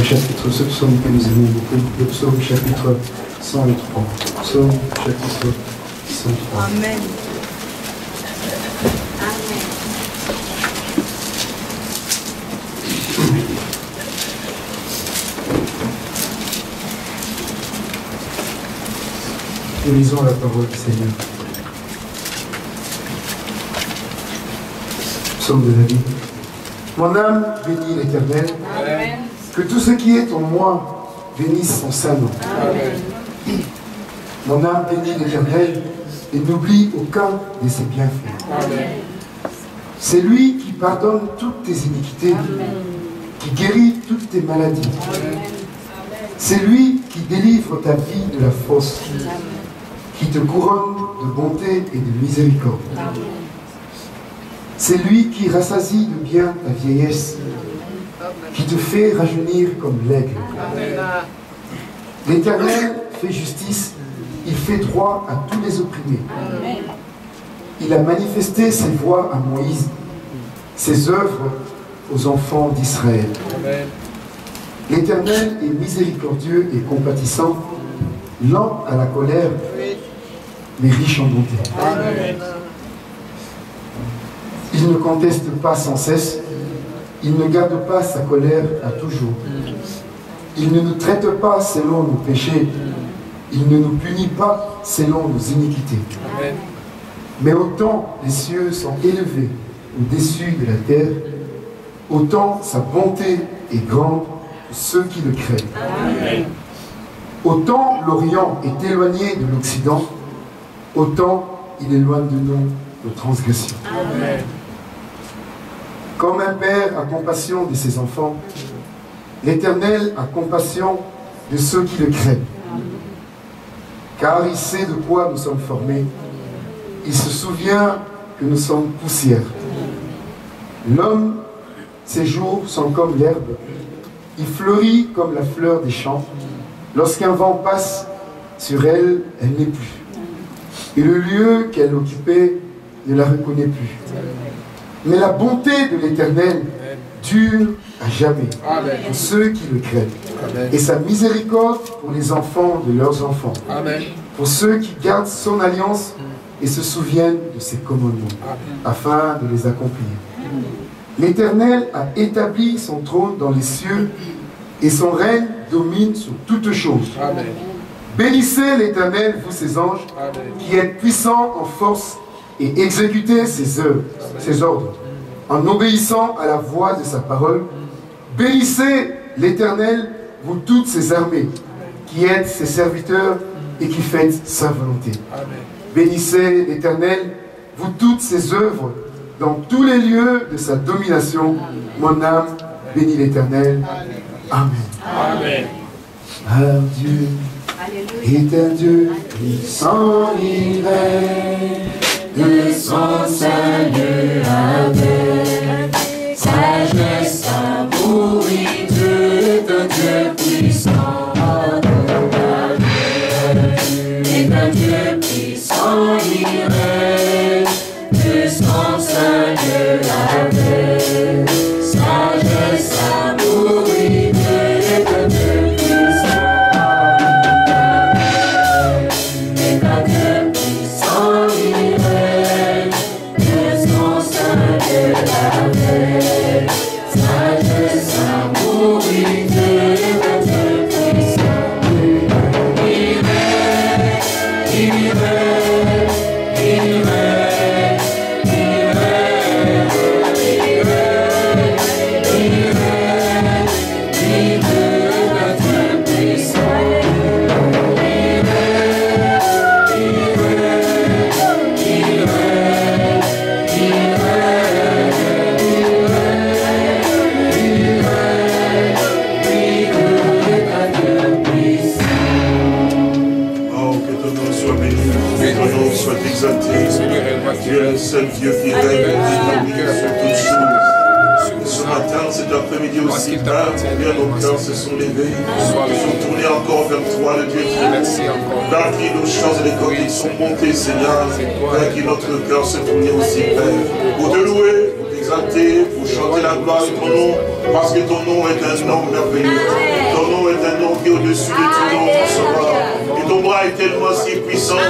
le chapitre, ce psaume que nous aimons beaucoup, le psaume chapitre 103. Psaume chapitre 103. Amen. Nous lisons la parole du Seigneur. Psaume de David. Mon âme bénit l'Éternel. Amen. Que tout ce qui est en moi bénisse son saint nom. Amen. Mon âme bénit l'Éternel et n'oublie aucun de ses bienfaits. C'est lui qui pardonne toutes tes iniquités, qui guérit toutes tes maladies. C'est lui qui délivre ta vie de la fosse, qui te couronne de bonté et de miséricorde. C'est lui qui rassasie de bien ta vieillesse, qui te fait rajeunir comme l'aigle. L'Éternel fait justice, il fait droit à tous les opprimés. Il a manifesté ses voies à Moïse, ses œuvres aux enfants d'Israël. L'Éternel est miséricordieux et compatissant, lent à la colère, mais riche en bonté. Il ne conteste pas sans cesse, il ne garde pas sa colère à toujours. Il ne nous traite pas selon nos péchés, il ne nous punit pas selon nos iniquités. Mais autant les cieux sont élevés au-dessus de la terre, autant sa bonté est grande pour ceux qui le craignent. Autant l'Orient est éloigné de l'Occident, autant il éloigne de nous nos transgressions. Comme un père a compassion de ses enfants, l'Éternel a compassion de ceux qui le craignent. Car il sait de quoi nous sommes formés. Il se souvient que nous sommes poussière. L'homme, ses jours sont comme l'herbe. Il fleurit comme la fleur des champs. Lorsqu'un vent passe sur elle, elle n'est plus. Et le lieu qu'elle occupait ne la reconnaît plus. Mais la bonté de l'Éternel dure à jamais. Pour ceux qui le craignent. Et sa miséricorde pour les enfants de leurs enfants. Pour ceux qui gardent son alliance et se souviennent de ses commandements, afin de les accomplir. L'Éternel a établi son trône dans les cieux et son règne domine sur toutes choses. Bénissez l'Éternel, vous ses anges, qui êtes puissants en force et exécutez ses œuvres, ses ordres, en obéissant à la voix de sa parole. Bénissez l'Éternel, vous toutes ses armées, qui êtes ses serviteurs et qui faites sa volonté. Bénissez l'Éternel, vous toutes ses œuvres, dans tous les lieux de sa domination. Mon âme bénit l'Éternel. Amen. Amen. Car Dieu est un Dieu puissant, il règne de son salut avec sagesse, amour, il Dieu est un Dieu puissant. Est un Dieu puissant, il règne Pour te louer, pour t'exalter, pour chanter la gloire de ton nom, Parce que ton nom est un nom merveilleux. Ton nom est un nom qui est au-dessus de tout nom, mon sauveur. Et ton bras est tellement si puissant.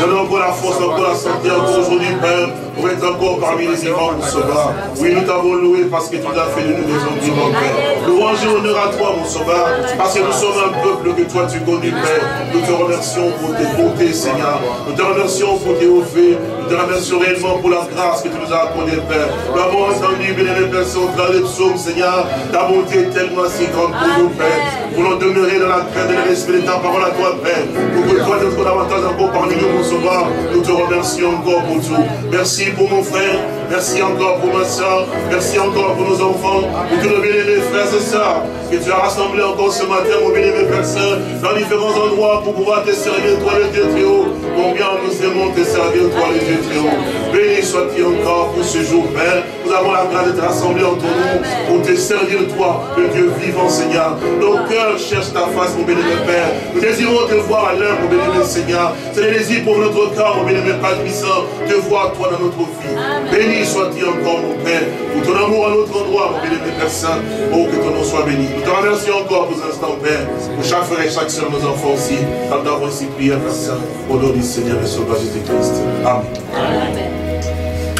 Donne encore la force, encore la santé, encore aujourd'hui, Père, pour être encore parmi les vivants, mon sauveur. Oui, nous t'avons loué parce que tu as fait de nous des hommes vivants, Père. Louange et honneur à toi, mon sauveur, parce que nous sommes un peuple que toi tu connais, Père. Nous te remercions pour tes bontés, Seigneur. Nous te remercions pour tes hauts faits. Nous te remercions réellement pour la grâce que tu nous as accordée, Père. Nous avons entendu, les personnes, dans les psaumes, Seigneur. Ta bonté est tellement si grande pour nous, Père. Voulons demeurer dans la crainte et le respect de ta parole à toi, Père. Pour que toi, notre davantage encore parmi nous, mon sauveur. Nous te remercions encore pour tout. Merci pour mon frère. Merci encore pour ma soeur. Merci encore pour nos enfants. Pour tous nos bien-aimés frères et sœurs que tu as rassemblés encore ce matin, mon bien-aimé Père Saint, dans différents endroits pour pouvoir te servir, toi le Dieu très haut. Combien nous aimons te servir, toi le Dieu très haut. Béni sois-tu encore pour ce jour, Père. Nous avons la grâce d'être rassemblés entre nous pour te servir, toi, le Dieu vivant, Seigneur. Nos cœurs cherchent ta face, mon bien-aimé Père. Nous désirons te voir à l'heure, mon bien-aimé Seigneur. C'est le désir pour notre cœur, mon bien-aimé Père puissant, te voir, toi, dans notre vie. Béni sois-tu encore, mon Père, pour ton amour à notre endroit, mon bien-aimé Père Saint. Oh, que ton nom soit béni. Nous te remercions encore pour ces instants, Père, pour chaque frère et chaque soeur, nos enfants aussi, quand nous avons ainsi prié, Père Saint, au nom du Seigneur et Sauveur Jésus-Christ. Amen.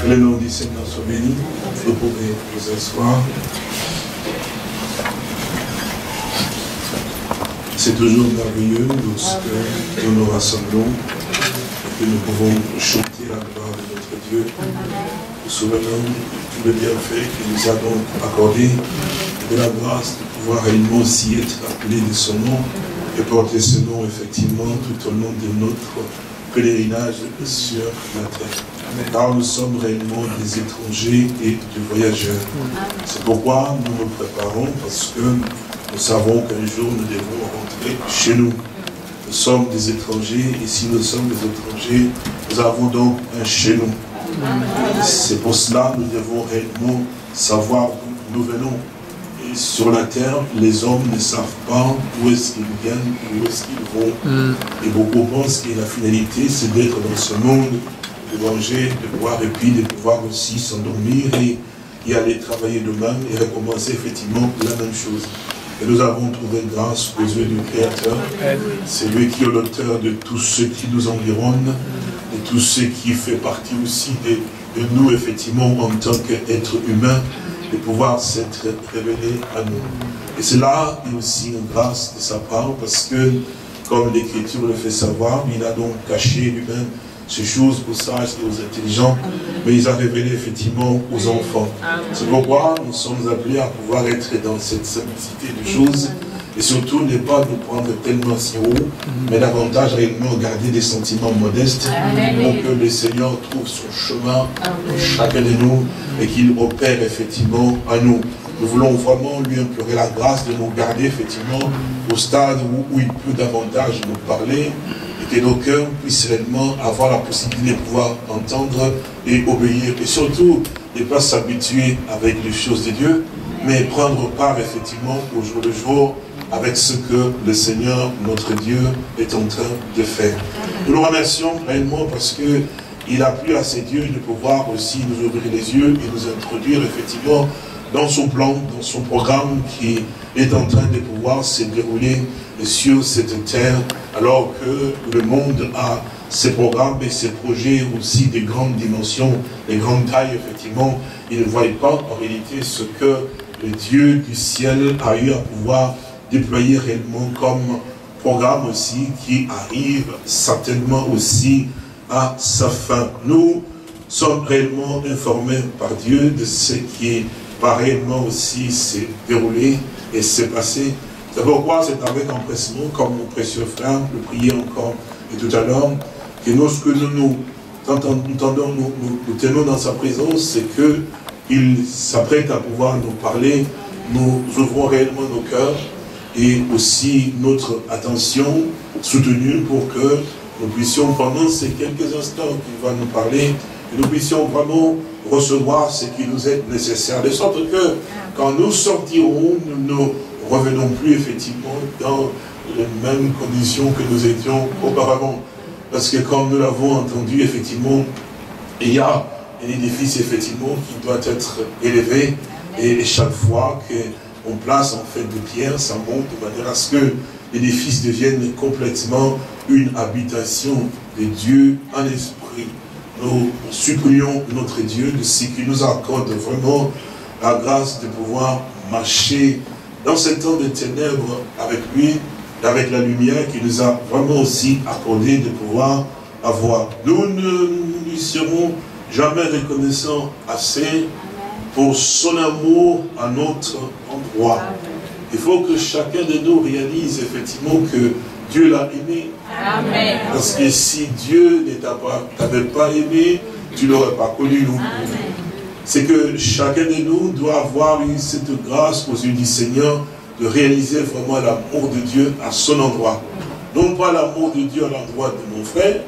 Que le nom du Seigneur soit béni. Vous pouvez vous asseoir. C'est toujours merveilleux lorsque nous nous rassemblons et que nous pouvons chanter la gloire de notre Dieu. Nous souvenons tout le bienfait qu'il nous a donc accordé de la grâce de pouvoir réellement aussi être appelé de son nom et porter ce nom effectivement tout au long de notre pèlerinage sur la terre. Car nous sommes réellement des étrangers et des voyageurs. C'est pourquoi nous nous préparons parce que nous savons qu'un jour nous devons rentrer chez nous. Nous sommes des étrangers et si nous sommes des étrangers, nous avons donc un chez nous. C'est pour cela que nous devons réellement savoir d'où nous venons. Et sur la terre, les hommes ne savent pas où est-ce qu'ils viennent, où est-ce qu'ils vont. Et beaucoup pensent que la finalité, c'est d'être dans ce monde, de manger, de boire et puis de pouvoir aussi s'endormir et, et aller travailler demain et recommencer effectivement la même chose. Et nous avons trouvé grâce aux yeux du Créateur. C'est lui qui est l'auteur de tout ce qui nous environne, de tout ce qui fait partie aussi de, de nous, effectivement, en tant qu'être humain, de pouvoir s'être révélé à nous. Et cela est aussi une grâce de sa part, parce que, comme l'Écriture le fait savoir, il a donc caché lui-même ces choses aux sages et aux intelligents, mais il a révélé effectivement aux enfants. C'est pourquoi nous sommes appelés à pouvoir être dans cette simplicité de choses et surtout ne pas nous prendre tellement si haut, mais davantage réellement garder des sentiments modestes pour que le Seigneur trouve son chemin pour chacun de nous et qu'il opère effectivement à nous. Nous voulons vraiment lui implorer la grâce de nous garder effectivement au stade où, où il peut davantage nous parler que nos cœurs puissent réellement avoir la possibilité de pouvoir entendre et obéir. Et surtout, ne pas s'habituer avec les choses de Dieu, mais prendre part effectivement au jour le jour avec ce que le Seigneur, notre Dieu, est en train de faire. Nous le remercions réellement parce que il a plu à ses dieux de pouvoir aussi nous ouvrir les yeux et nous introduire effectivement dans son plan, dans son programme qui est en train de pouvoir se dérouler sur cette terre, alors que le monde a ses programmes et ses projets aussi des grandes dimensions, des grandes tailles, effectivement, il ne voit pas en réalité ce que le Dieu du ciel a eu à pouvoir déployer réellement comme programme aussi qui arrive certainement aussi à sa fin. Nous sommes réellement informés par Dieu de ce qui va réellement aussi se dérouler et se passer. C'est pourquoi c'est avec empressement, comme mon précieux frère le priait encore et tout à l'heure, que lorsque nous nous entendons, nous, nous, nous tenons dans sa présence, c'est que il s'apprête à pouvoir nous parler, nous ouvrons réellement nos cœurs et aussi notre attention soutenue pour que nous puissions, pendant ces quelques instants qu'il va nous parler, que nous puissions vraiment recevoir ce qui nous est nécessaire. De sorte que quand nous sortirons, nous ne revenons plus effectivement dans les mêmes conditions que nous étions auparavant. Parce que comme nous l'avons entendu, effectivement, il y a un édifice effectivement qui doit être élevé et chaque fois que on place en fait de pierre, ça monte de manière à ce que l'édifice devienne complètement une habitation de Dieu en esprit. Nous supplions notre Dieu de ce qu'il nous accorde vraiment la grâce de pouvoir marcher dans ce temps de ténèbres avec lui, avec la lumière qui nous a vraiment aussi accordé de pouvoir avoir. Nous ne lui serons jamais reconnaissants assez pour son amour à notre endroit. Il faut que chacun de nous réalise effectivement que Dieu l'a aimé. Parce que si Dieu ne t'avait pas, aimé, tu ne l'aurais pas connu nous. C'est que chacun de nous doit avoir eu cette grâce aux yeux du Seigneur de réaliser vraiment l'amour de Dieu à son endroit. Non pas l'amour de Dieu à l'endroit de mon frère,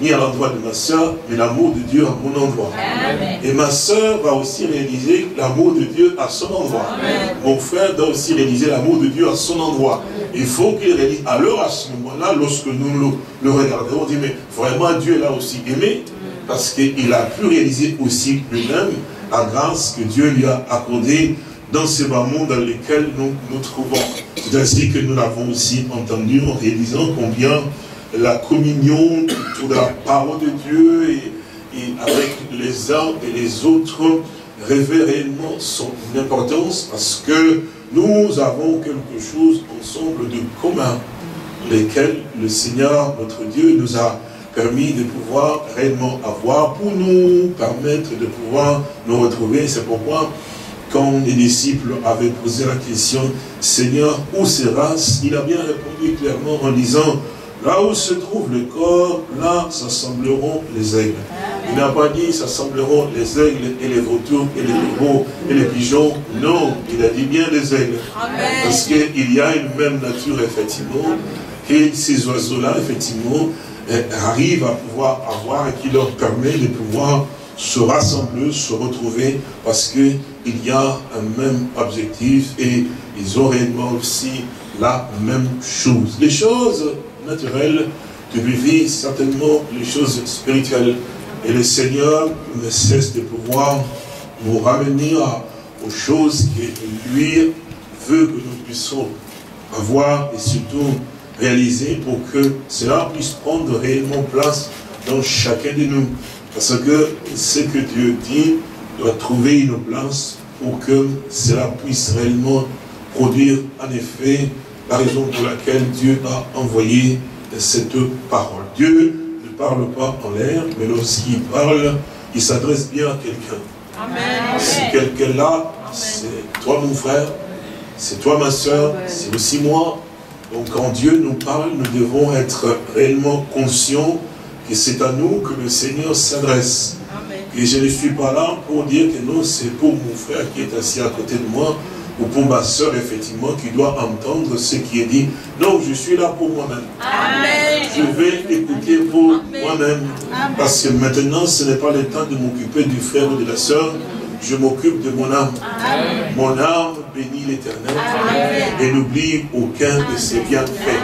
ni à l'endroit de ma soeur, mais l'amour de Dieu à mon endroit. Et ma soeur va aussi réaliser l'amour de Dieu à son endroit. Mon frère doit aussi réaliser l'amour de Dieu à son endroit. Il faut qu'il réalise. Alors à ce moment-là, lorsque nous le, regardons, on dit, mais vraiment Dieu l'a aussi aimé, parce qu'il a pu réaliser aussi lui-même la grâce que Dieu lui a accordée dans ces moments dans lesquels nous nous trouvons. C'est ainsi que nous l'avons aussi entendu en réalisant combien la communion de la parole de Dieu et, avec les uns et les autres revêt réellement son importance parce que nous avons quelque chose ensemble de commun, lesquels le Seigneur, notre Dieu, nous a permis de pouvoir réellement avoir pour nous permettre de pouvoir nous retrouver. C'est pourquoi quand les disciples avaient posé la question, Seigneur, où sera-ce? Il a bien répondu clairement en disant, Là où se trouve le corps, là s'assembleront les aigles. Il n'a pas dit s'assembleront les aigles et les vautours et les taureaux et les pigeons. Non, il a dit bien les aigles. Parce qu'il y a une même nature, effectivement, et ces oiseaux-là, effectivement, arrivent à pouvoir avoir et qui leur permet de pouvoir se rassembler, se retrouver, parce qu'il y a un même objectif et ils ont réellement aussi la même chose. Les choses naturel, tu vis certainement les choses spirituelles. Et le Seigneur ne cesse de pouvoir nous ramener aux choses que lui veut que nous puissions avoir et surtout réaliser pour que cela puisse prendre réellement place dans chacun de nous. Parce que ce que Dieu dit doit trouver une place pour que cela puisse réellement produire en effet la raison pour laquelle Dieu a envoyé cette parole. Dieu ne parle pas en l'air, mais lorsqu'il parle, il s'adresse bien à quelqu'un. Si quelqu'un-là, c'est toi mon frère, c'est toi ma soeur, c'est aussi moi. Donc quand Dieu nous parle, nous devons être réellement conscients que c'est à nous que le Seigneur s'adresse. Et je ne suis pas là pour dire que non, c'est pour mon frère qui est assis à côté de moi, ou pour ma soeur, effectivement, qui doit entendre ce qui est dit. Non, je suis là pour moi-même. Je vais écouter pour moi-même. Parce que maintenant, ce n'est pas le temps de m'occuper du frère ou de la soeur. Je m'occupe de mon âme. Mon âme bénit l'éternel et n'oublie aucun de ses bienfaits.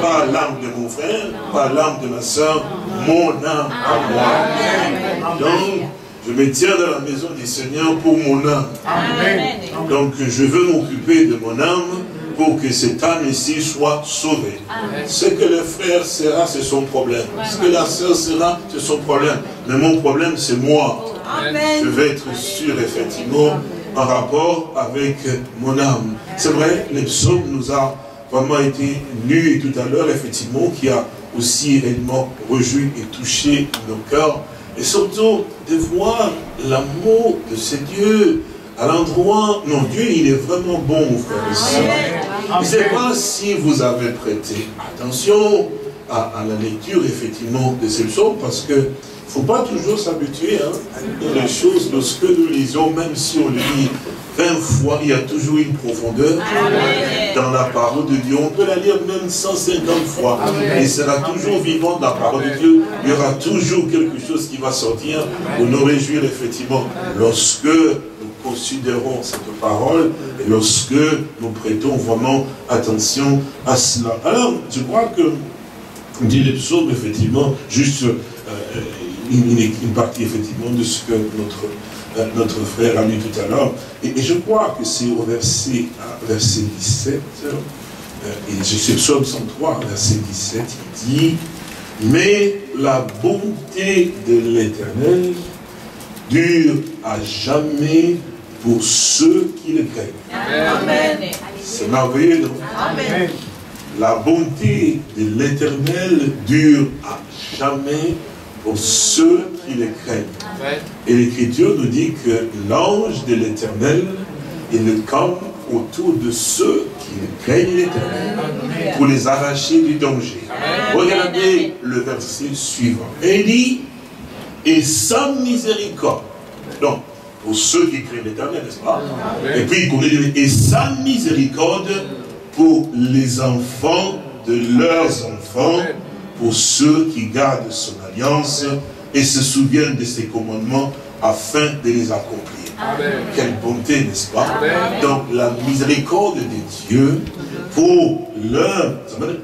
Pas l'âme de mon frère, pas l'âme de ma soeur, mon âme à moi. Donc, je me tiens dans la maison du Seigneur pour mon âme. Donc je veux m'occuper de mon âme pour que cette âme ici soit sauvée. Ce que le frère sera, c'est son problème. Ce que la sœur sera, c'est son problème. Mais mon problème, c'est moi. Je vais être sûr, effectivement, en rapport avec mon âme. C'est vrai, les psaumes nous a vraiment été lus tout à l'heure, effectivement, qui a aussi réellement rejoui et touché nos cœurs. Et surtout de voir l'amour de ce Dieu à l'endroit. Non, Dieu, il est vraiment bon, frère et Je ne sais pas si vous avez prêté attention à, la lecture, effectivement, de ces psaumes, parce que ne faut pas toujours s'habituer hein, dans les choses, lorsque nous lisons, même si on lit 20 fois, il y a toujours une profondeur dans la parole de Dieu. On peut la lire même 150 fois. Et il sera toujours vivant dans la parole de Dieu. Il y aura toujours quelque chose qui va sortir pour nous réjouir effectivement lorsque nous considérons cette parole et lorsque nous prêtons vraiment attention à cela. Alors, je crois que, dit les psaumes, effectivement, juste euh, une, une, partie effectivement de ce que notre euh, notre frère a lu tout à l'heure. Et, je crois que c'est au verset, verset 17, et c'est psaume 103, verset 17, il dit, mais la bonté de l'éternel dure à jamais pour ceux qui le craignent. Amen. C'est merveilleux, non? Amen. La bonté de l'éternel dure à jamais pour ceux qui le craignent. Et l'Écriture nous dit que l'ange de l'éternel, il campe autour de ceux qui craignent l'éternel pour les arracher du danger. Regardez le verset suivant. Et il dit, et sans miséricorde. Donc, pour ceux qui craignent l'éternel, n'est-ce pas? Et puis, il et sans miséricorde pour les enfants de leurs enfants, pour ceux qui gardent son et se souviennent de ses commandements afin de les accomplir. Quelle bonté, n'est-ce pas? Donc la miséricorde de Dieu pour, leur,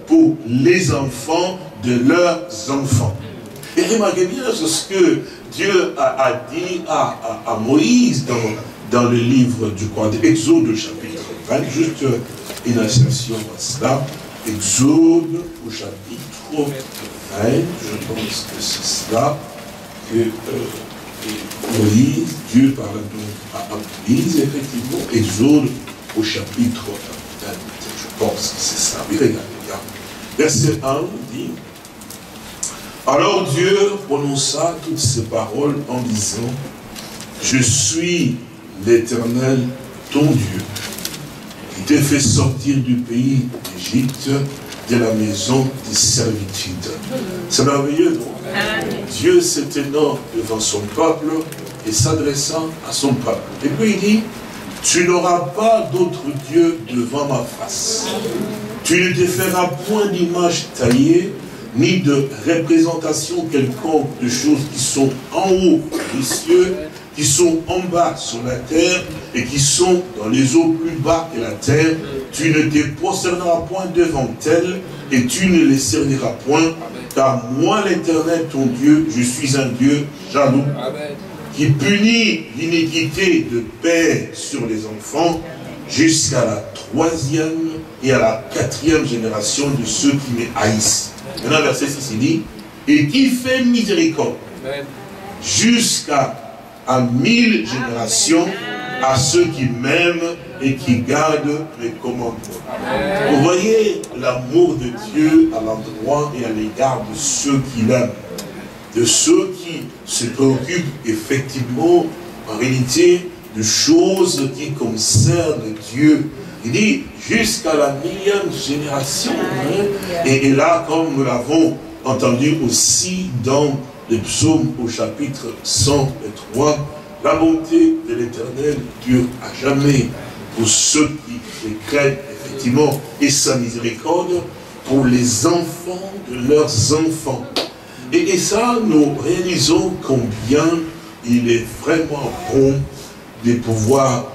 pour les enfants de leurs enfants. Et remarquez bien ce que Dieu a, dit à, Moïse dans, dans le livre du croix d'Exode chapitre 20, juste une ascension à cela. Exode au chapitre 20, je pense que c'est cela que euh, Moïse, Dieu parle donc à Moïse, effectivement, Exode au chapitre 20, je pense que c'est ça. Mais regardez, regardez. Verset 1 dit, alors Dieu prononça toutes ces paroles en disant, je suis l'éternel, ton Dieu, qui t'ai fait sortir du pays d'Égypte, de la maison des servitudes. C'est merveilleux, non? Dieu s'éteignant devant son peuple et s'adressant à son peuple. Et puis il dit, tu n'auras pas d'autre Dieu devant ma face. Tu ne te feras point d'image taillée, ni de représentation quelconque de choses qui sont en haut des cieux, qui sont en bas sur la terre et qui sont dans les eaux plus bas que la terre. Tu ne te prosterneras point devant elles et tu ne les serviras point, car moi l'éternel ton Dieu, je suis un Dieu jaloux, qui punit l'iniquité de père sur les enfants jusqu'à la troisième et à la quatrième génération de ceux qui me haïssent. Maintenant, verset 6, il dit, et qui fait miséricorde jusqu'à mille générations à ceux qui m'aiment et qui gardent mes commandements. Vous voyez l'amour de Dieu à l'endroit et à l'égard de ceux qui l'aiment, de ceux qui se préoccupent effectivement, en réalité, de choses qui concernent Dieu il dit jusqu'à la millième génération. Hein. Et, là, comme nous l'avons entendu aussi dans le psaume au chapitre 103, la bonté de l'éternel dure à jamais pour ceux qui les craignent effectivement et sa miséricorde pour les enfants de leurs enfants. Et, et ça, nous réalisons combien il est vraiment bon de pouvoir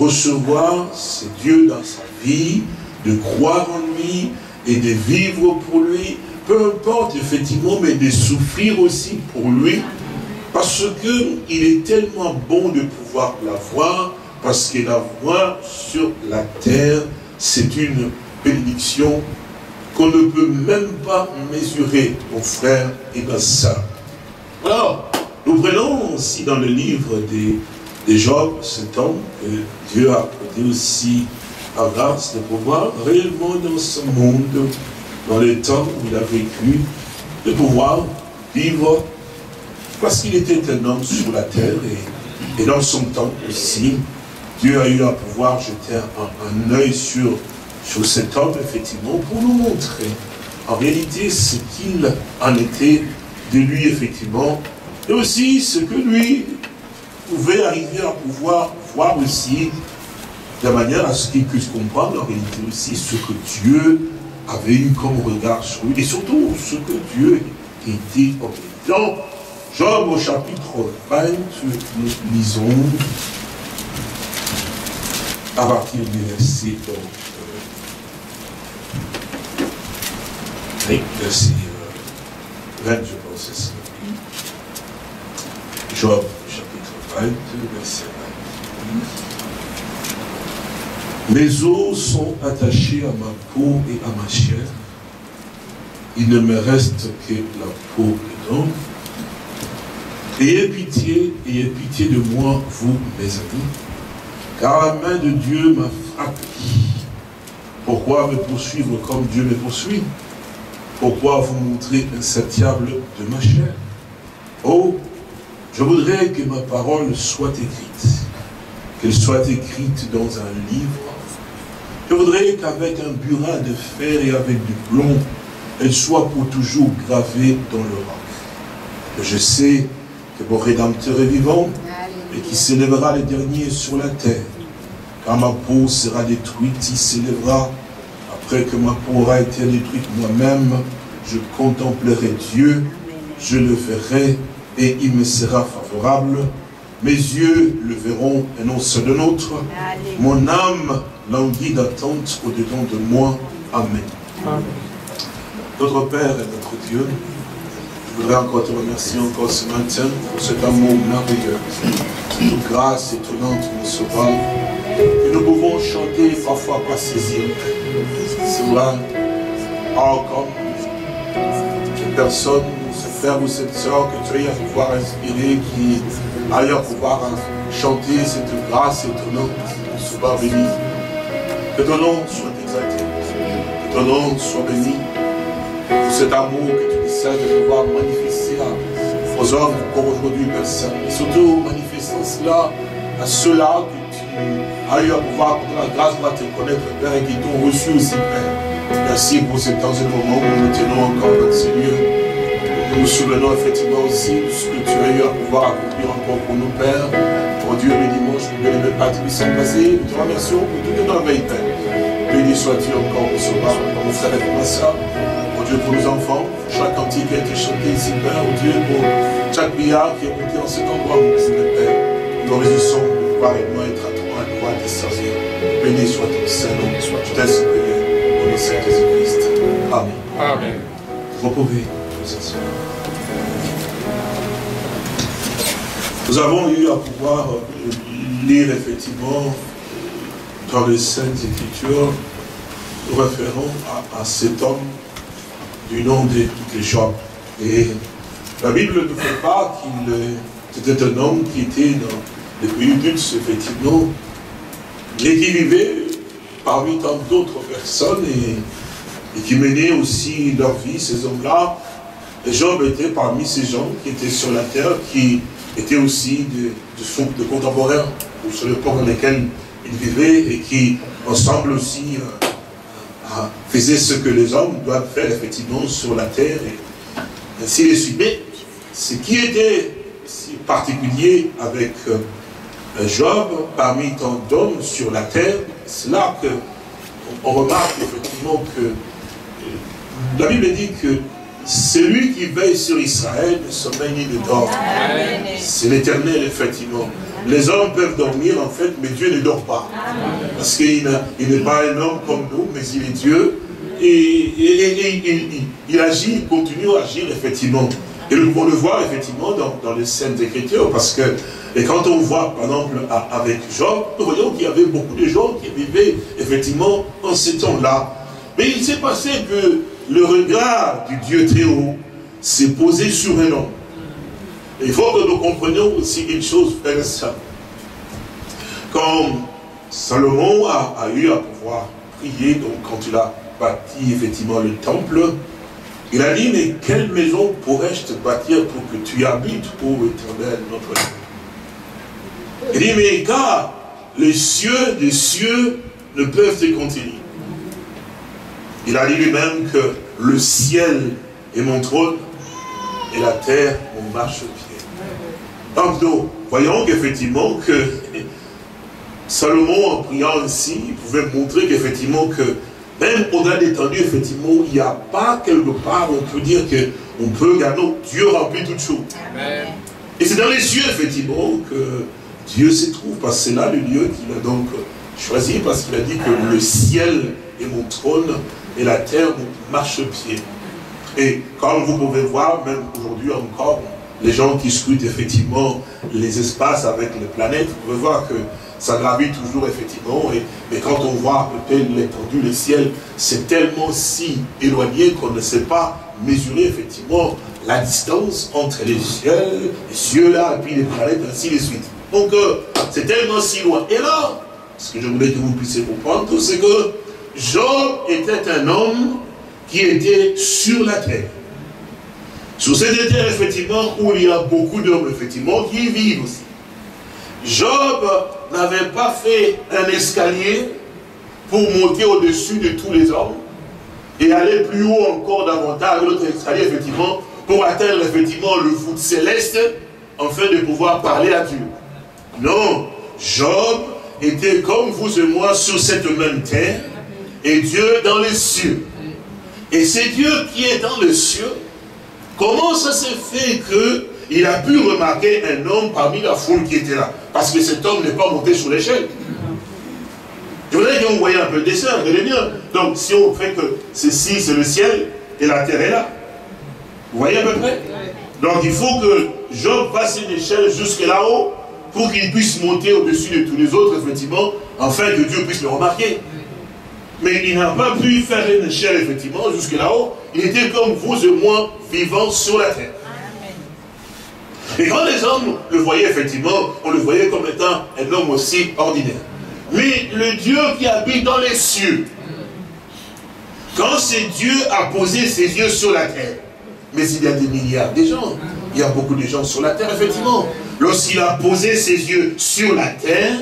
recevoir ce Dieu dans sa vie, de croire en lui et de vivre pour lui, peu importe effectivement, mais de souffrir aussi pour lui, parce qu'il est tellement bon de pouvoir la voir, parce que la voir sur la terre, c'est une bénédiction qu'on ne peut même pas mesurer, mon frère et ma soeur. Alors, nous prenons aussi dans le livre des de Job, cet homme que Dieu a prêté aussi à grâce de pouvoir réellement dans ce monde, dans les temps où il a vécu, de pouvoir vivre, parce qu'il était un homme sur la terre et, dans son temps aussi, Dieu a eu à pouvoir jeter un, œil sur, sur cet homme, effectivement, pour nous montrer en réalité ce qu'il en était de lui, effectivement, et aussi ce que lui pouvait arriver à pouvoir voir aussi, de manière à ce qu'il puisse comprendre en réalité aussi ce que Dieu avait eu comme regard sur lui, et surtout ce que Dieu était Donc, Job au chapitre 20, nous lisons à partir du verset, donc, euh, oui, verset 20, euh, je pense, c'est ça. Job 20, verset 20. Mes os sont attachés à ma peau et à ma chair. Il ne me reste que la peau et l'homme. Ayez pitié, ayez pitié de moi, vous, mes amis, car la main de Dieu m'a frappé. Pourquoi me poursuivre comme Dieu me poursuit? Pourquoi vous montrer insatiable de ma chair? Oh, je voudrais que ma parole soit écrite, qu'elle soit écrite dans un livre. Je voudrais qu'avec un burin de fer et avec du plomb, elle soit pour toujours gravée dans le roc. Je sais que mon Rédempteur est vivant et qui s'élèvera le dernier sur la terre. Quand ma peau sera détruite, il s'élèvera. Après que ma peau aura été détruite moi-même, je contemplerai Dieu, je le verrai et il me sera favorable. Mes yeux le verront et non ceux de nôtre. Mon âme languit d'attente au-dedans de moi. Amen. Notre Père et notre Dieu, je voudrais encore te remercier encore ce matin pour cet amour merveilleux, cette grâce étonnante, mon sauveur, que nous pouvons chanter parfois pas saisir. C'est vrai, oh, comme cette personne, ce frère ou cette soeur que tu as à pouvoir inspirer, qui aille à pouvoir chanter cette grâce étonnante, sauveur béni. Que ton nom soit exalté, que ton nom soit béni, pour cet amour que tu de pouvoir manifester aux hommes comme aujourd'hui, Père Saint. Et surtout, manifestant cela à ceux-là que tu as eu à pouvoir, pour la grâce, va te connaître, Père, et qui t'ont reçu aussi, Père. Merci pour ce temps et moment où nous tenons encore dans ces lieux. Nous souvenons effectivement aussi de ce que tu as eu à pouvoir accomplir encore pour nous, Père. Pour Dieu, le dimanche, nous bien pas de puissant passé. Nous te remercions pour toutes les merveilles, Père. Béni sois-tu encore au sauveur, mon frère et pour ma soeur. Dieu pour nos enfants, chaque cantique qui a été chanté ici, Père, oh Dieu, pour chaque prière qui est montée en cet endroit, mon Père. Nous réjouissons de pouvoir moi être à toi, de pouvoir te servir. Béni soit ton Saint-Nom, je t'ai supplié, au nom de Jésus-Christ. Amen. Amen. Vous pouvez vous asseoir. Nous avons eu à pouvoir lire effectivement dans les Saintes Écritures, nous référons à, cet homme du nom de, Job. Et la Bible ne fait pas qu'il était un homme qui était dans le pays effectivement, mais qui vivait parmi tant d'autres personnes et, qui menaient aussi leur vie, ces hommes-là. Et Job était parmi ces gens qui étaient sur la terre, qui étaient aussi de, de, de contemporains, sur port dans lequel ils vivaient et qui, ensemble aussi, euh, faisait ce que les hommes doivent faire effectivement sur la terre et ainsi les suivre. Mais ce qui était si particulier avec euh, Job, parmi tant d'hommes sur la terre, c'est là que on remarque effectivement que euh, la Bible dit que celui qui veille sur Israël ne sommeille ni ne dort. C'est l'éternel, effectivement. Les hommes peuvent dormir, en fait, mais Dieu ne dort pas. Parce qu'il n'est pas un homme comme nous, mais il est Dieu. Et, il, agit, il continue à agir, effectivement. Et nous pouvons le voir, effectivement, dans, les scènes d'écriture, parce que et quand on voit, par exemple, avec Job, nous voyons qu'il y avait beaucoup de gens qui vivaient, effectivement, en ce temps-là. Mais il s'est passé que le regard du Dieu très haut s'est posé sur un homme. Il faut que nous comprenions aussi une chose, frère ça. Quand Salomon a, eu à pouvoir prier, donc quand il a bâti effectivement le temple, il a dit, mais quelle maison pourrais-je te bâtir pour que tu habites, ô éternel, notre Dieu? Il dit, mais car les cieux des cieux ne peuvent te contenir. Il a dit lui-même que le ciel est mon trône et la terre mon marche-pied. Donc nous voyons qu'effectivement que Salomon en priant ainsi, il pouvait montrer qu'effectivement que même au-delà d'étendue, effectivement, il n'y a pas quelque part où on peut dire qu'on peut gagner. Dieu remplit toutes choses. Et c'est dans les cieux, effectivement, que Dieu se trouve, parce que c'est là le lieu qu'il a donc choisi, parce qu'il a dit que le ciel est mon trône et la terre marche-pied. Et comme vous pouvez voir, même aujourd'hui encore, les gens qui scrutent effectivement les espaces avec les planètes, vous pouvez voir que ça gravit toujours effectivement, et, mais quand on voit peut-être l'étendue, le ciel, c'est tellement si éloigné qu'on ne sait pas mesurer effectivement la distance entre les cieux, les cieux là, et puis les planètes, ainsi de suite. Donc, euh, c'est tellement si loin. Et là, ce que je voulais que vous puissiez comprendre, c'est que Job était un homme qui était sur la terre. Sur cette terre, effectivement, où il y a beaucoup d'hommes, effectivement, qui y vivent aussi. Job n'avait pas fait un escalier pour monter au-dessus de tous les hommes et aller plus haut encore davantage, l'autre escalier, effectivement, pour atteindre, effectivement, le voûte céleste, afin de pouvoir parler à Dieu. Non, Job était comme vous et moi sur cette même terre, et Dieu dans les cieux. Et c'est Dieu qui est dans les cieux. Comment ça s'est fait qu'il a pu remarquer un homme parmi la foule qui était là? Parce que cet homme n'est pas monté sur l'échelle. Je voudrais que vous un peu le dessin, regardez bien. Donc, si on fait que ceci, c'est le ciel, et la terre est là. Vous voyez à peu près? Donc, il faut que Job passe une échelle jusque là-haut, pour qu'il puisse monter au-dessus de tous les autres, effectivement, afin que Dieu puisse le remarquer. Mais il n'a pas pu faire une échelle, effectivement, jusque là-haut. Il était comme vous et moi, vivant sur la terre. Et quand les hommes le voyaient, effectivement, on le voyait comme étant un homme aussi ordinaire. Mais le Dieu qui habite dans les cieux, quand c'est Dieu a posé ses yeux sur la terre, mais il y a des milliards de gens, il y a beaucoup de gens sur la terre, effectivement. Lorsqu'il a posé ses yeux sur la terre,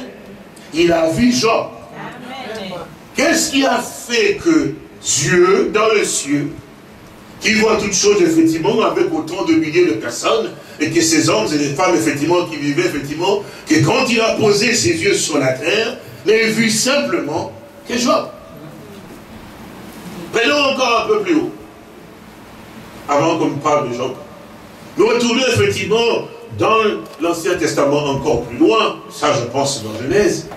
il a vu Job. Qu'est-ce qui a fait que Dieu, dans le cieux, qui voit toutes choses, effectivement, avec autant de milliers de personnes, et que ces hommes et les femmes, effectivement, qui vivaient, effectivement, que quand il a posé ses yeux sur la terre, n'a vu simplement que Job. Prenons encore un peu plus haut, avant qu'on parle de Job. Nous retournons effectivement dans l'Ancien Testament encore plus loin, ça je pense dans Genèse,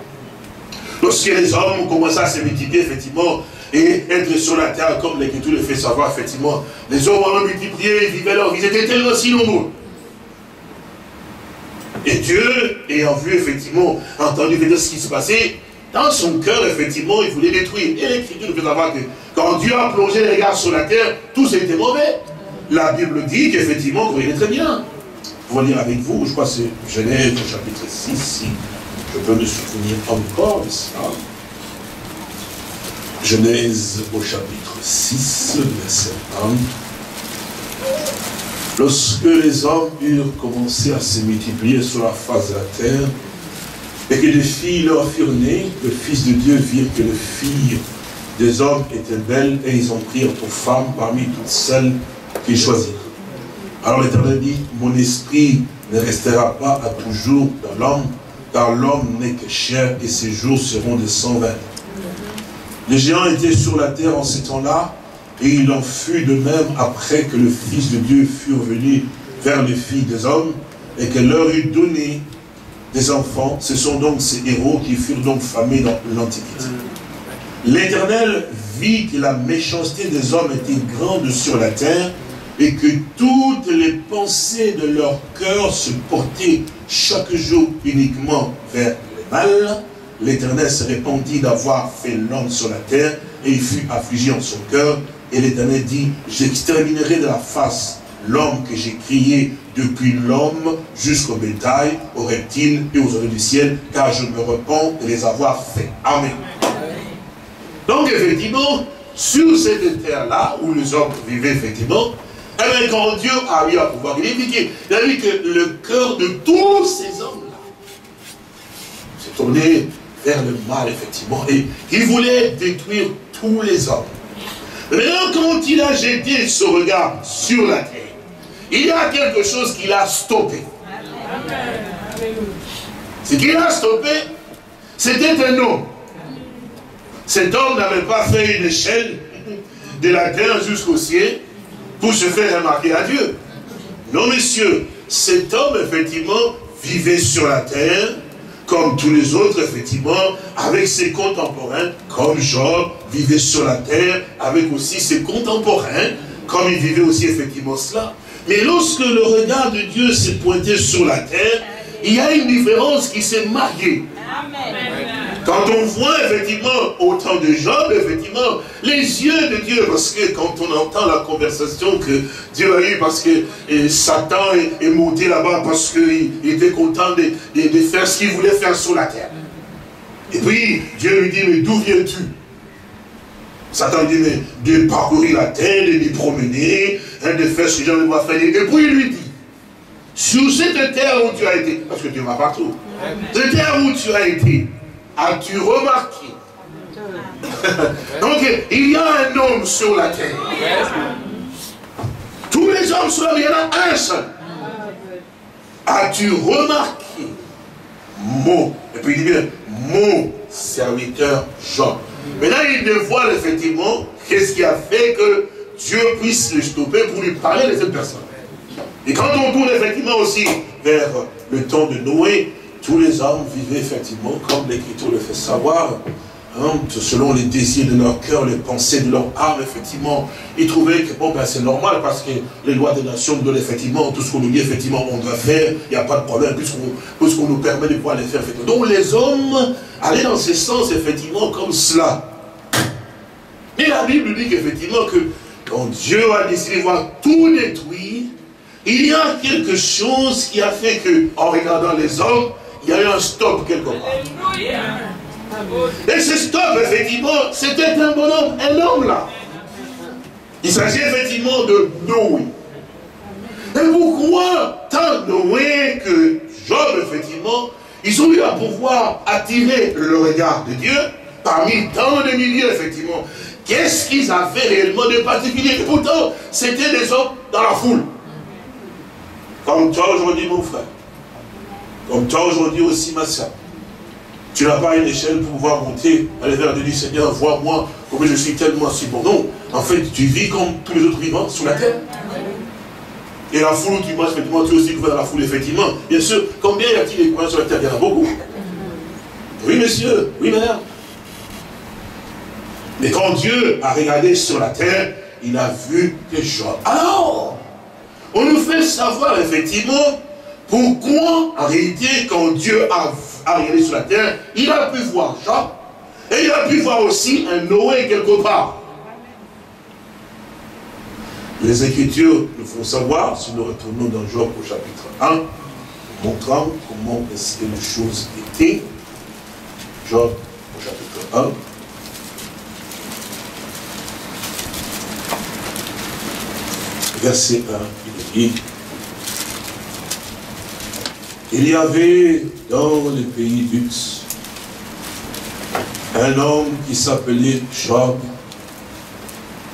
lorsque les hommes commencé à se multiplier, effectivement, et être sur la terre, comme l'Écriture le fait savoir, effectivement, les hommes ont multiplié, ils vivaient leur vie, ils étaient tellement si nombreux. Et Dieu, ayant vu, effectivement, entendu ce qui se passait, dans son cœur, effectivement, il voulait détruire. Et l'Écriture nous fait savoir que quand Dieu a plongé les regards sur la terre, tout était mauvais. La Bible dit qu'effectivement, vous voyez très bien. Vais lire avec vous, je crois que c'est Genèse chapitre 6, si je peux me souvenir encore de ça. Genèse au chapitre 6, verset 1. Lorsque les hommes eurent commencé à se multiplier sur la face de la terre, et que des filles leur furent nées, le Fils de Dieu vit que les filles des hommes étaient belles, et ils ont pris pour femmes parmi toutes celles qu'ils choisirent. Alors l'Éternel dit, mon esprit ne restera pas à toujours dans l'homme, car l'homme n'est que chair, et ses jours seront de 120. Les géants étaient sur la terre en ces temps-là, et il en fut de même après que le Fils de Dieu fut venu vers les filles des hommes, et qu'elle leur eut donné des enfants. Ce sont donc ces héros qui furent donc famés dans l'Antiquité. L'Éternel vit que la méchanceté des hommes était grande sur la terre, et que toutes les pensées de leur cœur se portaient chaque jour uniquement vers le mal, l'Éternel se répandit d'avoir fait l'homme sur la terre, et il fut affligé en son cœur, et l'Éternel dit, j'exterminerai de la face l'homme que j'ai crié depuis l'homme jusqu'au bétail, aux reptiles et aux oiseaux du ciel, car je me repens de les avoir fait. Amen. Donc effectivement, sur cette terre-là, où les hommes vivaient effectivement, eh bien, quand Dieu a eu à pouvoir il a vu que le cœur de tous ces hommes-là s'est tourné vers le mal, effectivement, et il voulait détruire tous les hommes. Maintenant, quand il a jeté ce regard sur la terre, il y a quelque chose qui l'a stoppé. Ce qui l'a stoppé, c'était un homme. Cet homme n'avait pas fait une échelle de la terre jusqu'au ciel, pour se faire remarquer à Dieu. Non, messieurs, cet homme, effectivement, vivait sur la terre, comme tous les autres, effectivement, avec ses contemporains, comme Job vivait sur la terre, avec aussi ses contemporains, comme il vivait aussi, effectivement, cela. Mais lorsque le regard de Dieu s'est pointé sur la terre, il y a une différence qui s'est marquée. Quand on voit effectivement au temps de Job, effectivement, les yeux de Dieu, parce que quand on entend la conversation que Dieu a eue, parce que Satan est, monté là-bas, parce qu'il était content de, de faire ce qu'il voulait faire sur la terre. Et puis, Dieu lui dit, mais d'où viens-tu? Satan dit, mais de parcourir la terre, de lui promener, hein, de faire ce que j'en ai faire. Et puis il lui dit, sur cette terre où tu as été, parce que tu vas partout, cette terre où tu as été, as-tu remarqué? Donc, il y a un homme sur la terre. Tous les hommes sur la terre, il y en a un seul. As-tu remarqué mon, et puis il dit bien, mon serviteur Jean? Maintenant, il dévoile effectivement qu'est-ce qui a fait que Dieu puisse le stopper pour lui parler de cette personne? Et quand on tourne effectivement aussi vers le temps de Noé, tous les hommes vivaient effectivement comme l'Écriture le fait savoir, hein, selon les désirs de leur cœur, les pensées de leur âme, effectivement. Ils trouvaient que bon, ben, c'est normal parce que les lois des nations nous donnent effectivement tout ce qu'on nous dit, effectivement, on doit faire, il n'y a pas de problème, puisqu'on nous permet de pouvoir les faire. Effectivement. Donc les hommes allaient dans ce sens, effectivement, comme cela. Mais la Bible dit qu'effectivement, que quand Dieu a décidé de voir tout détruire, il y a quelque chose qui a fait que, en regardant les hommes, il y a eu un stop quelque part. Et ce stop, effectivement, c'était un bonhomme, un homme là. Il s'agit effectivement de Noé. Et pourquoi tant Noé que Job, effectivement, ils ont eu à pouvoir attirer le regard de Dieu parmi tant de milliers, effectivement. Qu'est-ce qu'ils avaient réellement de particulier? Pourtant, c'était des hommes dans la foule. Comme toi aujourd'hui, mon frère. Comme toi aujourd'hui aussi, ma soeur. Tu n'as pas une échelle pour pouvoir monter, aller vers Dieu, Seigneur, vois-moi comme je suis tellement si bon. Non, en fait, tu vis comme tous les autres vivants sur la terre. Et la foule où tu marches, effectivement, tu es aussi couvert dans la foule, effectivement. Bien sûr, combien y a-t-il des croyants sur la terre? Il y en a beaucoup. Oui, monsieur, oui, madame. Mais quand Dieu a regardé sur la terre, il a vu que Job. Alors, on nous fait savoir effectivement pourquoi, en réalité, quand Dieu a, regardé sur la terre, il a pu voir Job, et il a pu voir aussi un Noé quelque part? Les Écritures nous font savoir, si nous retournons dans Job au chapitre 1, montrant comment est-ce que les choses étaient. Job au chapitre 1. Verset 1, il dit il y avait dans le pays d'Ux un homme qui s'appelait Job.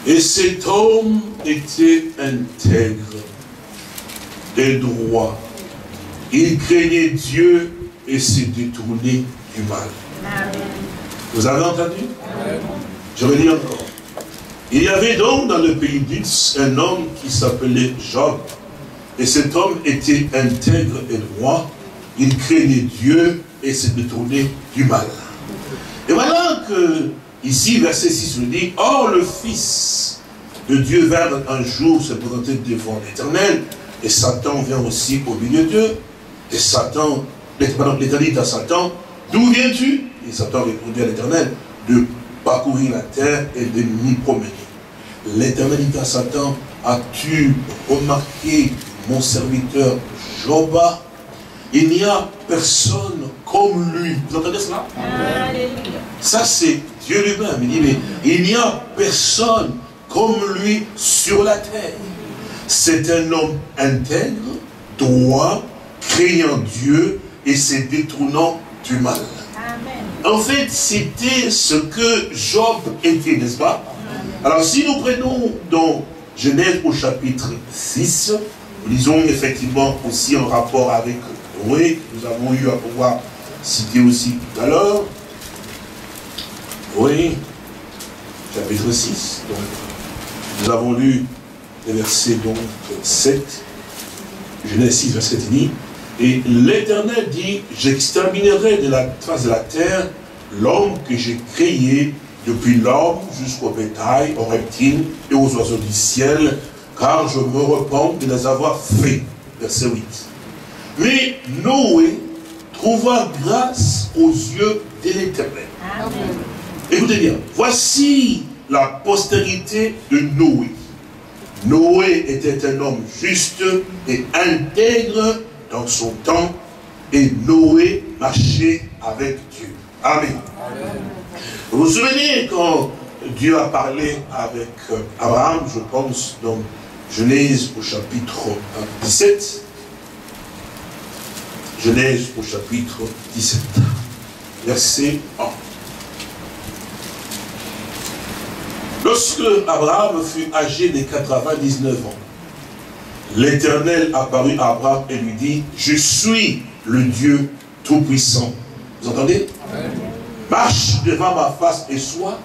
Et cet homme était intègre et droit. Il craignait Dieu et s'est détourné du mal. Vous avez entendu? Je redis encore. Il y avait donc dans le pays d'Ux un homme qui s'appelait Job. Et cet homme était intègre et droit. Il craignait Dieu et s'est détourné du mal. Et voilà que, ici, verset 6 nous dit, Or le Fils de Dieu vint un jour se présenter devant l'Éternel, et Satan vient aussi au milieu d'eux. Et Satan, l'Éternel dit à Satan, D'où viens-tu? Et Satan répondit à l'Éternel, de parcourir la terre et de m'y promener. L'Éternel dit à Satan, As-tu remarqué mon serviteur Joba, il n'y a personne comme lui. Vous entendez cela? Ça, c'est Dieu lui-même. Il dit, mais il n'y a personne comme lui sur la terre. C'est un homme intègre, droit, craignant Dieu et se détournant du mal. En fait, c'était ce que Job était, n'est-ce pas? Alors, si nous prenons dans Genèse au chapitre 6, lisons effectivement aussi en rapport avec Noé, nous avons eu à pouvoir citer aussi tout à l'heure. Oui, chapitre 6. Donc, nous avons lu les versets donc 7, Genèse 6, verset 10. Et l'Éternel dit, j'exterminerai de la trace de la terre l'homme que j'ai créé depuis l'homme jusqu'au bétail, aux reptiles et aux oiseaux du ciel, car je me repens de les avoir faits. Verset 8. Mais Noé trouva grâce aux yeux de l'Éternel. Écoutez bien, voici la postérité de Noé. Noé était un homme juste et intègre dans son temps, et Noé marchait avec Dieu. Amen. Vous vous souvenez quand Dieu a parlé avec Abraham, je pense, dans Genèse au chapitre 17. Genèse au chapitre 17, verset 1. Lorsque Abraham fut âgé de 99 ans, l'Éternel apparut à Abraham et lui dit, je suis le Dieu Tout-Puissant. Vous entendez? Marche devant ma face et sois.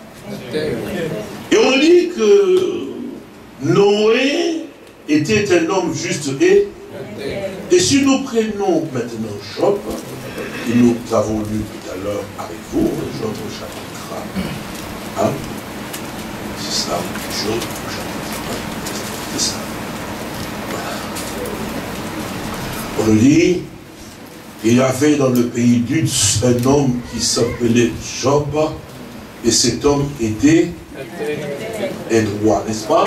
Et on dit que Noé était un homme juste et et si nous prenons maintenant Job, que nous avons lu tout à l'heure avec vous, Job au chapitre 1, c'est ça, Job au chapitre 1, c'est ça. Voilà. On dit, il y avait dans le pays d'Uz un homme qui s'appelait Job, et cet homme était et droit, n'est-ce pas?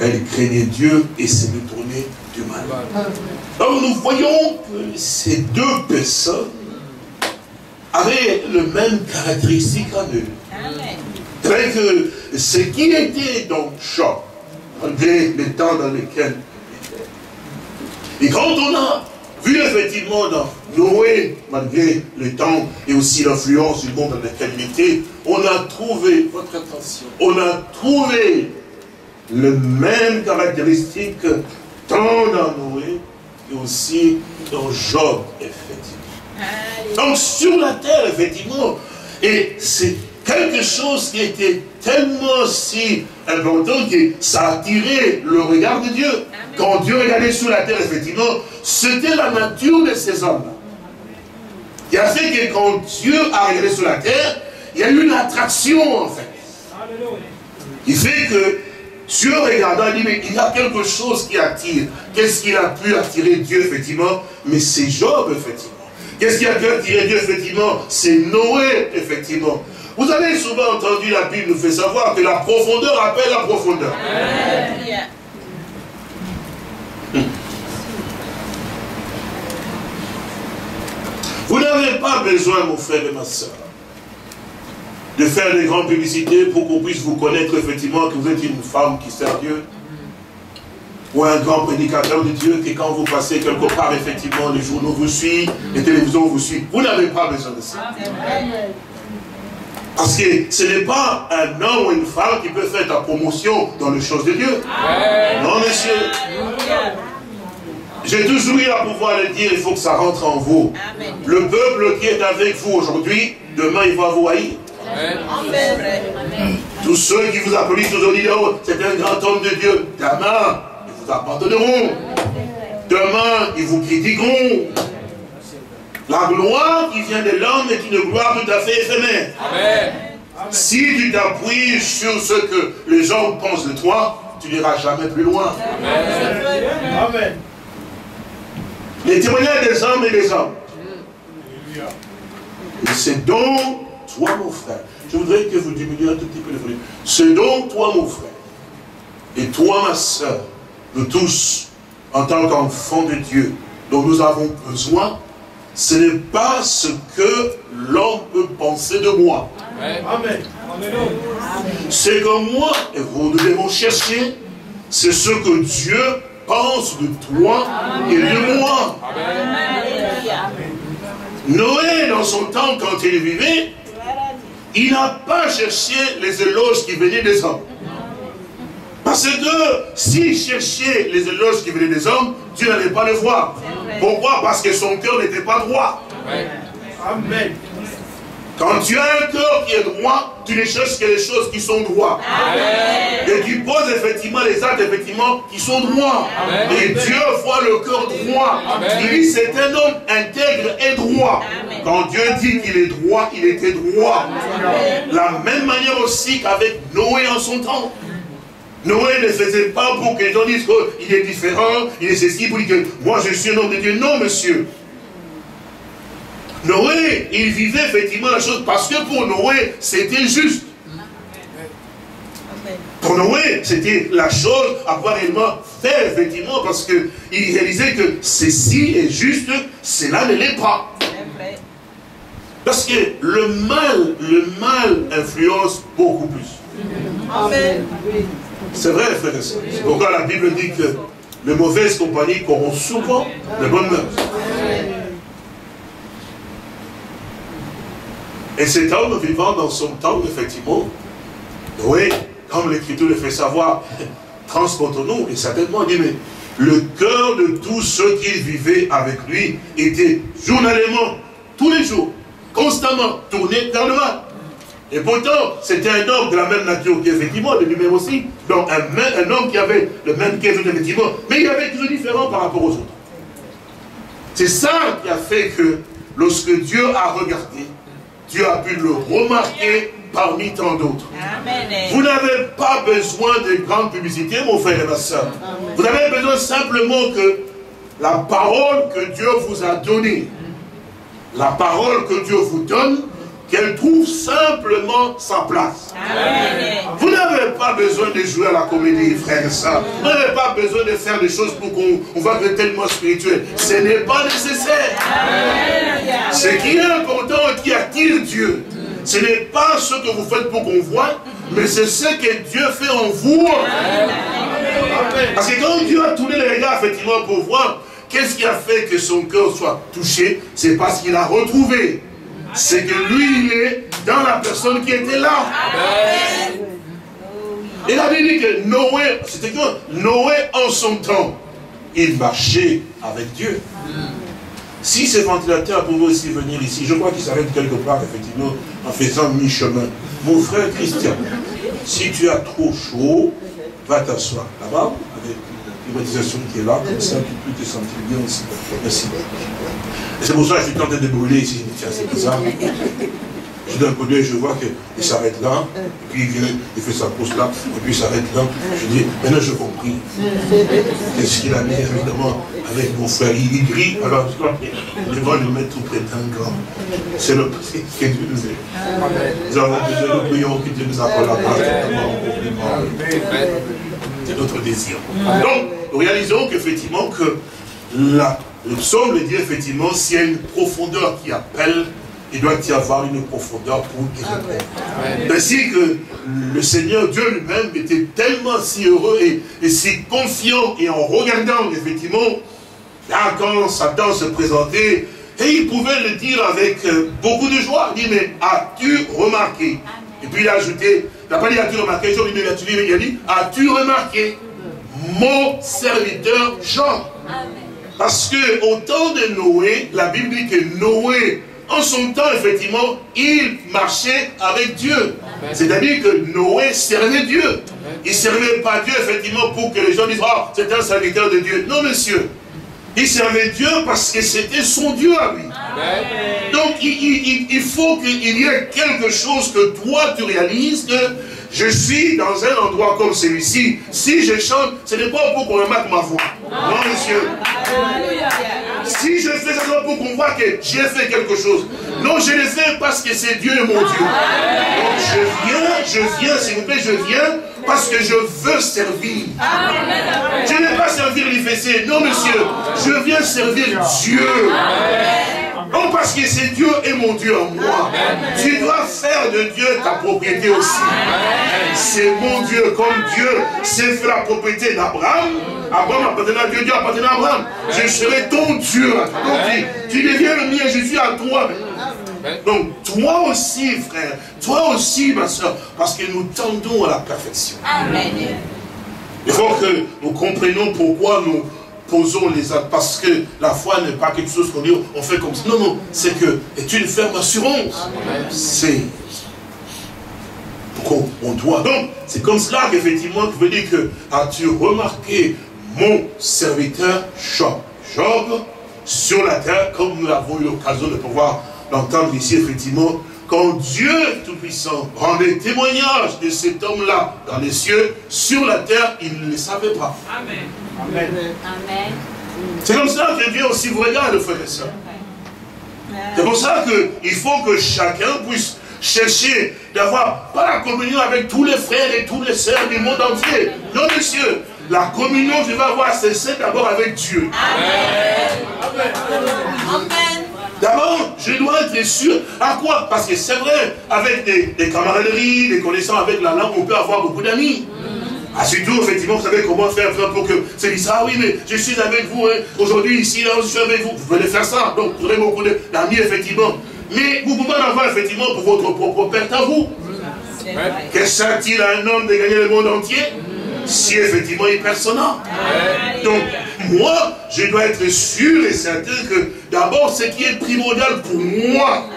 Elle craignait Dieu et s'est détournée du mal. Donc nous voyons que ces deux personnes avaient le même caractéristique en eux. C'est que ce qui était dans Job, malgré les temps dans lesquels il était. Et quand on a vu effectivement dans Noé, malgré le temps et aussi l'influence du monde dans lequel il était, on a trouvé, votre attention, on a trouvé le même caractéristique tant dans Noé et aussi dans Job, effectivement. Donc sur la terre, effectivement, et c'est quelque chose qui était tellement si important que ça a attiré le regard de Dieu. Quand Dieu regardait sur la terre, effectivement, c'était la nature de ces hommes-là. Qui a fait que quand Dieu a regardé sur la terre, il y a eu une attraction, en fait. Il fait que Dieu regardant, il dit, mais il y a quelque chose qui attire. Qu'est-ce qu'il a pu attirer Dieu, effectivement? Mais c'est Job, effectivement. Qu'est-ce qui a pu attirer Dieu, effectivement? C'est Noé, effectivement. Vous avez souvent entendu, la Bible nous fait savoir que la profondeur appelle la profondeur. Vous n'avez pas besoin, mon frère et ma soeur, de faire des grandes publicités pour qu'on puisse vous connaître effectivement que vous êtes une femme qui sert Dieu. Ou un grand prédicateur de Dieu que quand vous passez quelque part, effectivement, les journaux vous suivent, les télévisions vous suivent. Vous n'avez pas besoin de ça. Parce que ce n'est pas un homme ou une femme qui peut faire ta promotion dans les choses de Dieu. Non, monsieur. J'ai toujours eu à pouvoir le dire, il faut que ça rentre en vous. Le peuple qui est avec vous aujourd'hui, demain il va vous haïr. Tous ceux qui vous applaudissent aujourd'hui, oh, c'est un grand homme de Dieu. Demain, ils vous abandonneront. Demain, ils vous critiqueront. La gloire qui vient de l'homme est une gloire tout à fait éphémère. Si tu t'appuies sur ce que les gens pensent de toi, tu n'iras jamais plus loin. Amen. Les témoignages des hommes et des hommes. Et c'est donc toi, mon frère, je voudrais que vous diminuiez un tout petit peu le volume. C'est donc toi, mon frère, et toi, ma soeur, nous tous, en tant qu'enfants de Dieu, dont nous avons besoin, ce n'est pas ce que l'homme peut penser de moi. Amen. C'est que moi, et vous devons chercher, c'est ce que Dieu pense de toi et de moi. Noé, dans son temps, quand il vivait, il n'a pas cherché les éloges qui venaient des hommes. Parce que s'il cherchait les éloges qui venaient des hommes, Dieu n'allait pas le voir. Pourquoi? Parce que son cœur n'était pas droit. Amen. Quand tu as un cœur qui est droit, tu ne cherches que les choses qui sont droits. Et tu poses effectivement les actes effectivement qui sont droits. Et Dieu voit le cœur droit. Il dit c'est un homme intègre et droit. Quand Dieu dit qu'il est droit, il était droit. La même manière aussi qu'avec Noé en son temps. Noé ne faisait pas pour que les gens disent qu'il est différent, il est ceci, pour dire que moi je suis un homme de Dieu. Non, monsieur. Noé, il vivait effectivement la chose parce que pour Noé, c'était juste. Pour Noé, c'était la chose à pouvoir réellement faire, effectivement, parce qu'il réalisait que ceci est juste, cela ne l'est pas. Parce que le mal, le mal influence beaucoup plus. Amen. C'est vrai, frère et sœurs. C'est pourquoi la Bible dit que les mauvaises compagnies corrompent souvent les bonnes mœurs? Et cet homme vivant dans son temps, effectivement, oui, comme l'Écriture le fait savoir, transportons-nous, et certainement dit, mais le cœur de tous ceux qui vivaient avec lui était journalièrement, tous les jours, constamment tourné vers le mal. Et pourtant, c'était un homme de la même nature qu'effectivement, de lui-même aussi. Donc un, homme qui avait le même de effectivement, mais il avait quelque différent par rapport aux autres. C'est ça qui a fait que lorsque Dieu a regardé, Dieu a pu le remarquer parmi tant d'autres. Vous n'avez pas besoin de grande publicité, mon frère et ma soeur. Vous avez besoin simplement que la parole que Dieu vous a donnée, la parole que Dieu vous donne, qu'elle trouve simplement sa place. Vous n'avez pas besoin de jouer à la comédie, frère et soeur. Vous n'avez pas besoin de faire des choses pour qu'on voit que tellement spirituel. Ce n'est pas nécessaire. Ce qui est important et qui attire Dieu, ce n'est pas ce que vous faites pour qu'on voit, mais c'est ce que Dieu fait en vous. Parce que quand Dieu a tourné les regards, effectivement, pour voir, qu'est-ce qui a fait que son cœur soit touché C'est parce qu'il a retrouvé c'est que lui, il est dans la personne qui était là. Il avait dit que Noé, c'était quoi? Noé en son temps, il marchait avec Dieu. Si ces ventilateurs pouvaient aussi venir ici, je crois qu'ils s'arrêtent quelque part, effectivement, en faisant mi-chemin. Mon frère Christian, si tu as trop chaud, va t'asseoir là-bas, avec climatisation qui est là, comme ça, tu peux te sentir bien aussi. Merci. Et c'est pour ça que je suis tenté de brûler ici. Tiens, c'est bizarre. Je donne un coup d'œil, je vois qu'il s'arrête là, et puis il vient, il fait sa pause là, et puis il s'arrête là. Je dis, maintenant je compris. Qu'est-ce qu'il a mis, évidemment, avec mon frère Il gris, alors je vais le mettre d'un grand. C'est le prix que Dieu nous est. Nous avons besoin, nous prions que Dieu nous accorde la grâce. C'est notre désir. Donc, nous réalisons qu'effectivement, que la, le psaume le dit effectivement, s'il y a une profondeur qui appelle, il doit y avoir une profondeur pour y répondre. Ainsi que le Seigneur Dieu lui-même était tellement si heureux et, si confiant et en regardant effectivement, là quand Satan se présentait, et il pouvait le dire avec euh, beaucoup de joie. Il dit, mais as-tu remarqué? Et puis il a ajouté, il n'a pas dit as-tu remarqué, il a dit, as-tu remarqué mon serviteur Jean Parce que au temps de Noé, la Bible dit que Noé, en son temps, effectivement, il marchait avec Dieu. C'est-à-dire que Noé servait Dieu. Il ne servait pas Dieu, effectivement, pour que les gens disent, oh, c'est un serviteur de Dieu. Non, monsieur. Il servait Dieu parce que c'était son Dieu à lui. Donc il, faut qu'il y ait quelque chose que toi tu réalises que je suis dans un endroit comme celui-ci. Si je chante, ce n'est pas pour qu'on remarque ma voix. Non, monsieur. Si je fais ça, c'est pour qu'on voit que j'ai fait quelque chose. Non, je le fais parce que c'est Dieu mon Dieu. Donc je viens, je viens, s'il vous plaît, je viens parce que je veux servir. Je ne vais pas servir fessées. Non, monsieur. Je viens servir Dieu. Non parce que c'est Dieu et mon Dieu en moi. Tu dois faire de Dieu ta propriété aussi. C'est mon Dieu, comme Dieu s'est fait la propriété d'Abraham. Abraham appartenait à Dieu, Dieu appartenait à Abraham. Je serai ton Dieu. Donc, tu deviens le mien, je suis à toi. Donc, toi aussi, frère, toi aussi, ma soeur, parce que nous tendons à la perfection. Amen. Il faut que nous comprenions pourquoi nous posons les actes, parce que la foi n'est pas quelque chose qu'on dit, on fait comme ça. Non, non, c'est que, est une ferme assurance. C'est on doit. Donc, c'est comme cela qu'effectivement, tu veux dire que, as-tu remarqué mon serviteur Job? Job, sur la terre, comme nous avons eu l'occasion de pouvoir l'entendre ici, effectivement, quand Dieu Tout-Puissant rendait témoignage de cet homme-là dans les cieux, sur la terre, il ne le savait pas. Amen. Amen. C'est comme ça que Dieu aussi vous regarde, frère et soeur. C'est pour ça qu'il faut que chacun puisse chercher d'avoir pas la communion avec tous les frères et tous les sœurs du monde entier. Non, monsieur. La communion, je vais avoir, c'est d'abord avec Dieu. Amen. Amen. D'abord, je dois être sûr. À quoi? Parce que c'est vrai, avec des, des, camaraderies, des connaissances avec la langue, on peut avoir beaucoup d'amis. Ah, surtout, effectivement, vous savez comment faire pour que c'est dit ça, ah oui, mais je suis avec vous, hein. aujourd'hui, ici, là, je suis avec vous. Vous pouvez faire ça. Donc, vous aurez beaucoup d'amis, effectivement. Mais vous pouvez en avoir, effectivement, pour votre propre perte à vous. Que sert-il à un homme de gagner le monde entier? Si effectivement il perd son âme. Donc, moi, je dois être sûr et certain que d'abord, ce qui est primordial pour moi,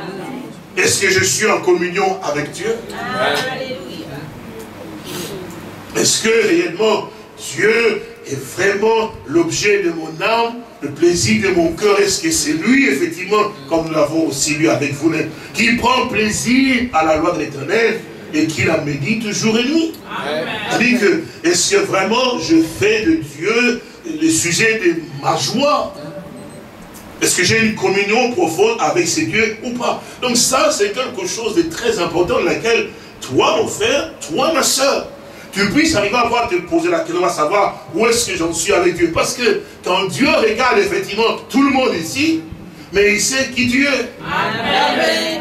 est-ce que je suis en communion avec Dieu? Est-ce que réellement Dieu est vraiment l'objet de mon âme, le plaisir de mon cœur? Est-ce que c'est lui, effectivement, comme nous l'avons aussi lu avec vous-même, qui prend plaisir à la loi de l'éternel? Et qui la médite jour et nuit. C'est-à-dire que, est-ce que vraiment je fais de Dieu le sujet de ma joie Est-ce que j'ai une communion profonde avec ces dieux ou pas? Donc ça, c'est quelque chose de très important dans laquelle toi, mon frère, toi, ma soeur, tu puisses arriver à voir te poser la question, à savoir où est-ce que j'en suis avec Dieu? Parce que quand Dieu regarde effectivement tout le monde ici, mais il sait qui Dieu est.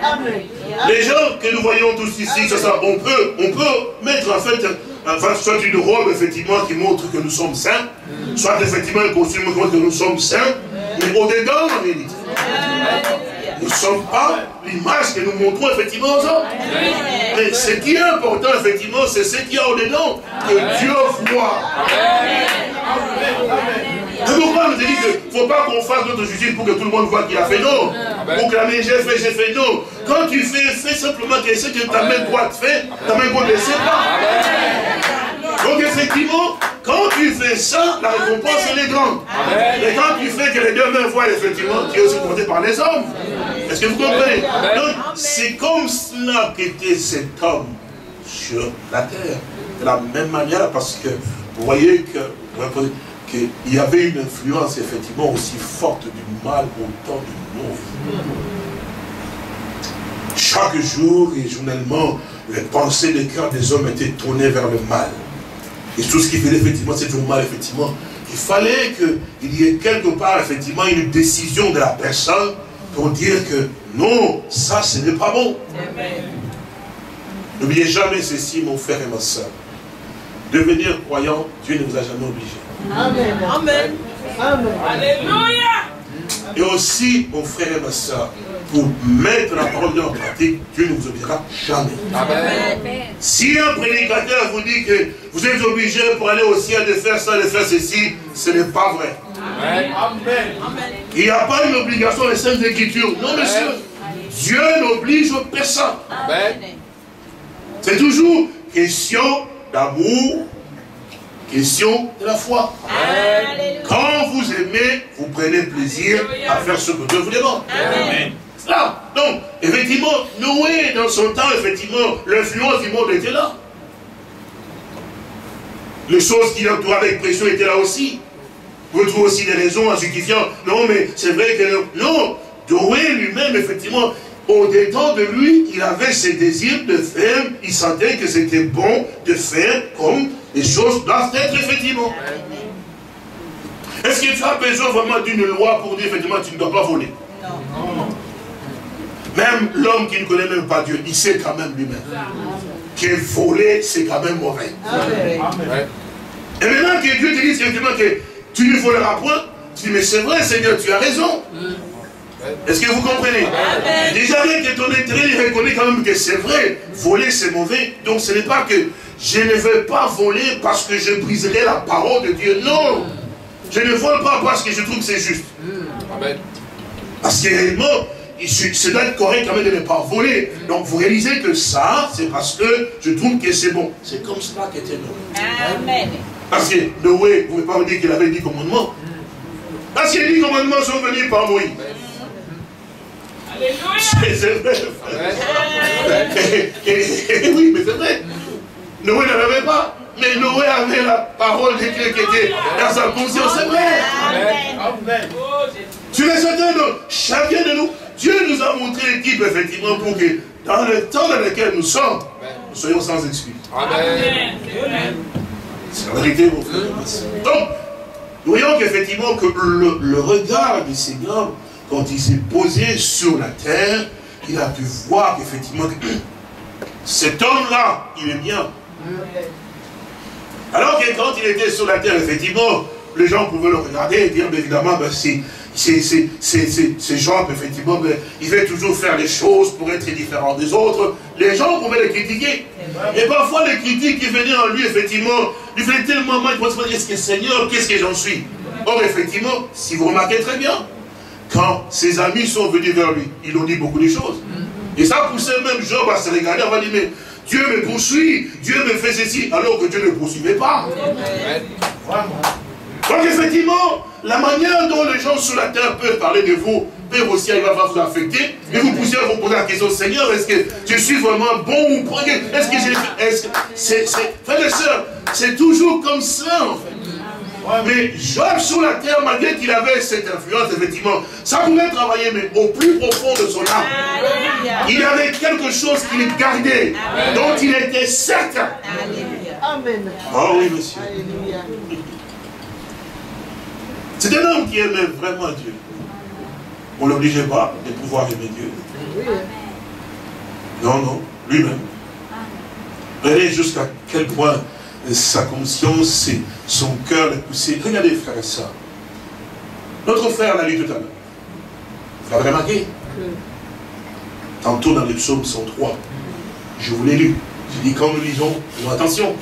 Amen. Les gens que nous voyons tous ici, ça, on, peut, on peut mettre en fait enfin, soit une robe effectivement qui montre que nous sommes saints, soit effectivement un costume qui montre que nous sommes saints, mais au-dedans, en réalité, nous ne sommes pas l'image que nous montrons effectivement aux hommes. Mais ce qui est important, effectivement, c'est ce qu'il y a au-dedans, que Dieu voit. C'est pourquoi nous dit qu'il ne faut pas qu'on fasse notre justice pour que tout le monde voit qu'il a fait non. Pour clamer j'ai fait, j'ai fait non. Quand tu fais, fais simplement ce que ta main droite fait, ta main gauche ne sait pas. Donc effectivement, quand tu fais ça, la récompense elle est grande. Et quand tu fais que les deux mains voient, effectivement, tu es supporté par les hommes. Est-ce que vous comprenez? Donc c'est comme cela qu'était cet homme sur la terre. De la même manière, parce que vous voyez que qu'il y avait une influence effectivement aussi forte du mal au temps du monde. Chaque jour et journellement, les pensées des cœurs des hommes étaient tournées vers le mal. Et tout ce qui faisait effectivement, c'est du mal, effectivement. Il fallait qu'il y ait quelque part, effectivement, une décision de la personne pour dire que non, ça, ce n'est pas bon. N'oubliez jamais ceci, mon frère et ma soeur. Devenir croyant, Dieu ne vous a jamais obligé. Amen. Amen. Alléluia. Et aussi, mon frère et ma soeur, pour mettre la parole de en pratique, Dieu ne vous obligera jamais. Amen. Si un prédicateur vous dit que vous êtes obligé pour aller au ciel de faire ça, de faire ceci, ce n'est pas vrai. Amen. Il n'y a pas une obligation des Saintes Écritures. Non, monsieur. Dieu n'oblige personne. C'est toujours question d'amour, question de la foi. Quand vous aimez, vous prenez plaisir à faire ce que Dieu vous demande. Là, donc, effectivement, Noé, dans son temps, effectivement, l'influence du monde était là. Les choses qui l'entouraient avec pression étaient là aussi. Vous trouvez aussi des raisons en justifiant. Non, mais c'est vrai que... Non, Noé lui-même, effectivement, au-dedans de lui, il avait ses désirs de faire, il sentait que c'était bon de faire comme les choses doivent être effectivement. Est-ce que tu as besoin vraiment d'une loi pour dire effectivement tu ne dois pas voler? Non. Même l'homme qui ne connaît même pas Dieu, il sait quand même lui-même que voler, c'est quand même mauvais. Et maintenant que Dieu te dit effectivement que tu ne voleras point, tu dis mais c'est vrai Seigneur, tu as raison. Est-ce que vous comprenez Déjà bien que ton intérêt, il reconnaît quand même que c'est vrai, voler c'est mauvais. Donc ce n'est pas que je ne vais pas voler parce que je briserai la parole de Dieu. Non Je ne vole pas parce que je trouve que c'est juste. Parce que réellement, c'est doit être correct quand même de ne pas voler. Donc vous réalisez que ça, c'est parce que je trouve que c'est bon. C'est comme cela qu'était Noé. Amen. Parce que Noé, vous ne pouvez pas me dire qu'il avait dit commandements. Parce que les dix commandements sont venus par Moïse. C'est vrai, oui, mais c'est vrai. Noé n'en avait pas. Mais Noé avait la parole de Dieu qui était dans sa conscience. C'est vrai. Amen. Tu es certain, donc, chacun de nous, Dieu nous a montré l'équipe, effectivement, pour que dans le temps dans lequel nous sommes, nous soyons sans excuse. Amen. C'est la vérité, mon frère. Donc, nous voyons qu'effectivement, que le, le regard du Seigneur, quand il s'est posé sur la terre, il a pu voir qu'effectivement, cet homme-là, il est bien. Alors que quand il était sur la terre, effectivement, les gens pouvaient le regarder et dire, évidemment, ben, c'est Job, effectivement, ben, il veut toujours faire les choses pour être différent des autres. Les gens pouvaient le critiquer. Et parfois, les critiques qui venaient en lui, effectivement, lui faisaient tellement mal, il se dire, est-ce que Seigneur, qu'est-ce que j'en suis? Or, effectivement, si vous remarquez très bien, quand ses amis sont venus vers lui, ils ont dit beaucoup de choses. Et ça poussait même Job à se regarder, on va dire, mais Dieu me poursuit, Dieu me fait ceci, alors que Dieu ne poursuivait pas. Donc effectivement, la manière dont les gens sur la terre peuvent parler de vous, peuvent aussi va vous affecter, et vous poussez à vous poser la question, Seigneur, est-ce que je suis vraiment bon ou pas? Est-ce que j'ai... Est-ce frères et sœurs, c'est toujours comme ça, en fait. Mais Job sur la terre, malgré qu'il avait cette influence, effectivement, ça pouvait travailler, mais au plus profond de son âme, il avait quelque chose qu'il gardait, dont il était certain. Amen. Oh oui, monsieur. C'est un homme qui aimait vraiment Dieu. On ne l'obligeait pas de pouvoir aimer Dieu. Non, non, lui-même. Regardez jusqu'à quel point sa conscience, son cœur l'a poussé. Regardez, frère et soeur. Notre frère l'a lu tout à l'heure. Vous l'avez remarqué? Tantôt dans le psaume 103, je vous l'ai lu. Je dis quand nous lisons, faisons attention.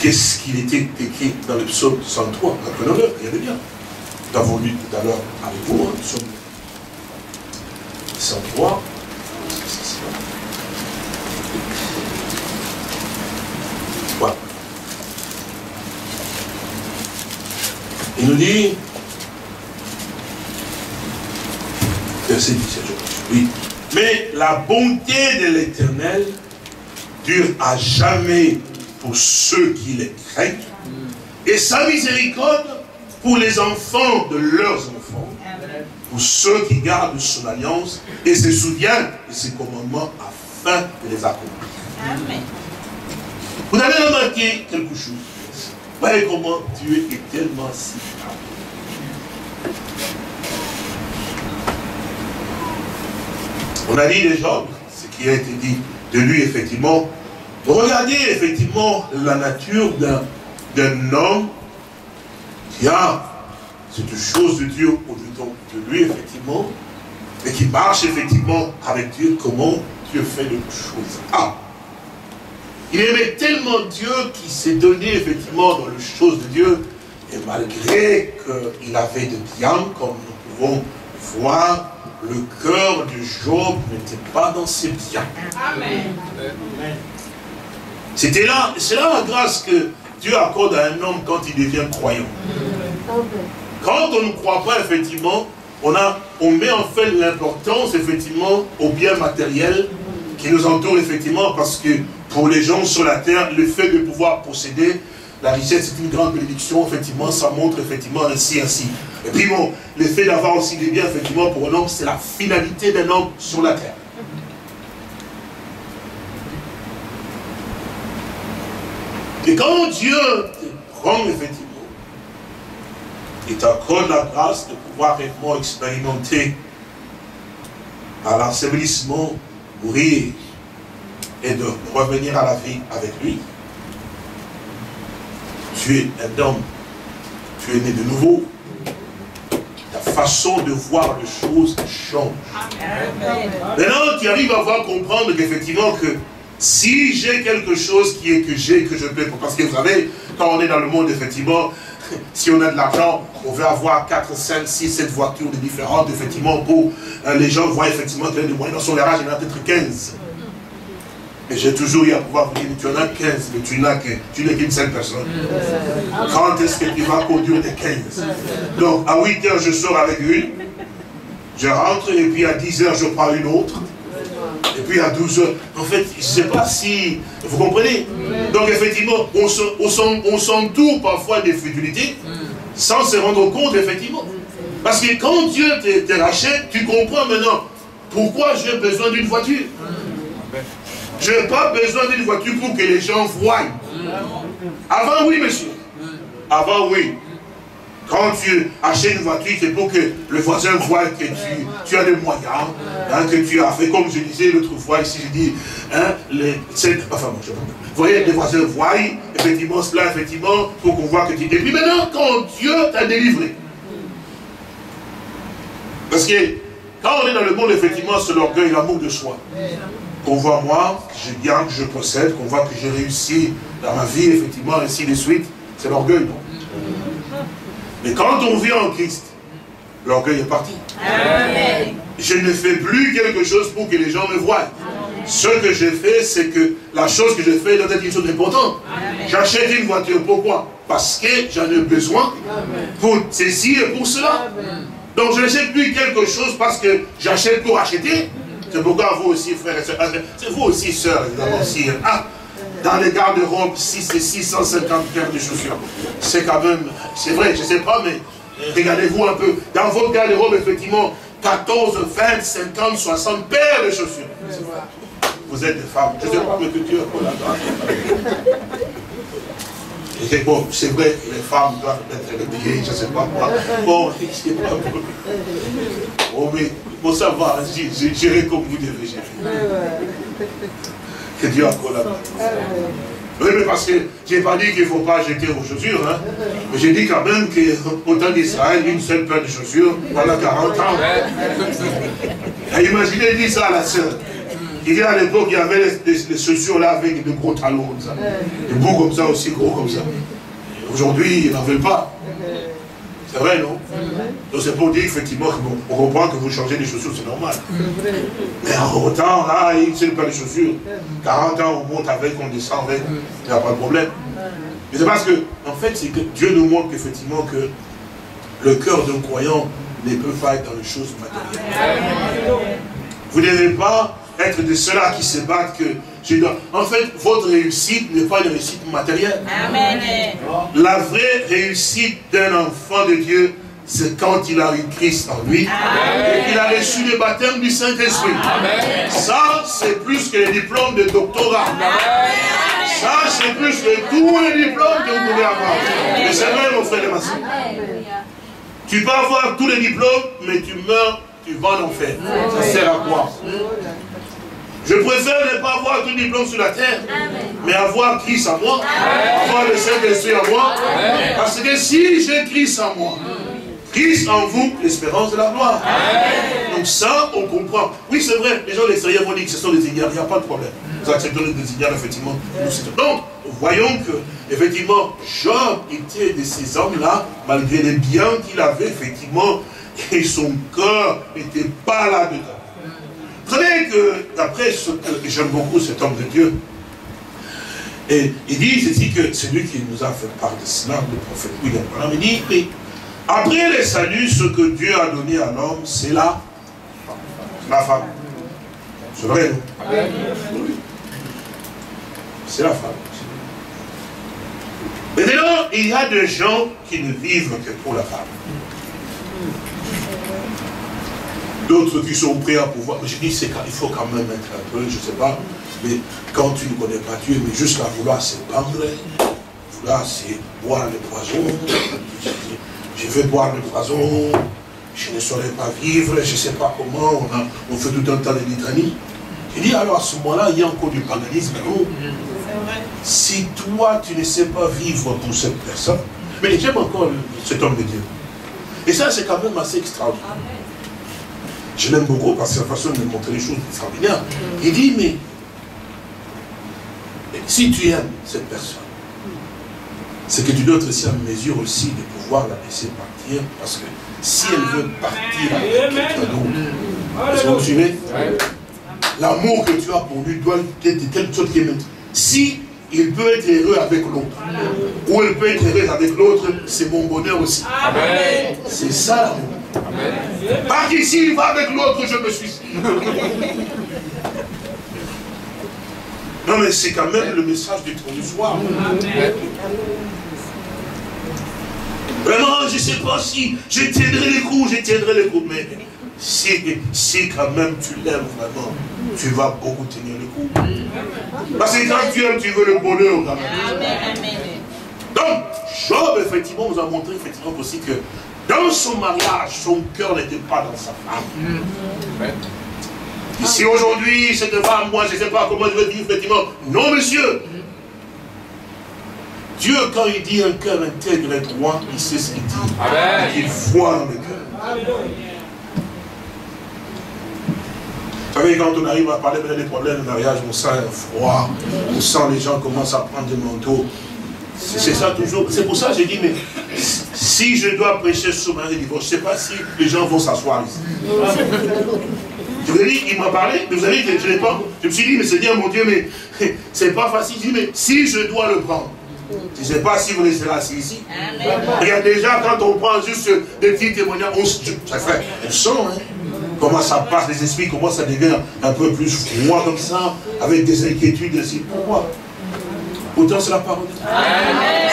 Qu'est-ce qu'il était écrit dans le psaume 103 Apprenons-le, regardez bien. Nous avons lu tout à l'heure avec vous, hein, psaume 103. Voilà. Il nous dit, verset 17, oui, mais la bonté de l'éternel dure à jamais pour ceux qui les craignent, et sa miséricorde pour les enfants de leurs enfants, pour ceux qui gardent son alliance et se souviennent de ses commandements afin de les accomplir. Amen. Vous avez remarqué quelque chose Voyez comment Dieu est tellement si On a dit déjà ce qui a été dit de lui, effectivement, Regardez effectivement la nature d'un homme qui a cette chose de Dieu au-dedans de lui, effectivement, et qui marche effectivement avec Dieu, comment Dieu fait les choses? Ah Il aimait tellement Dieu qu'il s'est donné effectivement dans les choses de Dieu, et malgré qu'il avait de bien, comme nous pouvons voir, le cœur de Job n'était pas dans ses biens. Amen. C'était là, c'est là la grâce que Dieu accorde à un homme quand il devient croyant. Quand on ne croit pas, effectivement, on, a, on met en fait l'importance, effectivement, au bien matériel qui nous entoure, effectivement, parce que pour les gens sur la terre, le fait de pouvoir posséder la richesse, c'est une grande bénédiction, effectivement, ça montre, effectivement, ainsi, ainsi. Et puis bon, le fait d'avoir aussi des biens, effectivement, pour un homme, c'est la finalité d'un homme sur la terre. Et quand Dieu te prend effectivement, il t'accorde la grâce de pouvoir réellement expérimenter par l'ensevelissement, mourir et de revenir à la vie avec lui. Tu es un homme, tu es né de nouveau. Ta façon de voir les choses change. Maintenant, tu arrives à voir comprendre qu'effectivement que si j'ai quelque chose qui est que j'ai, que je peux, parce que vous savez, quand on est dans le monde, effectivement, si on a de l'argent, on veut avoir 4, 5, 6, 7 voitures différentes, effectivement, pour euh, les gens voient effectivement que les moyens dans son garage, il y en a peut-être 15. Et j'ai toujours eu à pouvoir vous dire, tu en as 15, mais tu n'as qu'une seule personne. Quand est-ce que tu vas conduire des 15 Donc, à 8 heures, je sors avec une. Je rentre et puis à 10 heures, je prends une autre. Et puis à 12 heures. En fait, je ne sais pas si... Vous comprenez Donc effectivement, on s'entoure parfois des futilités sans se rendre compte, effectivement. Parce que quand Dieu te, rachète, tu comprends maintenant pourquoi j'ai besoin d'une voiture. Je n'ai pas besoin d'une voiture pour que les gens voient. Avant, oui, monsieur. Avant, oui. Quand tu achètes une voiture, c'est pour que le voisin voit que tu, as des moyens, hein, que tu as fait, comme je disais l'autre fois ici, je dis, hein, les, enfin, bon, vous voyez, les voisins voient, effectivement, cela, effectivement, pour qu'on voit que tu... Et puis maintenant, quand Dieu t'a délivré, parce que quand on est dans le monde, effectivement, c'est l'orgueil, l'amour de soi. Qu'on voit moi, que j'ai bien, que je possède, qu'on voit que j'ai réussi dans ma vie, effectivement, ainsi de suite, c'est l'orgueil, non? Mais quand on vit en Christ, l'orgueil est parti. Je ne fais plus quelque chose pour que les gens me voient. Ce que je fais, c'est que la chose que je fais doit être une chose importante. J'achète une voiture. Pourquoi? Parce que j'en ai besoin pour ceci et pour cela. Donc je n'achète plus quelque chose parce que j'achète pour acheter. C'est pourquoi vous aussi, frères et sœurs, c'est vous aussi, sœurs, évidemment, aussi. Ah, dans les garde-robes, si c'est 650 paires de chaussures. C'est quand même, c'est vrai, je ne sais pas, mais regardez-vous un peu. Dans votre garde-robe, effectivement, 14, 20, 50, 60 paires de chaussures. Vous êtes des femmes. Je ne sais pas, Et bon, c'est vrai, les femmes doivent être habillées, je ne sais pas moi. Bon, je sais pas. Oh, mais pour savoir, j'irai comme vous devez gérer que Dieu a collaboré. Oui, mais parce que je n'ai pas dit qu'il ne faut pas jeter vos chaussures. Hein. Mais j'ai dit quand même qu'au temps d'Israël, une seule paire de chaussures pendant 40 ans. imaginez, il dit ça à la sœur. Il dit à l'époque, il y avait des, chaussures là avec de gros talons comme ça. Des bouts comme ça, aussi gros comme ça. Aujourd'hui, ils n'en veulent pas. C'est vrai, non Donc c'est pour dire effectivement qu'on comprend que vous changez les chaussures, c'est normal. Mais en autant, là, il ne pas les chaussures. 40 ans, on monte avec, on descend avec, il n'y a pas de problème. Mais c'est parce que, en fait, c'est que Dieu nous montre effectivement que le cœur d'un croyant ne peut pas être dans les choses matérielles. Vous ne devez pas être de ceux-là qui se battent que en fait, votre réussite n'est pas une réussite matérielle. Amen. La vraie réussite d'un enfant de Dieu, c'est quand il a eu Christ en lui et qu'il a reçu le baptême du Saint-Esprit. Ça, c'est plus que les diplômes de doctorat. Ça, c'est plus que tous les diplômes que vous pouvez avoir. Mais c'est vrai, mon frère et ma soeur. Tu peux avoir tous les diplômes, mais tu meurs, tu vas en enfer. Ça sert à quoi? Je préfère ne pas avoir tout diplôme sur la terre, mais avoir Christ en moi, avoir le Saint-Esprit en moi. Parce que si j'ai Christ en moi, Christ en vous, l'espérance de la gloire. Donc ça, on comprend. Oui, c'est vrai, les gens de l'extérieur vont dire que ce sont des ignares, il n'y a pas de problème. Nous acceptons les ignares, effectivement. Donc, voyons que, effectivement, Job était de ces hommes-là, malgré les biens qu'il avait, effectivement, et son cœur n'était pas là-dedans. Vous savez que, d'après ce que j'aime beaucoup cet homme de Dieu, et il dit ceci que c'est lui qui nous a fait part de cela, le prophète William Branham, il dit, mais après le salut, ce que Dieu a donné à l'homme, c'est la, la femme. C'est vrai, non? C'est la femme. Maintenant, il y a des gens qui ne vivent que pour la femme. D'autres qui sont prêts à pouvoir. Je dis, c'est il faut quand même être un peu, je ne sais pas, mais quand tu ne connais pas Dieu, mais jusqu'à vouloir se pendre, vouloir c'est boire le poison, je veux boire le poison, je ne saurais pas vivre, je ne sais pas comment, on, fait tout un tas de litanies. Je dis alors à ce moment-là, il y a encore du paganisme. Non? Si toi, tu ne sais pas vivre pour cette personne, mais j'aime encore cet homme de Dieu. Et ça, c'est quand même assez extraordinaire. Je l'aime beaucoup parce que la façon de montrer les choses extraordinaires. Il dit, mais si tu aimes cette personne, c'est que tu dois être aussi en mesure aussi de pouvoir la laisser partir parce que si elle veut partir avec quelqu'un d'autre, est-ce que vous suivez? L'amour que tu as pour lui doit être quelque chose qui est Si il peut être heureux avec l'autre, ou elle peut être heureuse avec l'autre, c'est mon bonheur aussi. C'est ça l'amour. Pas qu'ici, il va avec l'autre, je me suis. non, mais c'est quand même le message du soir. Vraiment, je ne sais pas si je tiendrai les coups, je tiendrai les coups, mais si, si quand même tu l'aimes vraiment, tu vas beaucoup tenir les coups. Parce que quand tu aimes, tu veux le bonheur quand même. Donc, Job, effectivement, nous a montré effectivement aussi que dans son mariage, son cœur n'était pas dans sa femme. Si aujourd'hui, cette femme, moi, je ne sais pas comment je vais vivre, effectivement. Non, monsieur. Dieu, quand il dit un cœur intègre et droit, il sait ce qu'il dit. Il voit dans le cœur. Vous savez, quand on arrive à parler des problèmes de mariage, on sent un froid, on sent les gens commencent à prendre des manteaux. C'est ça toujours. C'est pour ça que j'ai dit, mais si je dois prêcher sur mariage divorce, je ne sais pas si les gens vont s'asseoir ici. Je vous ai dit, il m'a parlé, mais vous avez dit que je n'ai pas. Je me suis dit, mais Seigneur, mon Dieu, mais c'est pas facile. Je dis, mais si je dois le prendre, je ne sais pas si vous laisserez assis ici. Il y a déjà, quand on prend juste des petits témoignages, on, ça fait, on sent, hein, comment ça passe les esprits, comment ça devient un peu plus froid comme ça, avec des inquiétudes ainsi. Pourquoi? Autant c'est la parole. Amen.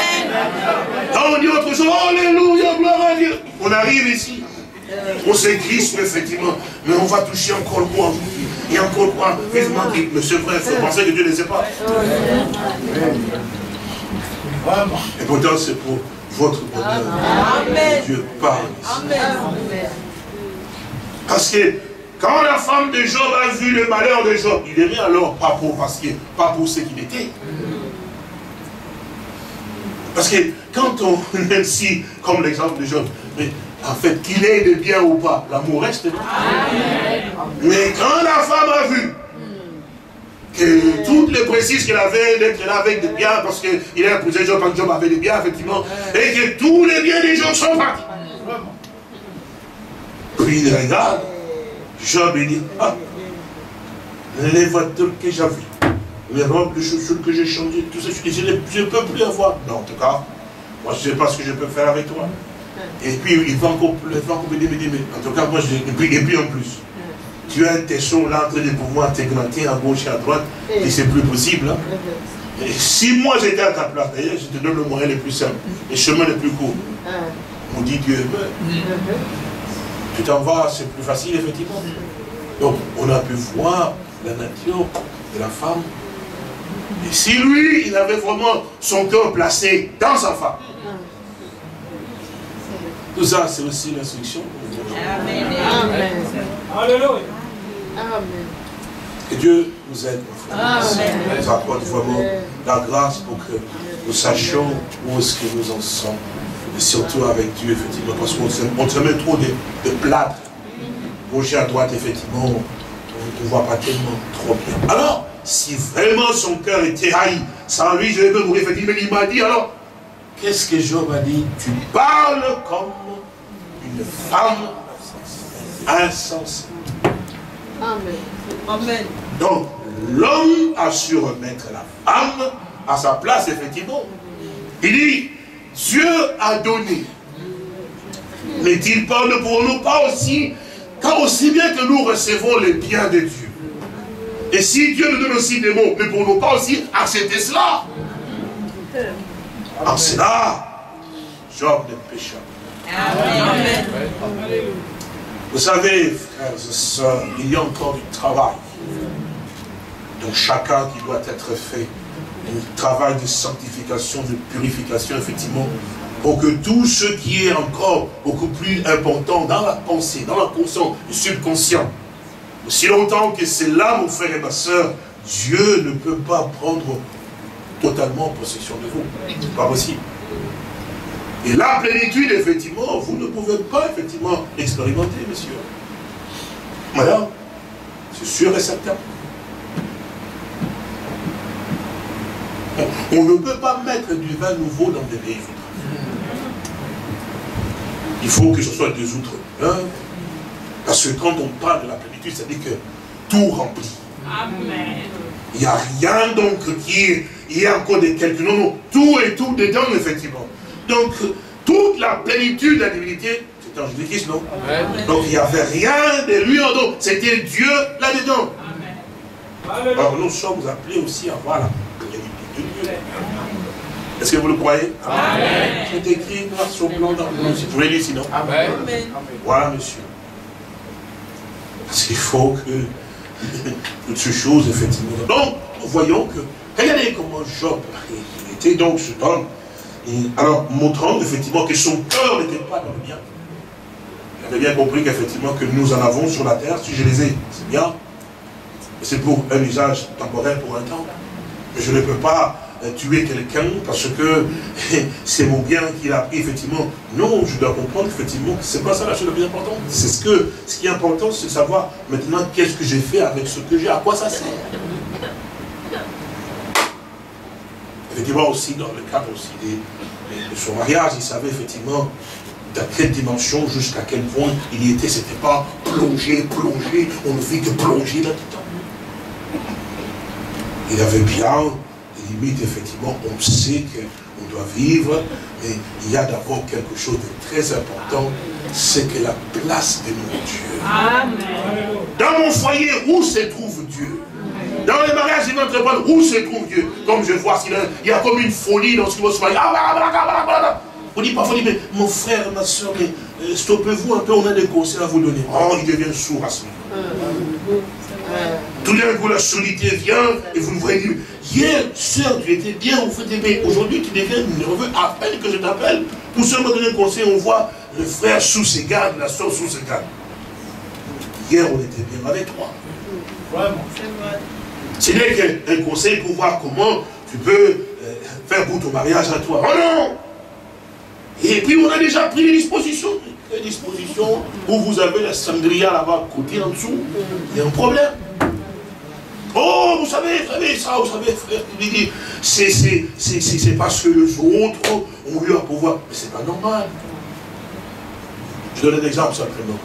Quand on dit autre chose, Alléluia, gloire à Dieu. On arrive ici. On s'écrispe effectivement, mais on va toucher encore quoi Et encore quoi Vivement, mais c'est vrai, il faut penser que Dieu ne sait pas. Et pourtant, c'est pour votre bonheur. Amen. Dieu parle. Amen. Parce que quand la femme de Job a vu le malheur de Job, il aimait alors pas pour, parce que, pas pour ce qu'il était. Parce que quand on, même si, comme l'exemple de Job, mais en fait, qu'il ait de bien ou pas, l'amour reste. Mais quand la femme a vu que toutes les précises qu'elle avait d'être là avec des biens, parce qu'il a épousé Job quand Job avait des biens, effectivement, et que tous les biens des gens sont partis. Puis il regarde, Job il dit, ah, les voitures que j'avais, les robes de chaussures que j'ai changées, tout ça, je ne peux plus avoir. Non, en tout cas, moi je ne sais pas ce que je peux faire avec toi. Et puis il va encore, il me dire, mais en tout cas, moi, je, et, puis, et puis en plus, tu as un tesson là en train de pouvoir t'églanter à gauche et à droite, et c'est plus possible. Hein. Et si moi j'étais à ta place, d'ailleurs, je te donne le moyen le plus simple, le chemin le plus court. On dit Dieu Tu t'en vas, c'est plus facile, effectivement. Donc, on a pu voir la nature de la femme et si lui, il avait vraiment son cœur placé dans sa femme, tout ça, c'est aussi l'instruction. Amen. Amen. Alléluia. Amen. Que Dieu nous aide, mon frère. Amen. nous apporte vraiment la grâce pour que nous sachions où est-ce que nous en sommes. Et surtout avec Dieu, effectivement, parce qu'on se met trop de, de plâtre. Gauche à droite, effectivement, on ne voit pas tellement trop bien. Alors, si vraiment son cœur était haï, sans lui, je vais mourir. Mais il m'a dit alors, qu'est-ce que Job a dit? Tu parles comme une femme insensée. Amen. Amen. Donc, l'homme a su remettre la femme à sa place, effectivement. Il dit, Dieu a donné. Mais il parle ne pourrons-nous pas aussi, car aussi bien que nous recevons les biens de Dieu, et si Dieu nous donne aussi des mots, ne pouvons pas aussi accepter cela En cela, Job ne pécha Amen. Vous savez, frères et sœurs, il y a encore du travail. Donc chacun qui doit être fait. Un travail de sanctification, de purification, effectivement, pour que tout ce qui est encore beaucoup plus important dans la pensée, dans la conscience, le subconscient, aussi longtemps que c'est là, mon frère et ma soeur, Dieu ne peut pas prendre totalement possession de vous. Pas possible. Et la plénitude, effectivement, vous ne pouvez pas, effectivement, expérimenter, monsieur. Voilà. C'est sûr et certain. On ne peut pas mettre du vin nouveau dans des vieilles Il faut que ce soit des outres Parce que quand on parle de la plénitude, c'est-à-dire que tout remplit. Amen. Il n'y a rien donc qui il y a encore des quelques. Non, non, tout est tout dedans, effectivement. Donc, toute la plénitude de la divinité, C'était en Jésus-Christ, non? Donc il n'y avait rien de lui en dehors. C'était Dieu là-dedans. Alors nous sommes appelés aussi à voir la. Est-ce que vous le croyez Amen. C'est écrit noir sur blanc dans le Vous voulez lire sinon Amen. Voilà, monsieur. Parce qu'il faut que toutes ces choses, effectivement. Donc, nous voyons que, regardez comment Job était donc cet homme, alors montrant effectivement que son cœur n'était pas dans le bien. Il avait bien compris qu'effectivement que nous en avons sur la terre, si je les ai, c'est bien. C'est pour un usage temporaire pour un temps. Mais je ne peux pas tuer quelqu'un parce que c'est mon bien qu'il a pris, effectivement. Non, je dois comprendre, effectivement, que c'est pas ça la chose la plus importante. C'est ce que, ce qui est important, c'est de savoir maintenant qu'est-ce que j'ai fait avec ce que j'ai, à quoi ça sert. Effectivement, aussi, dans le cadre aussi de son mariage, il savait effectivement dans quelle dimension, jusqu'à quel point il y était. C'était pas plonger, plonger, on ne vit que plonger là-dedans. Il avait bien effectivement, on sait qu'on doit vivre, mais il y a d'abord quelque chose de très important, c'est que la place de mon Dieu. Dans mon foyer, où se trouve Dieu? Dans les mariages et l'entrepreneuriat, où se trouve Dieu? Comme je vois, il y a comme une folie dans ce qui va se faire. On dit parfois, mais mon frère, ma soeur, mais euh, stoppez-vous un peu, on a des conseils à vous donner. Oh, il devient sourd à ce moment. Tout d'un coup, la solitude vient et vous le voyez Hier, soeur, tu étais bien, vous faites mais aujourd'hui, tu deviens nerveux à peine que je t'appelle. Pour seulement donner un conseil, on voit le frère sous ses gardes, la soeur sous ses gardes. Hier, on était bien avec toi. Vraiment. Ce n'est qu'un conseil pour voir comment tu peux euh, faire pour ton mariage à toi. Oh non Et puis, on a déjà pris les dispositions. Les dispositions où vous avez la sangria là-bas, côté en dessous. Il y a un problème. Oh, vous savez, vous savez ça, vous savez, frère, c'est parce que les autres ont eu un pouvoir. Mais c'est pas normal. Je donne un exemple simplement.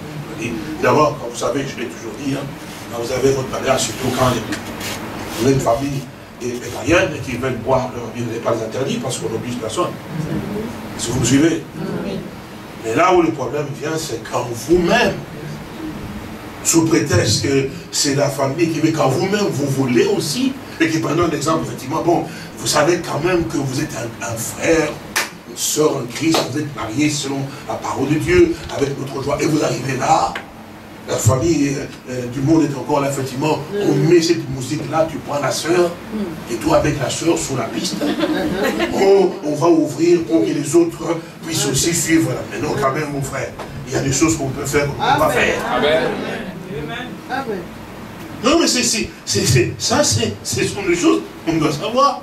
D'abord, comme vous savez, je l'ai toujours dit, hein, quand vous avez votre mariage, surtout quand vous avez une famille païenne qui veulent boire leur vie, n'avez pas les interdits parce qu'on n'oblige personne. Si vous me suivez? Mais là où le problème vient, c'est quand vous-même, sous prétexte que c'est la famille qui veut quand vous-même vous voulez aussi, et qui prenons l'exemple, effectivement, bon, vous savez quand même que vous êtes un, frère, une soeur en Christ, vous êtes mariés selon la parole de Dieu, avec notre joie, et vous arrivez là, la famille euh, euh, du monde est encore là, effectivement, on met cette musique-là, tu prends la soeur, et toi avec la soeur sur la piste, oh, on va ouvrir pour que les autres puissent aussi suivre. Mais non, quand même, mon frère, il y a des choses qu'on peut faire qu'on ne peut pas faire. Amen. Non, mais c'est ça, ce sont des choses qu'on doit savoir.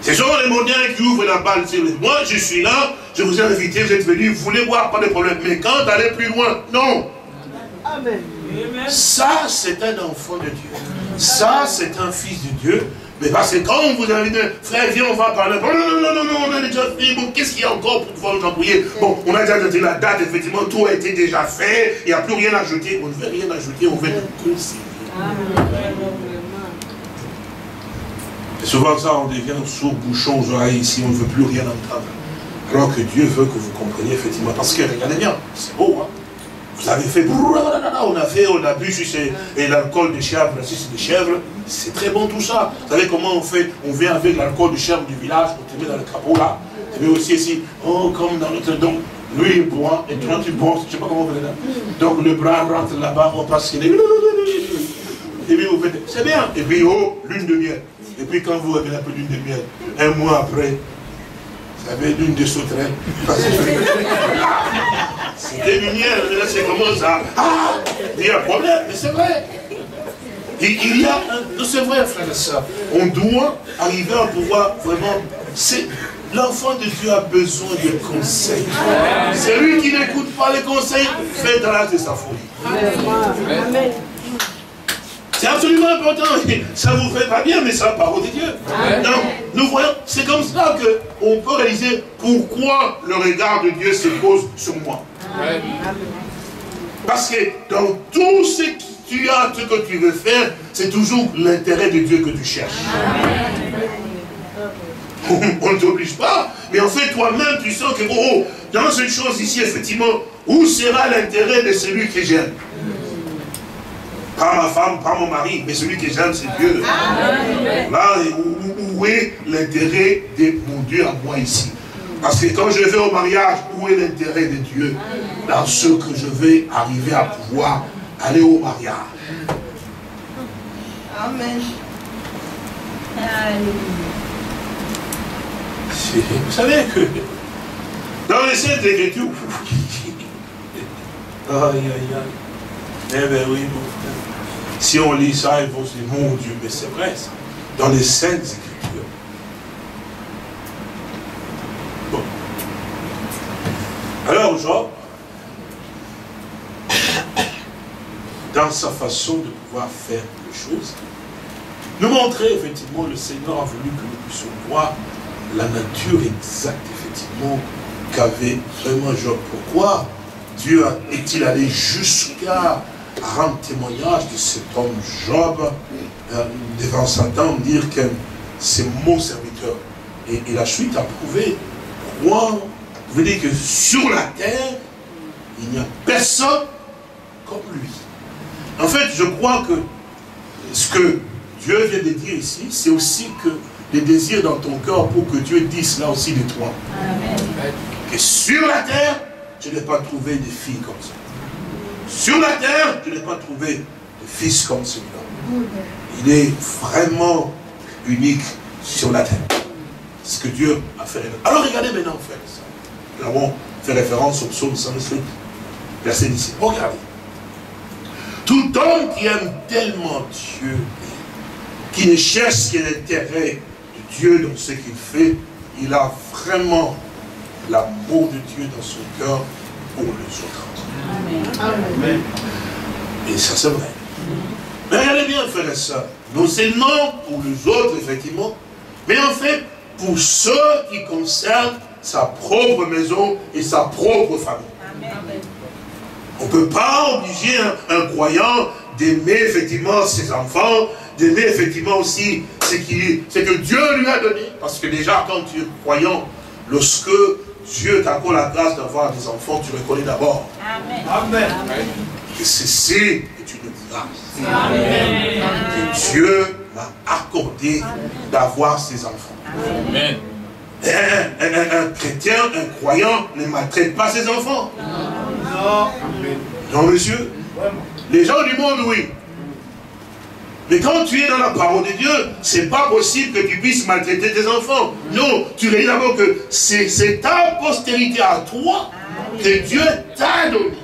Ce sont les mondiens qui ouvrent la balle. Moi, je suis là, je vous ai invité, vous êtes venus, vous voulez voir, pas de problème. Mais quand d'aller plus loin, non. Amen. Ça, c'est un enfant de Dieu. Ça, c'est un fils de Dieu. Mais parce que quand on vous invite, frère, viens, on va parler. non, non, non, non, non, on a déjà fait. Bon, qu'est-ce qu'il y a encore pour pouvoir nous embrouiller? Bon, on a déjà donné la date, effectivement, tout a été déjà fait. Il n'y a plus rien à ajouter. On ne veut rien ajouter, on veut être conseiller. Et souvent, ça, on devient sous bouchon aux oreilles ici, on ne veut plus rien entendre. Alors que Dieu veut que vous compreniez, effectivement. Parce que, regardez bien, c'est beau, hein vous avez fait, on a fait, on a bu et l'alcool de chèvre, c'est de chèvre. C'est très bon tout ça. Vous savez comment on fait? On vient avec l'alcool de chèvre du village, on te met dans le capot là. Tu mets aussi ici, oh, comme dans notre don. Lui, il boit, et toi, tu bois, je ne sais pas comment vous faites là. Donc le bras rentre là-bas, on passe. Et puis vous faites, c'est bien. Et puis, oh, lune de miel. Et puis quand vous avez la lune de miel, un mois après, vous avez lune de sauterelle. C'était lumière, là c'est comment ça Ah Il y a un problème, mais c'est vrai. Et il y a un... C'est vrai, frère et soeur. On doit arriver à pouvoir vraiment... L'enfant de Dieu a besoin de conseils. C'est lui qui n'écoute pas les conseils, fait dans l'âge de sa folie. Amen. C'est absolument important. Ça ne vous fait pas bien, mais c'est la parole de Dieu. Donc, nous voyons, c'est comme ça qu'on peut réaliser pourquoi le regard de Dieu se pose sur moi. Parce que dans tout ce que tu as, ce que tu veux faire, c'est toujours l'intérêt de Dieu que tu cherches. on ne t'oblige pas, mais en fait, toi-même, tu sens que, oh, oh, dans cette chose ici, effectivement, où sera l'intérêt de celui que j'aime? Pas ma femme, pas mon mari, mais celui que j'aime, c'est Dieu. Là, où, où est l'intérêt de mon Dieu à moi ici? Parce que quand je vais au mariage, où est l'intérêt de Dieu? Dans ce que je vais arriver à pouvoir aller au mariage. Amen. Vous savez que dans les Saintes Écritures, aïe aïe aïe, eh bien oui, mon frère. Si on lit ça, ils vont se dire, mon Dieu, mais c'est vrai ça. Dans les Saintes Écritures. Bon. Alors, Job, dans sa façon de pouvoir faire les choses, nous montrer, effectivement, le Seigneur a voulu que nous puissions voir la nature exacte, effectivement, qu'avait vraiment Job. Pourquoi Dieu est-il allé jusqu'à rendre témoignage de cet homme Job euh, devant Satan, dire que c'est mon serviteur. Et, la suite a prouvé, moi, vous dire que sur la terre, il n'y a personne comme lui. En fait, je crois que ce que Dieu vient de dire ici, c'est aussi que les désirs dans ton cœur pour que Dieu dise là aussi de toi. Amen. Que sur la terre, je n'ai pas trouvé de filles comme ça. Sur la terre, je n'ai pas trouvé de fils comme celui-là. Il est vraiment unique sur la terre. Ce que Dieu a fait. Alors regardez maintenant, frère. Nous avons fait référence au psaume 108, verset 17. Regardez. Tout homme qui aime tellement Dieu qui ne cherche que l'intérêt de Dieu dans ce qu'il fait, il a vraiment l'amour de Dieu dans son cœur pour les autres. Amen. Et ça, c'est vrai. Mais regardez bien, frère et soeur, non seulement pour les autres, effectivement, mais en fait, pour ceux qui concernent sa propre maison et sa propre famille. On ne peut pas obliger un croyant d'aimer effectivement ses enfants, d'aimer effectivement aussi ce, qui, ce que Dieu lui a donné. Parce que déjà, quand tu es croyant, lorsque Dieu t'accorde la grâce d'avoir des enfants, tu reconnais d'abord. Amen. Que ceci est une grâce. Amen. Que Dieu m'a accordé d'avoir ses enfants. Amen. Un, chrétien, un croyant ne maltraite pas ses enfants. Non. Non, monsieur. Les gens du monde, oui. Mais quand tu es dans la parole de Dieu, c'est pas possible que tu puisses maltraiter tes enfants. Non, tu dis d'abord que c'est ta postérité à toi que Dieu t'a donné.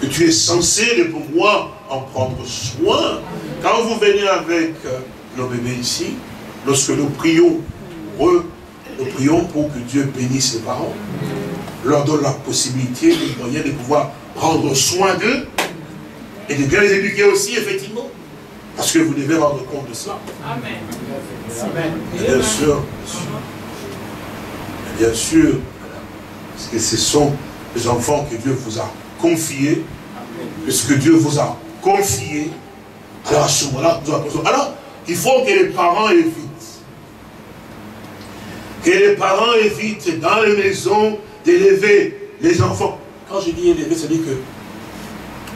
Que tu es censé de pouvoir en prendre soin. Quand vous venez avec euh, nos bébés ici, lorsque nous prions pour eux, nous prions pour que Dieu bénisse les parents, leur donne la possibilité, le moyen de pouvoir prendre soin d'eux, et de bien les éduquer aussi, effectivement. Parce que vous devez rendre compte de cela. Amen. bien sûr, bien sûr, parce que ce sont les enfants que Dieu vous a confiés, que Dieu vous a confié, alors à ce moment-là, alors il faut que les parents évitent. Que les parents évitent dans les maisons d'élever les enfants. Quand je dis élever, c'est-à-dire que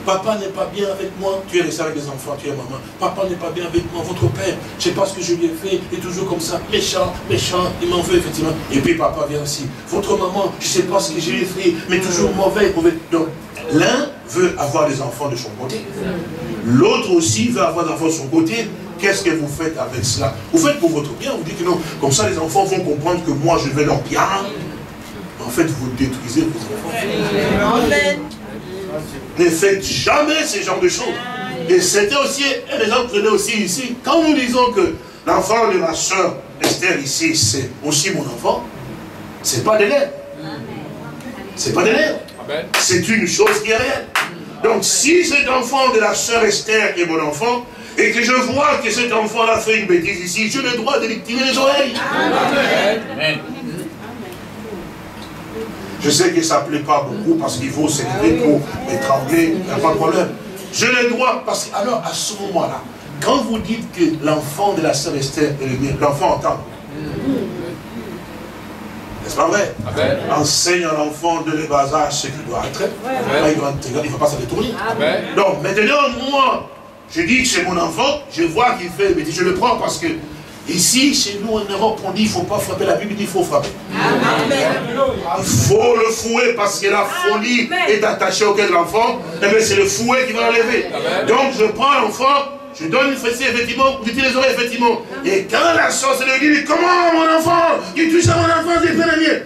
Papa n'est pas bien avec moi. Tu es resté avec des enfants, tu es maman. Papa n'est pas bien avec moi. Votre père, je ne sais pas ce que je lui ai fait. Il est toujours comme ça, méchant, méchant. Il m'en veut, effectivement. Et puis papa vient aussi. Votre maman, je ne sais pas ce que je lui ai fait, mais toujours mauvais. mauvais. Donc, l'un veut avoir des enfants de son côté. L'autre aussi veut avoir des enfants de son côté. Qu'est-ce que vous faites avec cela? Vous faites pour votre bien. Vous dites que non. Comme ça, les enfants vont comprendre que moi, je vais leur bien. En fait, vous détruisez vos enfants. Amen. Ne faites jamais ce genre de choses. Et c'était aussi un exemple que je aussi ici. Quand nous disons que l'enfant de ma soeur Esther ici, c'est aussi mon enfant, c'est pas de l'air. C'est pas de l'air. C'est une chose qui est réelle. Donc si cet enfant de la soeur Esther est mon enfant, et que je vois que cet enfant a fait une bêtise ici, j'ai le droit de lui tirer les oreilles. Amen. Je sais que ça ne plaît pas beaucoup parce qu'il faut s'élever pour étrangler, il n'y a pas de problème. Je le dois parce que, alors, à ce moment-là, quand vous dites que l'enfant de la sœur Esther est le mien, l'enfant entend. N'est-ce pas vrai? Enseigne à l'enfant de bas ce qu'il doit être. Il ne va pas s'en détourner. Donc maintenant, moi, je dis que c'est mon enfant, je vois qu'il fait, mais je le prends parce que Ici, chez nous en Europe, on dit qu'il ne faut pas frapper. La Bible dit qu'il faut frapper. Il faut le fouet parce que la folie est attachée au cœur de l'enfant. Et eh c'est le fouet qui va l'enlever. Donc je prends l'enfant, je donne une fessée, effectivement, je tire les oreilles, effectivement. Et quand la soeur se le dit, comment mon enfant? Tu touches à mon enfant, c'est la mienne.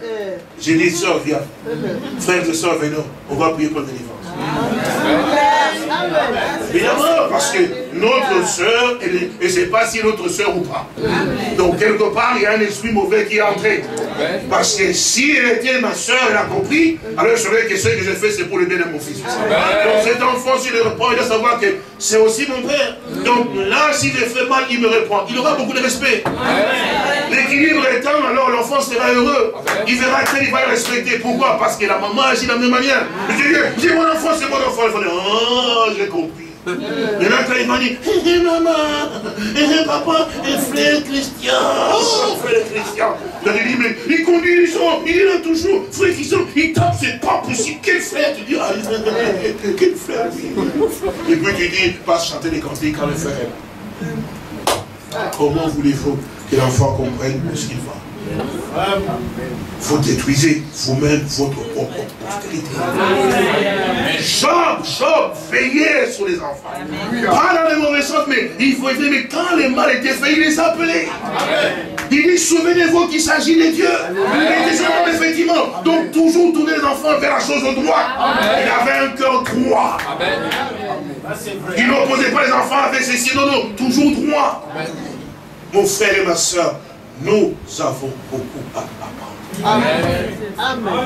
J'ai dit, soeur, viens. Frères et soeurs, venez, on va prier pour le délivrance. Évidemment, parce que notre soeur, et ne sait pas si notre soeur ou pas. Donc, quelque part, il y a un esprit mauvais qui est entré. Parce que si elle était ma soeur, elle a compris, alors je saurais que ce que je fais, c'est pour le bien de mon fils. Donc, cet enfant, s'il le reprend, il doit savoir que c'est aussi mon père. Donc, là, s'il le fait mal, il me reprend. Il aura beaucoup de respect. L'équilibre étant, alors l'enfant sera heureux. Il verra qu'il va le respecter. Pourquoi? Parce que la maman agit de la même manière. Je dis, mon enfant, c'est mon enfant. Il faut dire, oh, j'ai compris. Maintenant, quand il m'a dit, hé, hé, maman, hé, hé, papa, et frère Christian, oh, frère Christian. Il dit, mais il conduit les gens, il est là toujours, frère Christian, il tape, c'est pas possible. Quel frère Tu dis, ah, quel frère Et puis tu dis, passe chanter les cantiques quand le frère là. Comment voulez-vous que l'enfant comprenne ce qu'il va? Vous détruisez vous-même votre propre postérité. Job, Job, veillez sur les enfants. Pas dans les mauvais sens, mais il faut aider. Mais quand les mal étaient faits, il les appelait. Il dit, souvenez-vous qu'il s'agit des dieux. Et des enfants, effectivement. Donc, toujours tourner les enfants vers la chose droite. Il avait un cœur droit. Il n'opposait pas les enfants avec ceci. Non, non, toujours droit. Mon frère et ma soeur, nous avons beaucoup à apprendre. Amen.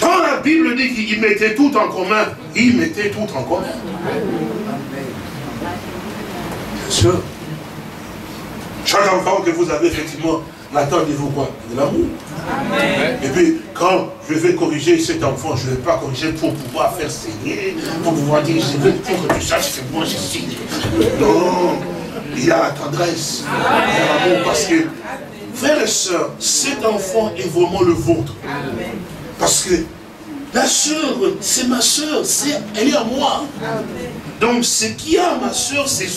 Quand la Bible dit qu'il mettait tout en commun, il mettait tout en commun. Bien sûr. Chaque enfant que vous avez, effectivement, n'attendez-vous quoi? De l'amour. Et puis, quand je vais corriger cet enfant, je ne vais pas corriger pour pouvoir faire saigner, pour pouvoir dire, je veux que tu saches que moi j'ai signé. Non il y a la tendresse, il a l'amour, parce que, frères et sœurs, cet enfant est vraiment le vôtre. Parce que la sœur, c'est ma sœur, elle est à moi. Donc ce qui a ma sœur, c'est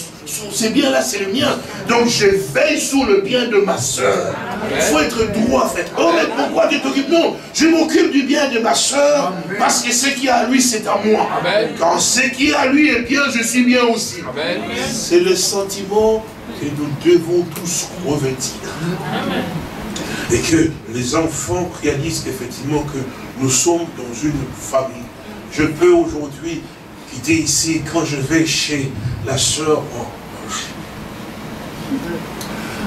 bien là, c'est le mien. Donc je veille sur le bien de ma sœur. Il faut être droit, fait. Oh, mais pourquoi tu t'occupes? Non, je m'occupe du bien de ma sœur, parce que ce qui est à lui, c'est à moi. Quand ce qui est à lui est bien, je suis bien aussi. C'est le sentiment que nous devons tous revêtir. Et que les enfants réalisent effectivement que nous sommes dans une famille. Je peux aujourd'hui quitter ici quand je vais chez la sœur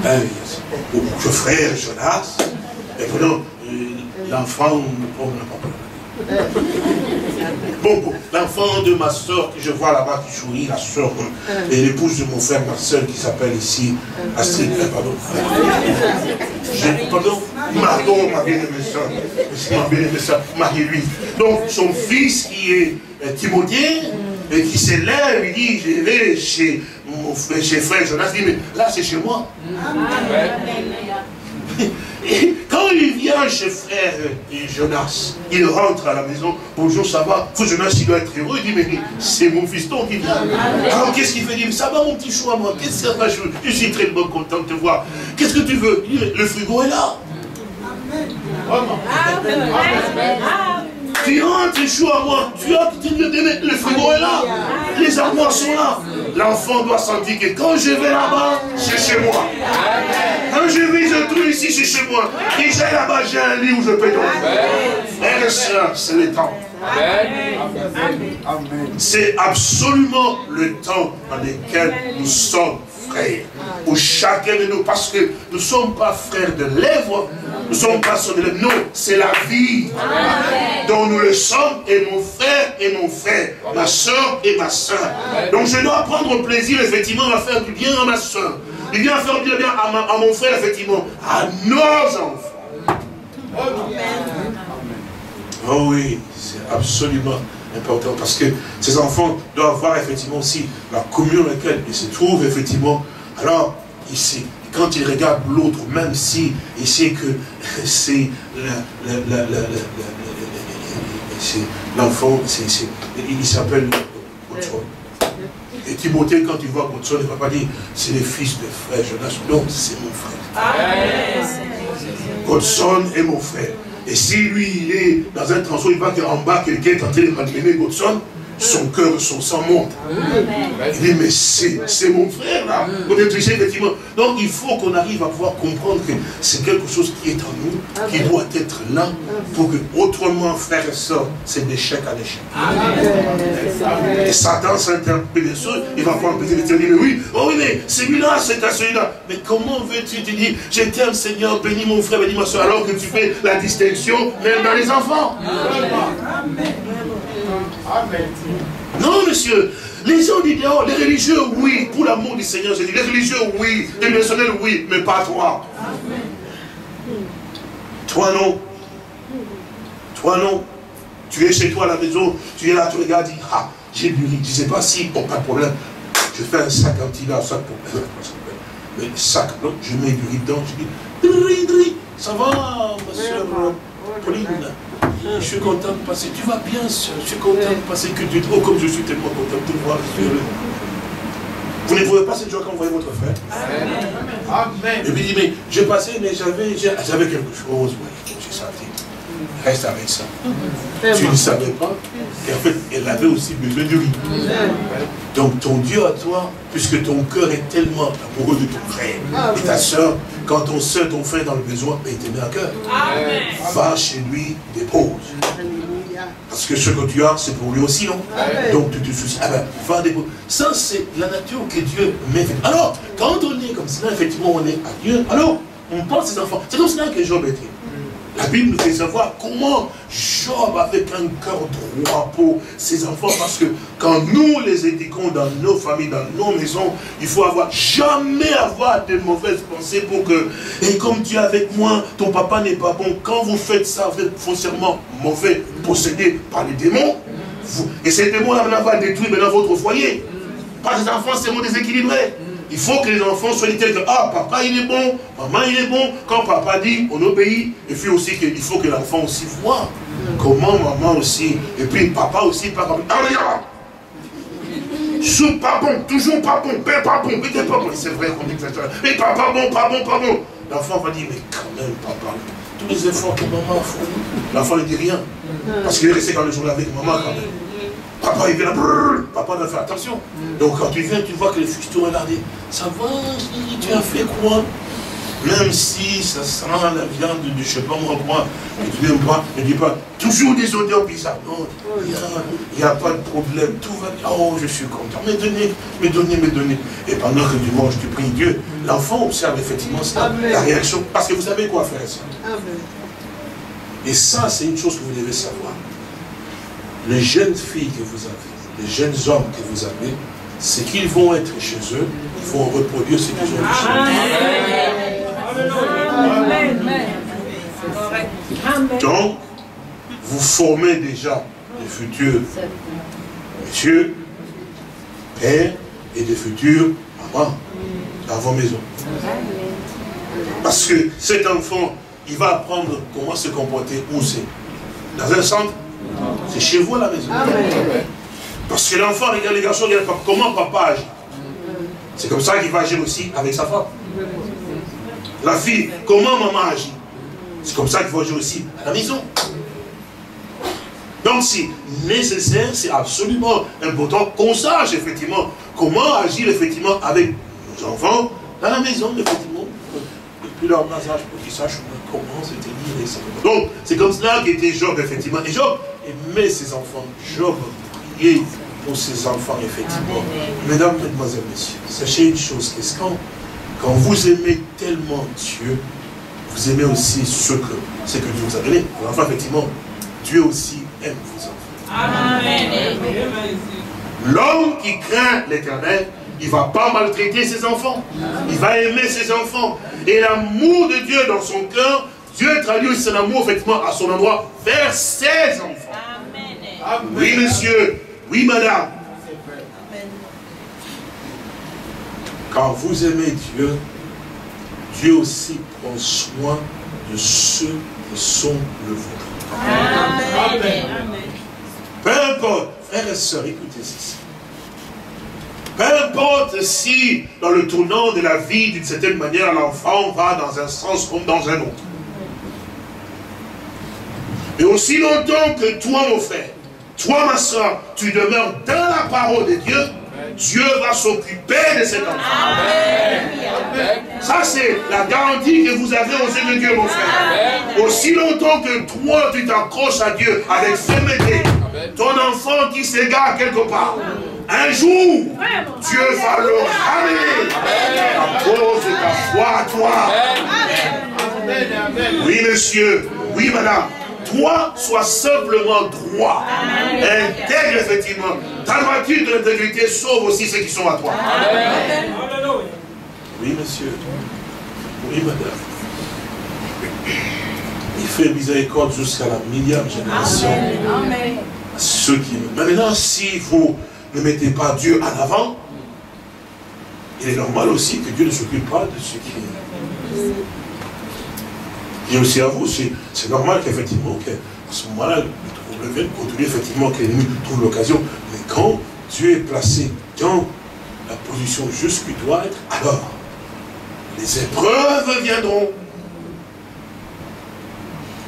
euh, je frère Jonas, et prenons l'enfant, Bon, l'enfant de ma soeur que je vois là-bas qui sourit, la soeur et l'épouse de mon frère Marcel qui s'appelle ici Astrid, euh, pardon. pardon, pardon, ma bien-aimée soeur, ma bien-aimée soeur, Marie-Louise. Donc, son fils qui est Timothée, et qui s'élève, il dit, je vais chez mon frère, chez frère Jonas, il dit, mais là c'est chez moi. Et quand il vient chez frère Jonas, il rentre à la maison, bonjour, ça va? Frère Jonas, il doit être heureux, il dit, mais c'est mon fiston qui vient. Alors qu'est-ce qu'il fait? Il dit, ça va mon petit choix, moi, qu'est-ce que ça va je, suis très bon, content de te voir. Qu'est-ce que tu veux? Le frigo est là. Amen. Amen. Tu rentres, chaud à moi. Tu as le frigo est là. Les armoires sont là. L'enfant doit sentir que quand je vais là-bas, c'est chez moi. Quand je vis un tout ici, c'est chez moi. Et j'ai là-bas, j'ai un lit où je peux dormir. Et sœurs, c'est le temps. C'est absolument le temps dans lequel nous sommes frères. Pour chacun de nous, parce que nous ne sommes pas frères de lèvres, nous ne sommes pas frères de lèvres. Non, c'est la vie dont nous le sommes, et mon frère et mon frère, ma soeur et ma soeur. Donc je dois prendre plaisir, effectivement, à faire du bien à ma soeur, du bien à faire du bien à, à mon frère, effectivement, à nos enfants. Oh oui, c'est absolument important parce que ces enfants doivent avoir effectivement aussi la communion dans laquelle ils se trouvent, effectivement. Alors, ici, quand il regarde l'autre, même si il sait que c'est l'enfant, il s'appelle et Timothée, quand il voit Godson, il ne va pas dire, c'est le fils de frère Jonas. Non, c'est mon frère. Godson est mon frère. Et si lui, il est dans un transport, il voit qu'en bas, quelqu'un est en train de malmener Godson, son cœur, son sang monte. Il dit, mais c'est mon frère là. Vous êtes effectivement. Donc il faut qu'on arrive à pouvoir comprendre que c'est quelque chose qui est en nous, qui doit être là, pour que autrement, frère et soeur, c'est d'échec à l'échec. Et Satan s'interpelle il va prendre plaisir de te dire, mais oui, oh oui, mais celui-là, c'est à celui-là. Mais comment veux-tu te dire, je t'aime Seigneur, bénis mon frère, bénis ma soeur, alors que tu fais la distinction même dans les enfants? Amen. Non, monsieur. Les gens disent, oh, les religieux, oui, pour l'amour du Seigneur, je dis, les religieux, oui, les personnels, oui, mais pas toi. Toi, non. Toi, non. Tu es chez toi à la maison, tu es là, tu regardes, dis, ah, j'ai bu, je ne sais pas si, bon, pas de problème. Je fais un sac anti-là, sac pour... Mais sac, non, je mets du riz dedans, je dis, ça va, monsieur Pauline? Je suis content de passer. Tu vas bien, Je suis content de passer que tu Oh, comme je suis tellement content de te voir. Vous ne pouvez pas cette joie quand vous voyez votre frère. Amen. Et puis il dit, mais j'ai passé, mais j'avais quelque chose. Oui, j'ai senti. Reste avec ça. Tu ne savais pas. Et en fait, elle avait aussi besoin de riz. Donc ton Dieu à toi, puisque ton cœur est tellement amoureux de ton frère et ta soeur, quand ton soeur, ton frère dans le besoin, il te met à cœur. Va chez lui, dépose. Parce que ce que tu as, c'est pour lui aussi, non? Donc tu te soucies. Ah ben, va déposer. Ça, c'est la nature que Dieu met. Alors, quand on est comme ça, effectivement, on est à Dieu, alors, on pense ses enfants. C'est comme ça que Job était. La Bible nous fait savoir comment Job, avec un cœur droit pour ses enfants, parce que quand nous les éduquons dans nos familles, dans nos maisons, il faut avoir jamais avoir de mauvaises pensées pour que, et comme tu es avec moi, ton papa n'est pas bon, quand vous faites ça, vous êtes foncièrement mauvais, possédé par les démons, et ces démons-là vont détruire maintenant votre foyer. Pas des enfants, c'est mon déséquilibré. Il faut que les enfants soient tels que, ah, papa il est bon, maman il est bon. Quand papa dit, on obéit. Et puis aussi, il faut que l'enfant aussi voit comment maman aussi, et puis papa aussi, pas comme, ah, regarde pas bon, toujours pas bon, père pas bon, mais pas bon. C'est vrai qu'on dit ça. Mais papa bon, pas bon, pas bon. L'enfant va dire, mais quand même, papa, tous les efforts que maman fait, l'enfant ne dit rien. Parce qu'il est resté dans le jour avec maman quand même. Papa, il vient là, papa doit faire attention. Donc quand tu viens, tu vois que les fils te regardent. Ça va, tu as fait quoi? Même si ça sent la viande de je ne sais pas moi quoi, et tu n'aimes pas, ne dis pas, toujours des odeurs bizarres. Non, il n'y a, pas de problème, tout va bien. Oh, je suis content. Mais donnez, mais donnez, mais donnez. Et pendant que tu manges, tu pries Dieu, l'enfant observe effectivement ça, la réaction. Parce que vous savez quoi faire ça? Et ça, c'est une chose que vous devez savoir les jeunes filles que vous avez, les jeunes hommes que vous avez, c'est qu'ils vont être chez eux, ils vont reproduire ce qu'ils ont. Donc, vous formez déjà des futurs messieurs, pères et des futurs mamans dans vos maisons. Parce que cet enfant, il va apprendre comment se comporter où c'est Dans un centre c'est chez vous à la maison. Parce que l'enfant regarde les garçons, regarde comment papa agit. C'est comme ça qu'il va agir aussi avec sa femme. La fille, comment maman agit. C'est comme ça qu'il va agir aussi à la maison. Donc c'est nécessaire, c'est absolument important qu'on sache effectivement comment agir effectivement avec nos enfants dans la maison, effectivement, depuis leur âge, pour qu'ils sachent comment se tenir. Donc c'est comme cela qu'était Job, effectivement. Et Job, aimait ses enfants. Job priait pour ses enfants, effectivement. Mesdames, Mesdemoiselles, Messieurs, sachez une chose, qu'est-ce quand, quand vous aimez tellement Dieu, vous aimez aussi ce que, ce que Dieu vous a donné. Enfin, effectivement, Dieu aussi aime vos enfants. Amen. L'homme qui craint l'éternel, il ne va pas maltraiter ses enfants. Il va aimer ses enfants. Et l'amour de Dieu dans son cœur, Dieu traduit son amour effectivement à son endroit vers ses enfants. Oui, monsieur. Oui, madame. Quand vous aimez Dieu, Dieu aussi prend soin de ceux qui sont le vôtre. Amen. Peu importe, frères et sœurs, écoutez ceci. Peu importe si, dans le tournant de la vie, d'une certaine manière, l'enfant va dans un sens comme dans un autre. Mais aussi longtemps que toi, mon frère, toi, ma soeur, tu demeures dans la parole de Dieu, Dieu va s'occuper de cet enfant. Ça, c'est la garantie que vous avez aux yeux de Dieu, mon frère. Aussi longtemps que toi, tu t'accroches à Dieu avec fermeté, ton enfant qui s'égare quelque part, un jour, Dieu va le ramener. À cause de ta foi à toi. Oui, monsieur. Oui, madame toi, sois simplement droit. Intègre effectivement. Ta voiture de l'intégrité sauve aussi ceux qui sont à toi. Oui, monsieur. Oui, madame. Il fait miséricorde jusqu'à la millième génération. Amen. Ceux qui... Maintenant, si vous ne mettez pas Dieu en avant, il est normal aussi que Dieu ne s'occupe pas de ceux qui... Et aussi à vous, c'est normal qu'effectivement, à ce moment-là, le problème continue effectivement que l'ennemi trouve l'occasion. Mais quand Dieu est placé dans la position juste qu'il doit être, alors les épreuves viendront.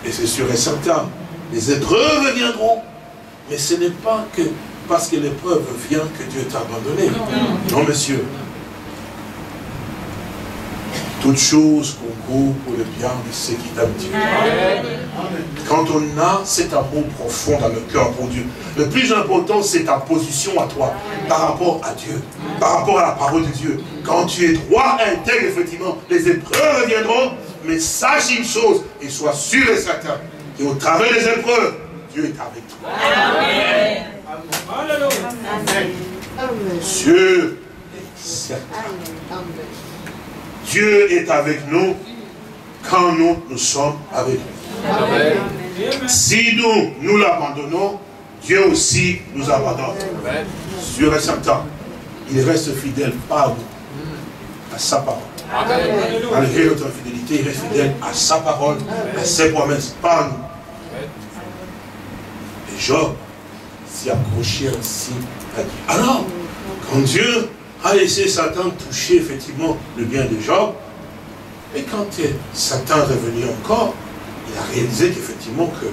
Et c'est sûr et certain, les épreuves viendront. Mais ce n'est pas que parce que l'épreuve vient que Dieu t'a abandonné. Non, monsieur. Toute chose concourt pour le bien de ceux qui t'aiment Dieu. Quand on a cet amour profond dans le cœur pour Dieu, le plus important, c'est ta position à toi, par rapport à Dieu, par rapport à la parole de Dieu. Quand tu es droit, intègre, effectivement, les épreuves viendront, mais sache une chose, et sois sûr et certain, qu'au travers des épreuves, Dieu est avec toi. Amen. Dieu certain. Dieu est avec nous quand nous, nous sommes avec lui. Si nous, nous l'abandonnons, Dieu aussi nous abandonne. Sûr et certain. Il reste fidèle, pas à nous, à sa parole. Malgré notre infidélité, il reste fidèle à sa parole, à ses promesses, pas à nous. Et Job s'y accrochait ainsi à Dieu. Alors, quand Dieu a laissé Satan toucher effectivement le bien de Job. Et quand Satan est revenu encore, il a réalisé qu'effectivement que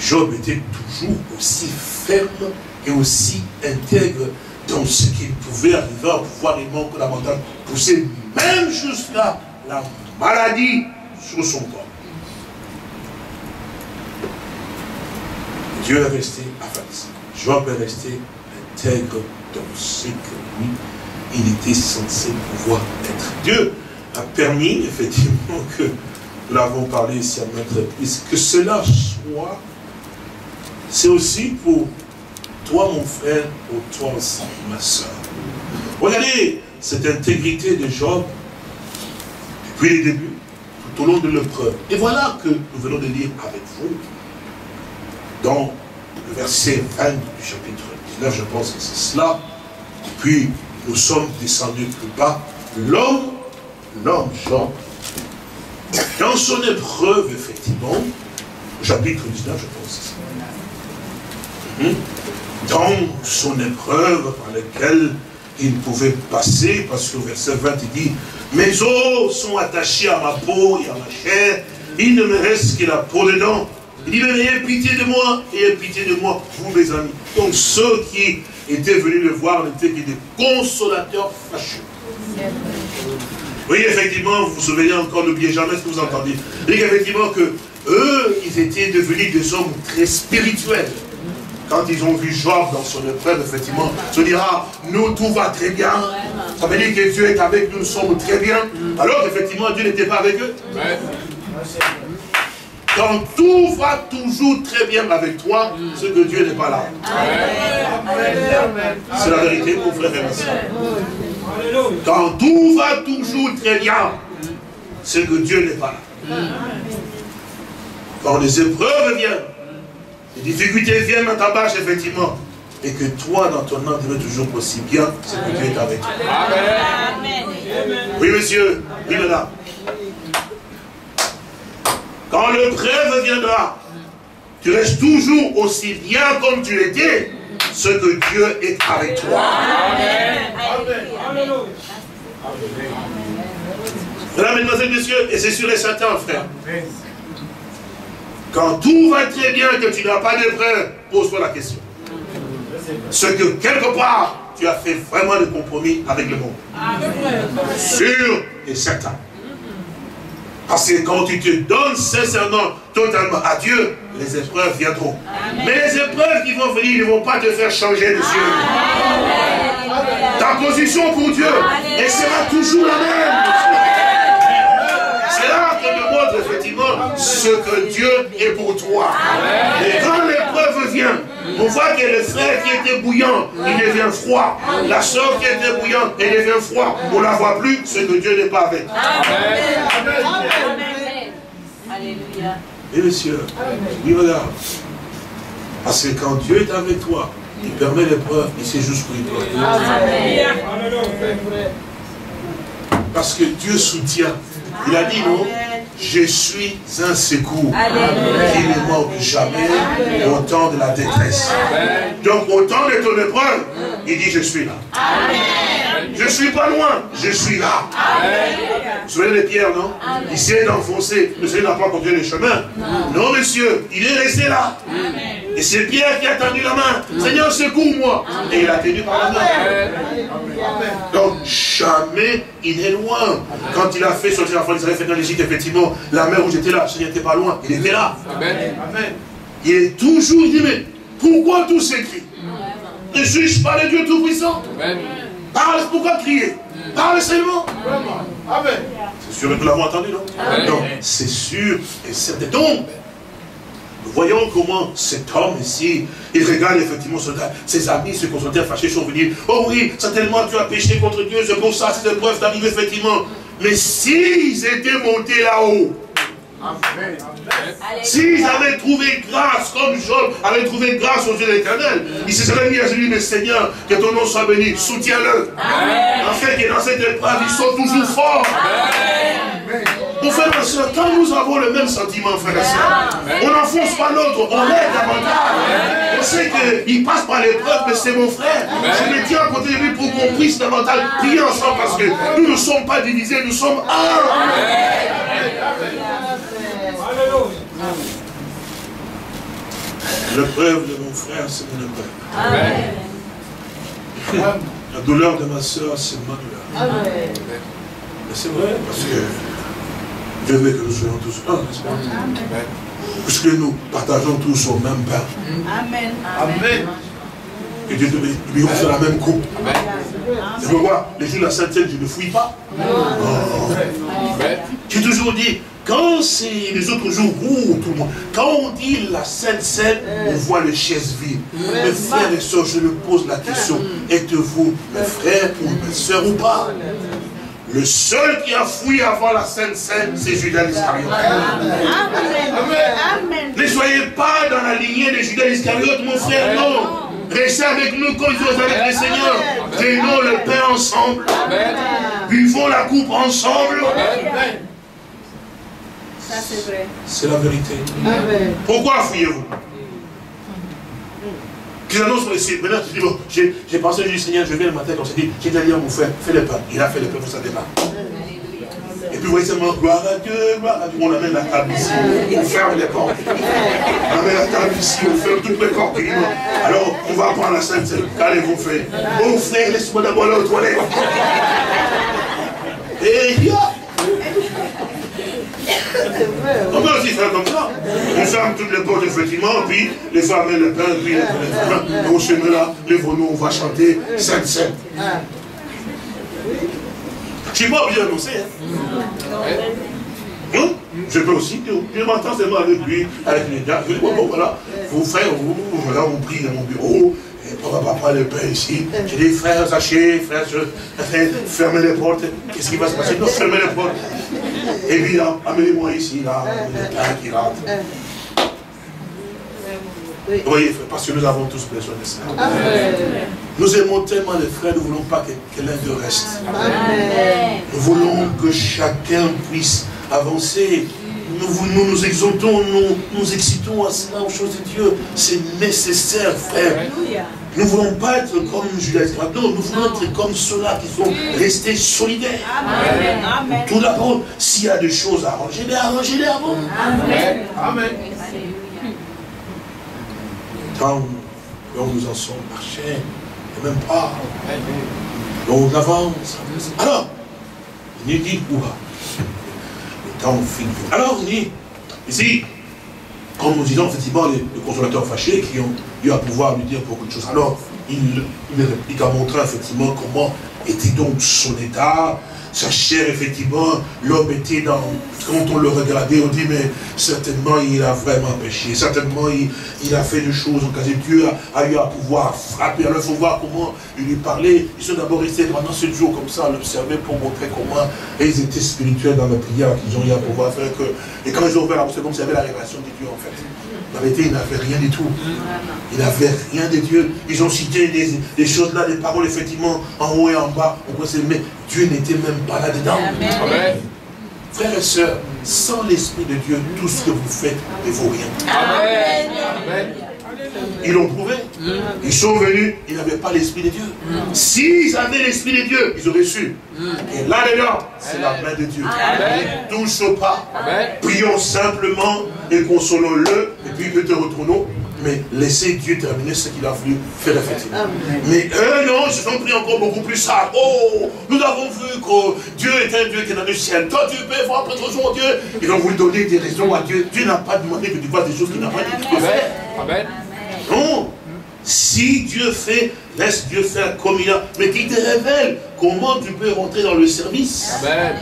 Job était toujours aussi ferme et aussi intègre dans ce qu'il pouvait arriver à pouvoir que la montagne pousser, même jusqu'à la maladie sur son corps. Dieu est resté, enfin, Job est resté intègre dans ce que lui il était censé pouvoir être. Dieu a permis, effectivement, que nous l'avons parlé ici à notre église, que cela soit, c'est aussi pour toi, mon frère, pour toi aussi, ma soeur. Regardez cette intégrité de Job, depuis les débuts, tout au long de l'épreuve. Et voilà que nous venons de lire avec vous, dans le verset 20 du chapitre 19, je pense que c'est cela. Puis, nous sommes descendus plus bas. L'homme, l'homme Jean, dans son épreuve, effectivement, chapitre 19, je pense, hmm? dans son épreuve par laquelle il pouvait passer, parce qu'au verset 20, il dit, mes os sont attachés à ma peau et à ma chair, il ne me reste que la peau dedans. Il dit, mais ayez pitié de moi, ayez pitié de moi, vous mes amis. Donc ceux qui étaient venus le voir n'étaient que des consolateurs fâcheux. Oui, effectivement, vous vous souvenez encore, n'oubliez jamais ce que vous entendez. Et effectivement que eux, ils étaient devenus des hommes très spirituels. Quand ils ont vu Job dans son épreuve, effectivement, se dira, nous, tout va très bien. Ça veut dire que Dieu est avec nous, nous sommes très bien. Alors effectivement, Dieu n'était pas avec eux. Quand tout va toujours très bien avec toi, c'est que Dieu n'est pas là. C'est la vérité, mon frère et ma soeur. Quand tout va toujours très bien, c'est que Dieu n'est pas là. Quand les épreuves viennent, les difficultés viennent dans ta marche, effectivement. Et que toi, dans ton âme, tu veux toujours aussi bien, c'est que Dieu est avec toi. Amen. Oui, monsieur. Oui, madame. Quand le prêve viendra, tu restes toujours aussi bien comme tu étais, ce que Dieu est avec toi. Amen. Mesdames, Mesdemoiselles, Messieurs, et c'est sûr et certain, frère. Quand tout va très bien, que tu n'as pas d'épreuve, pose-toi la question. Ce que quelque part, tu as fait vraiment des compromis avec le monde. Sûr et certain. Parce que quand tu te donnes sincèrement, totalement à Dieu, les épreuves viendront. Mais les épreuves qui vont venir ne vont pas te faire changer de Dieu. Ta position pour Dieu, elle sera toujours la même effectivement ce que Dieu est pour toi. Et quand l'épreuve vient, on voit que le frère qui était bouillant, il devient froid. La soeur qui était bouillante, elle devient froid. On ne la voit plus, c'est que Dieu n'est pas avec. Amen. Alléluia. Et monsieur, oui regarde. Parce que quand Dieu est avec toi, il permet l'épreuve et c'est juste pour toi. Parce que Dieu soutient. Il a dit non? Je suis un secours. Qui ne manque jamais au temps de la détresse. Donc au temps de ton épreuve, il dit je suis là. Je ne suis pas loin, je suis là. Vous souvenez de Pierre, non? Il essayait d'enfoncer, monsieur n'a pas continué le chemin. Non, monsieur, il est resté là. Et c'est Pierre qui a tendu la main. Seigneur, secours-moi. Et il a tenu par la main. Donc, jamais il est loin. Quand il a fait sortir la d'Israël, fait dans l'Égypte, effectivement, la mer où j'étais là, Seigneur n'était pas loin. Il était là. Amen. Il est toujours, il dit, mais pourquoi tous ces cris Ne suis-je pas le Dieu Tout-Puissant Parle, pourquoi crier? Parle seulement. Amen. C'est sûr que nous l'avons entendu, non? Donc, c'est sûr et certain. Donc, voyons comment cet homme ici, il regarde effectivement ses amis, ceux qui sont fâchés, sont venus. Oh oui, certainement tu as péché contre Dieu, c'est pour ça, c'est preuve d'arriver effectivement. Mais s'ils étaient montés là-haut, S'ils avaient trouvé grâce, comme Job avait trouvé grâce aux yeux de l'éternel, ils se seraient mis à lui, mais Seigneur, que ton nom soit béni, soutiens-le. fait que dans cette épreuve, ils sont toujours forts. Mon frère et soeur, quand nous avons le même sentiment, frère et soeur, on n'enfonce pas l'autre, on l'aide davantage. On sait qu'il passe par l'épreuve, mais c'est mon frère. Je me tiens à côté de lui pour qu'on puisse davantage prier ensemble parce que nous ne sommes pas divisés, nous sommes un. L'épreuve de mon frère, c'est mon épreuve. Amen. La douleur de ma soeur, c'est ma douleur. Amen. Mais c'est vrai, parce que Dieu veut que nous soyons tous un, n'est-ce pas? Puisque nous partageons tous au même pain. Amen. Amen. Que Dieu te bénisse. sur la même coupe. Amen. C'est pourquoi les jours de la Sainte Seine, je ne fouille pas. J'ai toujours dit, quand c'est les autres jours, où tout le monde, quand on dit la Sainte Seine, on voit les chaises vides. Mes frères et soeurs, je me pose la question, êtes-vous mes frères ou mes soeurs ou pas? Le seul qui a fouillé avant la Sainte Seine, c'est Judas Iscariote. Amen. Ne soyez pas dans la lignée de Judas Iscariote, mon frère, non. Restez avec nous comme vous avec le Seigneur. Prenons le pain ensemble. Buvons la coupe ensemble. Ça, c'est vrai. C'est la vérité. Pourquoi fouillez-vous Qu'ils annoncent pour les sites. Maintenant, tu dis, bon, j'ai pensé, j'ai dit, Seigneur, je viens le matin, comme je dit, j'ai dit à mon frère, fais le pain. Il a fait le pain, vous savez pas. Et puis vous voyez seulement gloire à Dieu, gloire à Dieu. On amène la table ici, on ferme les portes. On amène la table ici, on ferme toutes les portes. Alors on va prendre la sainte Qu'allez-vous faire Oh frère, laisse-moi d'abord aller aux toilettes. Et il y a. On peut aussi faire comme ça. On ferme toutes les portes, effectivement, puis les femmes amènent le pain, puis les. Et on met là, les nous on va chanter Sainte Sainte. Je ne suis pas obligé d'annoncer. Hein. Je peux aussi, je m'entends seulement avec lui, avec les dis, bon, bon, voilà, vos frères, vous, voilà, on prie dans mon bureau. Et papa, papa, le pain ici. J'ai dit, frères, sachez, frères, fermez les portes. Qu'est-ce qui va se passer? Non, fermez les portes. Et puis, amenez-moi ici, là, le pain qui rentre. Vous voyez, parce que nous avons tous besoin de ça. Nous aimons tellement les frères, nous ne voulons pas que, l'un d'eux reste. Nous voulons que chacun puisse avancer. Nous, nous, nous exaltons, nous nous excitons à cela, aux choses de Dieu. C'est nécessaire, frère. Nous ne voulons pas être comme Judas Non, nous voulons être comme ceux-là qui sont restés solidaires. Amen. Tout d'abord, s'il y a des choses à arranger, mais arrangez-les avant. Amen. Amen. Quand, nous en sommes marchés, et même pas. Donc on avance. Alors, il dit où va Le temps finit. Alors, il dit, ici, comme nous disons effectivement les, consolateurs fâchés qui ont eu à pouvoir lui dire beaucoup de choses. Alors, il, il, a montré effectivement comment était donc son état, sa chair, effectivement, l'homme était dans... Quand on le regardait, on dit, mais certainement, il a vraiment péché. Certainement, il, a fait des choses au cas Dieu a, eu à pouvoir frapper. Alors, il faut voir comment il lui parlait. Ils sont d'abord restés pendant sept jours comme ça, à l'observer pour montrer comment ils étaient spirituels dans la prière qu'ils ont eu à pouvoir faire. Que... Et quand ils ont ouvert la comme y avait la révélation de Dieu, en fait. Vérité, il n'avait rien du tout. Il n'avait rien de Dieu. Ils ont cité des, choses là, des paroles, effectivement, en haut et en bas. Mais Dieu n'était même pas là-dedans. Frères et sœurs, sans l'Esprit de Dieu, tout ce que vous faites ne vaut rien. Amen. Ils l'ont prouvé. Ils sont venus, ils n'avaient pas l'Esprit de Dieu. S'ils avaient l'Esprit de Dieu, ils auraient su. Et là-dedans, c'est la main de Dieu. Ne touche pas. Prions simplement et consolons-le. Et puis que te retournons mais laissez Dieu terminer ce qu'il a voulu faire effectivement. Mais eux, non, ils se sont pris encore beaucoup plus ça. Oh, nous avons vu que Dieu est un Dieu qui est dans le ciel. Toi, tu peux voir prêtre jour Dieu. Ils vont vous donner des raisons à Dieu. Dieu n'a pas demandé que tu fasses des choses qu'il n'a pas dit faire. Amen. Non. Si Dieu fait, laisse Dieu faire comme il a. Mais qu'il te révèle comment tu peux rentrer dans le service. Amen.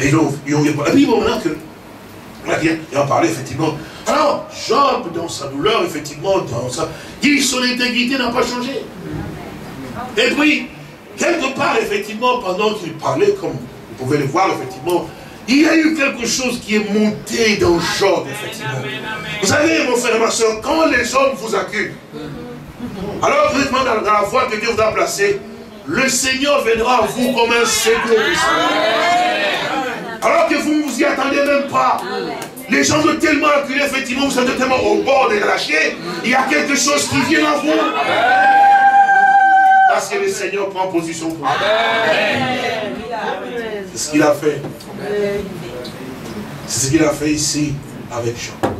Et ils ont, ils ont, et puis bon, maintenant que, il en parlait effectivement, alors, Job, dans sa douleur, effectivement, dans sa... dit son intégrité n'a pas changé. Et puis, quelque part, effectivement, pendant qu'il parlait, comme vous pouvez le voir, effectivement, il y a eu quelque chose qui est monté dans Job, effectivement. Vous savez, mon frère et ma soeur, quand les hommes vous accusent, alors vous êtes dans la voie que Dieu vous a placée, le Seigneur viendra à vous comme un secours. Alors que vous ne vous y attendez même pas. Les gens sont tellement acculés, effectivement, vous êtes tellement au bord de lâcher. Il y a quelque chose qui vient à vous. Parce que le Seigneur prend position pour vous. C'est ce qu'il a fait. C'est ce qu'il a fait ici avec Jean.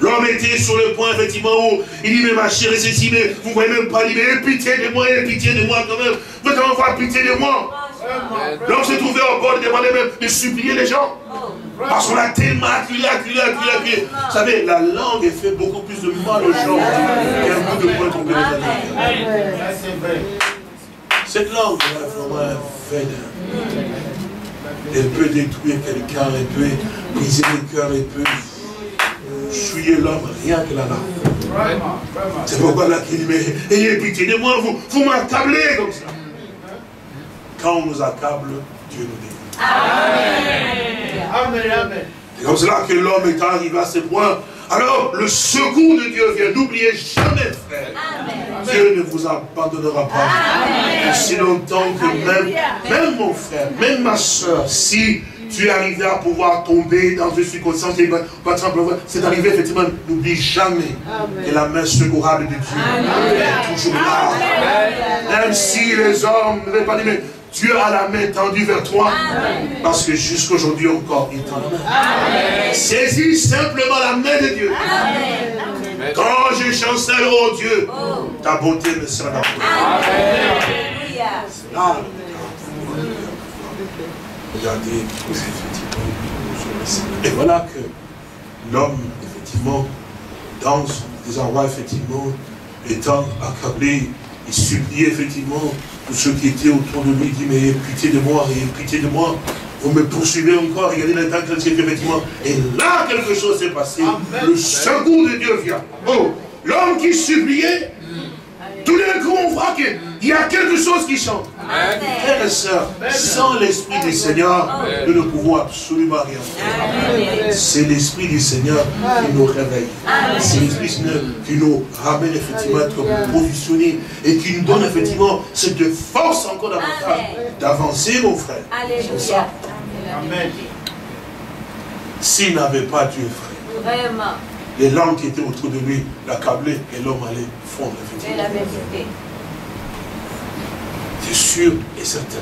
L'homme était sur le point, effectivement, où il dit, mais ma chère, c'est ceci, mais vous ne voyez même pas, il dit, mais pitié de moi, pitié de moi quand même. Vous quand même pitié de moi. L'homme s'est trouvé au bord de demander même de supplier les gens. Parce qu'on a tellement acculé, acculé, acculé, acculé. Vous savez, la langue fait beaucoup plus de mal aux gens qu'un bout de poing qu'on peut Cette langue est vraiment veine. Elle peut détruire quelqu'un, elle peut briser le cœur, elle peut souiller l'homme, rien que la langue. C'est pourquoi là qu'il dit, mais ayez pitié de moi, vous, vous m'accablez comme ça. Quand on nous accable, Dieu nous dit. Amen. C'est comme cela que l'homme est arrivé à ce point. Alors, le secours de Dieu vient. N'oubliez jamais, frère. Dieu ne vous abandonnera pas. Aussi longtemps que même, même mon frère, même ma soeur, si tu es arrivé à pouvoir tomber dans une circonstance, c'est arrivé effectivement, n'oublie jamais que la main secourable de Dieu est toujours là. Même si les hommes ne veulent pas dire, mais Dieu a la main tendue vers toi. Parce que jusqu'aujourd'hui encore, il tend la main. Saisis simplement la main de Dieu. Quand je chancelle, oh Dieu, ta beauté me sera dans Amen. Regardez, et voilà que l'homme, effectivement, dans son désarroi, effectivement, étant accablé, il suppliait effectivement tous ceux qui étaient autour de lui, il dit, mais pitié de moi, et pitié de moi. Vous me poursuivez encore, regardez la temps effectivement. Et là, quelque chose s'est passé. Le secours de Dieu vient. Oh, l'homme qui suppliait, tous les coups, on voit qu'il y a quelque chose qui chante. Frères et sœurs, sans l'Esprit du Seigneur, nous ne pouvons absolument rien faire. C'est l'Esprit du Seigneur qui nous réveille. C'est l'Esprit du Seigneur qui nous ramène effectivement à être positionnés et qui nous donne effectivement cette force encore davantage d'avancer, mon frère. Alléluia. Amen. S'il n'avait pas Dieu, frère, Vraiment. Les langues qui étaient autour de lui l'accablaient et l'homme allait fondre, effectivement. C'est sûr et certain.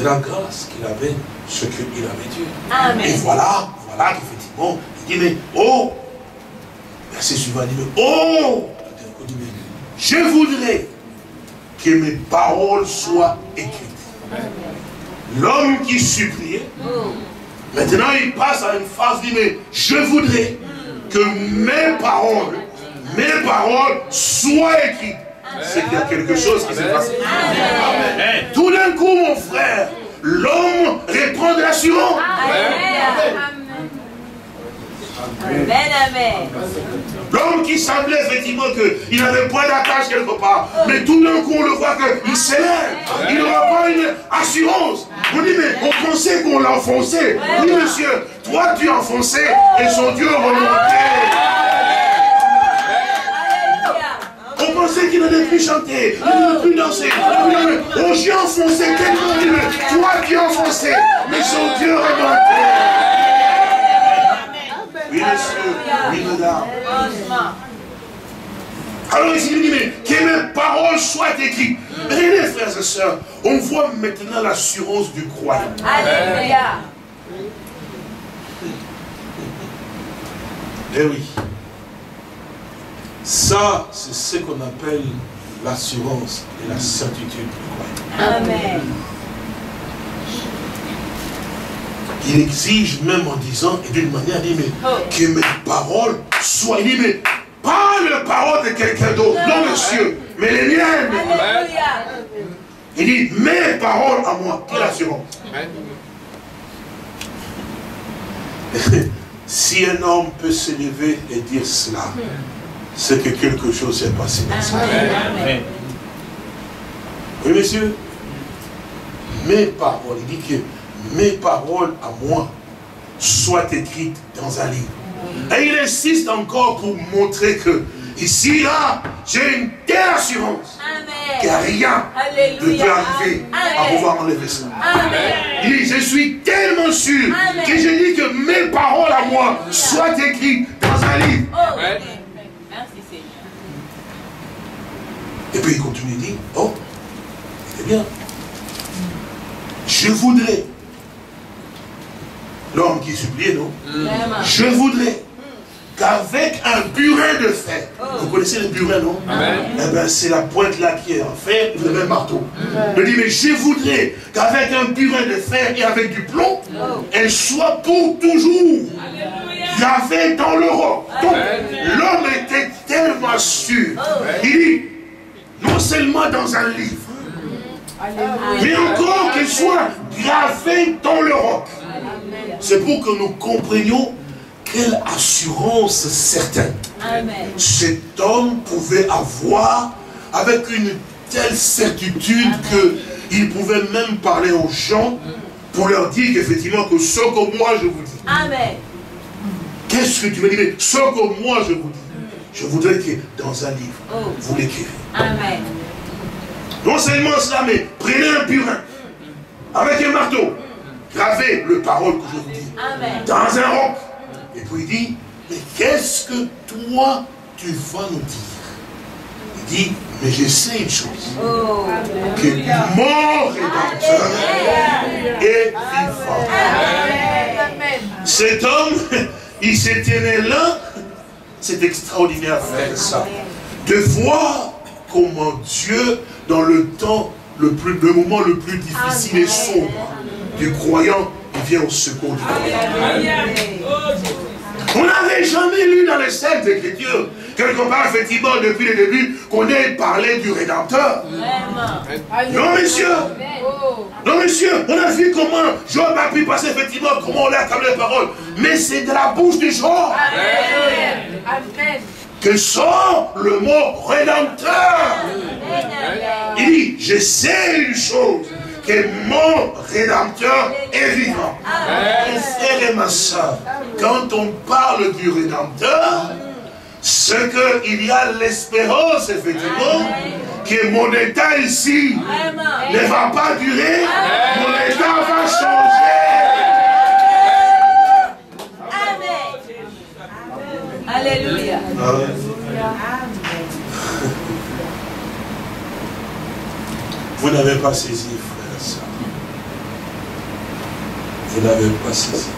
De la grâce qu'il avait, ce qu'il avait Dieu. Amen. Et voilà, voilà qu'effectivement, il dit, mais oh, verset suivant, il dit, mais oh, je voudrais que mes paroles soient écrites. L'homme qui suppliait, maintenant il passe à une phase, dit, mais je voudrais que mes paroles, mes paroles soient écrites. C'est qu'il y a quelque chose qui s'est passé. Tout d'un coup, mon frère, l'homme reprend de l'assurance. Amen, amen. L'homme qui semblait effectivement qu'il n'avait point d'attache quelque part. Mais tout d'un coup, on le voit qu'il s'élève. Il n'aura pas une assurance. On dit, mais on pensait qu'on l'a enfoncé. Oui, monsieur, toi tu as enfoncé et son Dieu remontait. On pensait qu'il n'allait plus chanter, il n'allait plus danser. On j'ai enfoncé tellement, toi tu as enfoncé, mais son Dieu remontait. Oui, monsieur. Oui, madame. Alors il dit, mais que mes paroles soient écrites. Regardez, frères et sœurs, on voit maintenant l'assurance du croyant. Alléluia. Eh oui. Ça, c'est ce qu'on appelle l'assurance et la certitude. Amen. il exige même en disant, et d'une manière, il dit, mais oh. que mes paroles soient, mais pas les paroles de quelqu'un d'autre, non monsieur, mais les miennes. Il dit, mes paroles à moi, quelle assurance Si un homme peut se lever et dire cela, c'est que quelque chose s'est passé. Dans sa vie. Oui, monsieur. Mes paroles, il dit que mes paroles à moi soient écrites dans un livre. Et il insiste encore pour montrer que ici, là, j'ai une telle assurance qu'il n'y a rien de peut arriver à pouvoir enlever ça. Il dit, je suis tellement sûr que j'ai dit que mes paroles à moi soient écrites dans un livre. Oh. Merci Seigneur. Et puis il continue, il dit, oh, c'est bien. Je voudrais l'homme qui suppliait, non? Je voudrais qu'avec un burin de fer, oh. vous connaissez le burin, non? Eh bien, c'est la pointe là qui est en fer, vous avez un marteau. Il dit, mais je voudrais qu'avec un burin de fer et avec du plomb, oh. elle soit pour toujours gravée dans le. Donc, l'homme était tellement sûr. Oh. Il dit, non seulement dans un livre, mais encore qu'elle soit gravée dans le roc. C'est pour que nous comprenions quelle assurance certaine cet homme pouvait avoir avec une telle certitude qu'il pouvait même parler aux gens pour leur dire qu'effectivement que ce que moi je vous dis. Amen. Qu'est-ce que tu veux dire? Ce que moi je vous dis. Je voudrais que dans un livre, oh. vous l'écrivez. Amen. Non seulement cela, mais prenez un purin avec un marteau gravez le parole que je vous dis dans un roc. Et puis il dit, mais qu'est-ce que toi tu vas nous dire? Il dit, mais je sais une chose, oh. que mon rédempteur est vivant. Cet homme, il s'est tenu là, c'est extraordinaire faire ça, de voir comment Dieu, dans le temps, le, plus, le moment le plus difficile et sombre, du croyant, il vient au secours du croyant. On n'avait jamais lu dans les Saintes Écritures, quelque part, effectivement, depuis le début, qu'on ait parlé du Rédempteur. Non, monsieur. Non, monsieur. On a vu comment Job a pu passer, effectivement, comment on l'a comme les paroles. Mais c'est de la bouche du Job. Que sort le mot Rédempteur. Il dit, je sais une chose que mon Rédempteur est vivant. Mon frère et ma soeur, quand on parle du Rédempteur, c'est qu'il y a l'espérance, effectivement, que mon état ici ne va pas durer, mon état va changer. Alléluia. Vous n'avez pas saisi, frère. Vous n'avez pas saisi.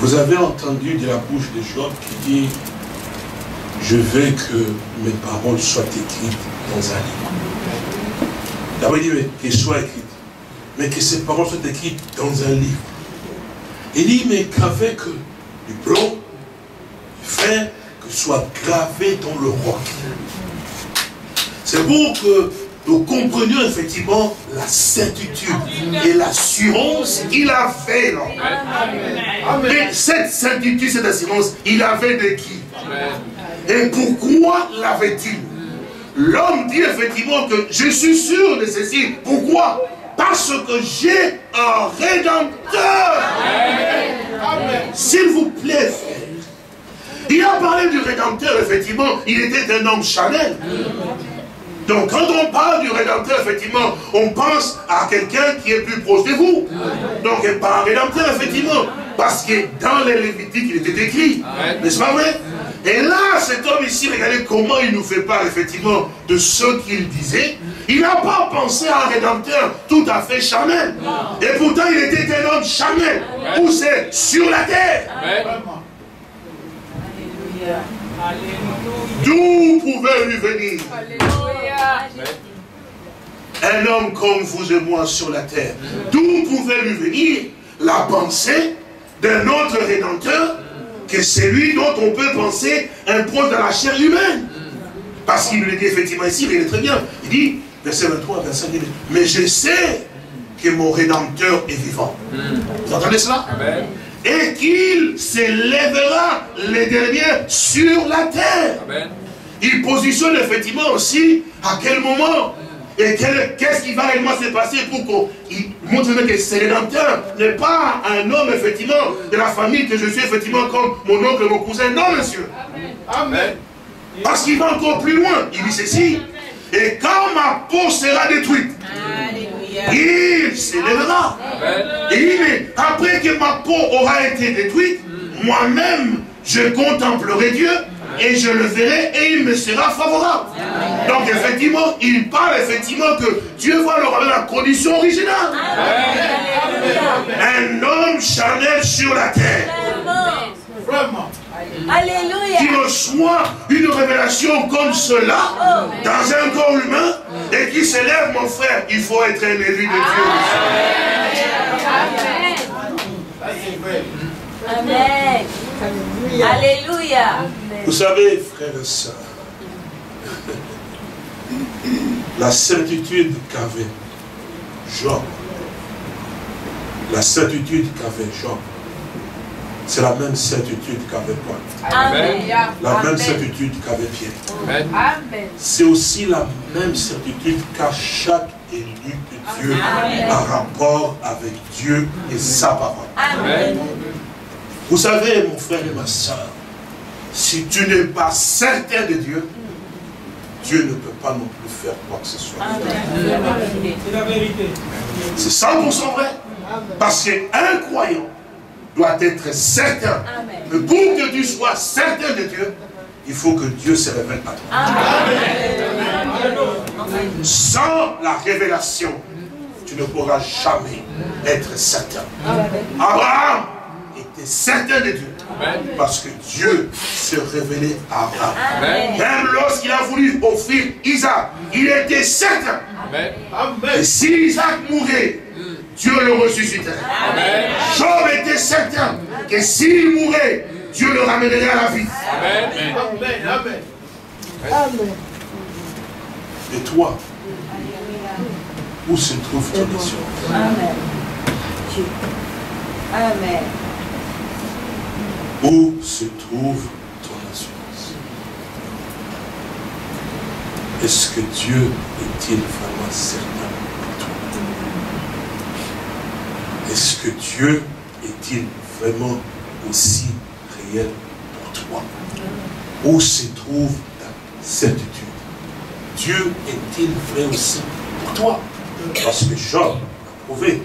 Vous avez entendu de la bouche de Job qui dit Je veux que mes paroles soient écrites dans un livre. D'abord, il dit mais qu'elles soient écrites. Mais que ces paroles soient écrites dans un livre. Il dit Mais qu'avec du blanc, du que soit gravé dans le roc. C'est pour que nous comprenions effectivement la certitude et l'assurance qu'il avait là. Mais cette certitude, cette assurance, il avait de qui? Et pourquoi l'avait-il? L'homme dit effectivement que je suis sûr de ceci. Pourquoi? Parce que j'ai un rédempteur. S'il vous plaît, il a parlé du Rédempteur, effectivement, il était un homme chanel. Donc quand on parle du Rédempteur, effectivement, on pense à quelqu'un qui est plus proche de vous. Donc pas un Rédempteur, effectivement. Parce que dans les Lévitiques, il était écrit. N'est-ce pas vrai? Et là, cet homme ici, regardez comment il nous fait part, effectivement, de ce qu'il disait. Il n'a pas pensé à un Rédempteur tout à fait charnel. Et pourtant, il était un homme charnel. Où c'est Sur la terre. D'où pouvait lui venir? Un homme comme vous et moi sur la terre D'où pouvait lui venir la pensée d'un autre Rédempteur que celui dont on peut penser un proche de la chair humaine? Parce qu'il le dit effectivement ici, il est très bien. Il dit, verset 23, verset 2, mais je sais que mon Rédempteur est vivant. Vous entendez cela? Et qu'il s'élèvera les derniers sur la terre. Il positionne effectivement aussi à quel moment et qu'est-ce qui va réellement se passer pour qu'il montre que ce rédempteur n'est pas un homme, effectivement, de la famille que je suis, effectivement, comme mon oncle et mon cousin. Non, monsieur. Amen. Parce qu'il va encore plus loin. Il dit ceci. Et quand ma peau sera détruite, il s'élèvera. Et il dit, mais après que ma peau aura été détruite, moi-même, je contemplerai Dieu et je le verrai et il me sera favorable. Donc effectivement, il parle effectivement que Dieu va leur ramener la condition originale. Un homme charnel sur la terre. Vraiment. Alléluia. Qui reçoit une révélation comme cela dans un corps humain et qui s'élève, mon frère, il faut être un élu de Dieu. Amen. Alléluia. Vous savez, frères et sœurs, la certitude qu'avait Job, la certitude qu'avait Job, c'est la même certitude qu'avait Paul. Amen. La même certitude qu'avait Pierre. C'est aussi la même certitude qu'a chaque élu de Dieu en rapport avec Dieu et sa parole. Amen. Vous savez, mon frère et ma soeur, si tu n'es pas certain de Dieu, Dieu ne peut pas non plus faire quoi que ce soit. C'est la vérité. C'est 100% vrai. Parce qu'un croyant doit être certain. Mais pour que tu sois certain de Dieu, il faut que Dieu se révèle à toi. Sans la révélation, tu ne pourras jamais être certain. Abraham était certain de Dieu. Parce que Dieu s'est révélé à Abraham. Même lorsqu'il a voulu offrir Isaac, il était certain. Et si Isaac mourait, Dieu le ressuscitait. Job était certain que s'il mourait, Dieu le ramènerait à la vie. Amen. Amen. Et toi, où se trouve ton mission Amen. Amen. Où se trouve ton assurance? Est-ce que Dieu est-il vraiment certain pour toi? Est-ce que Dieu est-il vraiment aussi réel pour toi? Où se trouve ta certitude? Dieu est-il vrai aussi pour toi? Parce que Job a prouvé.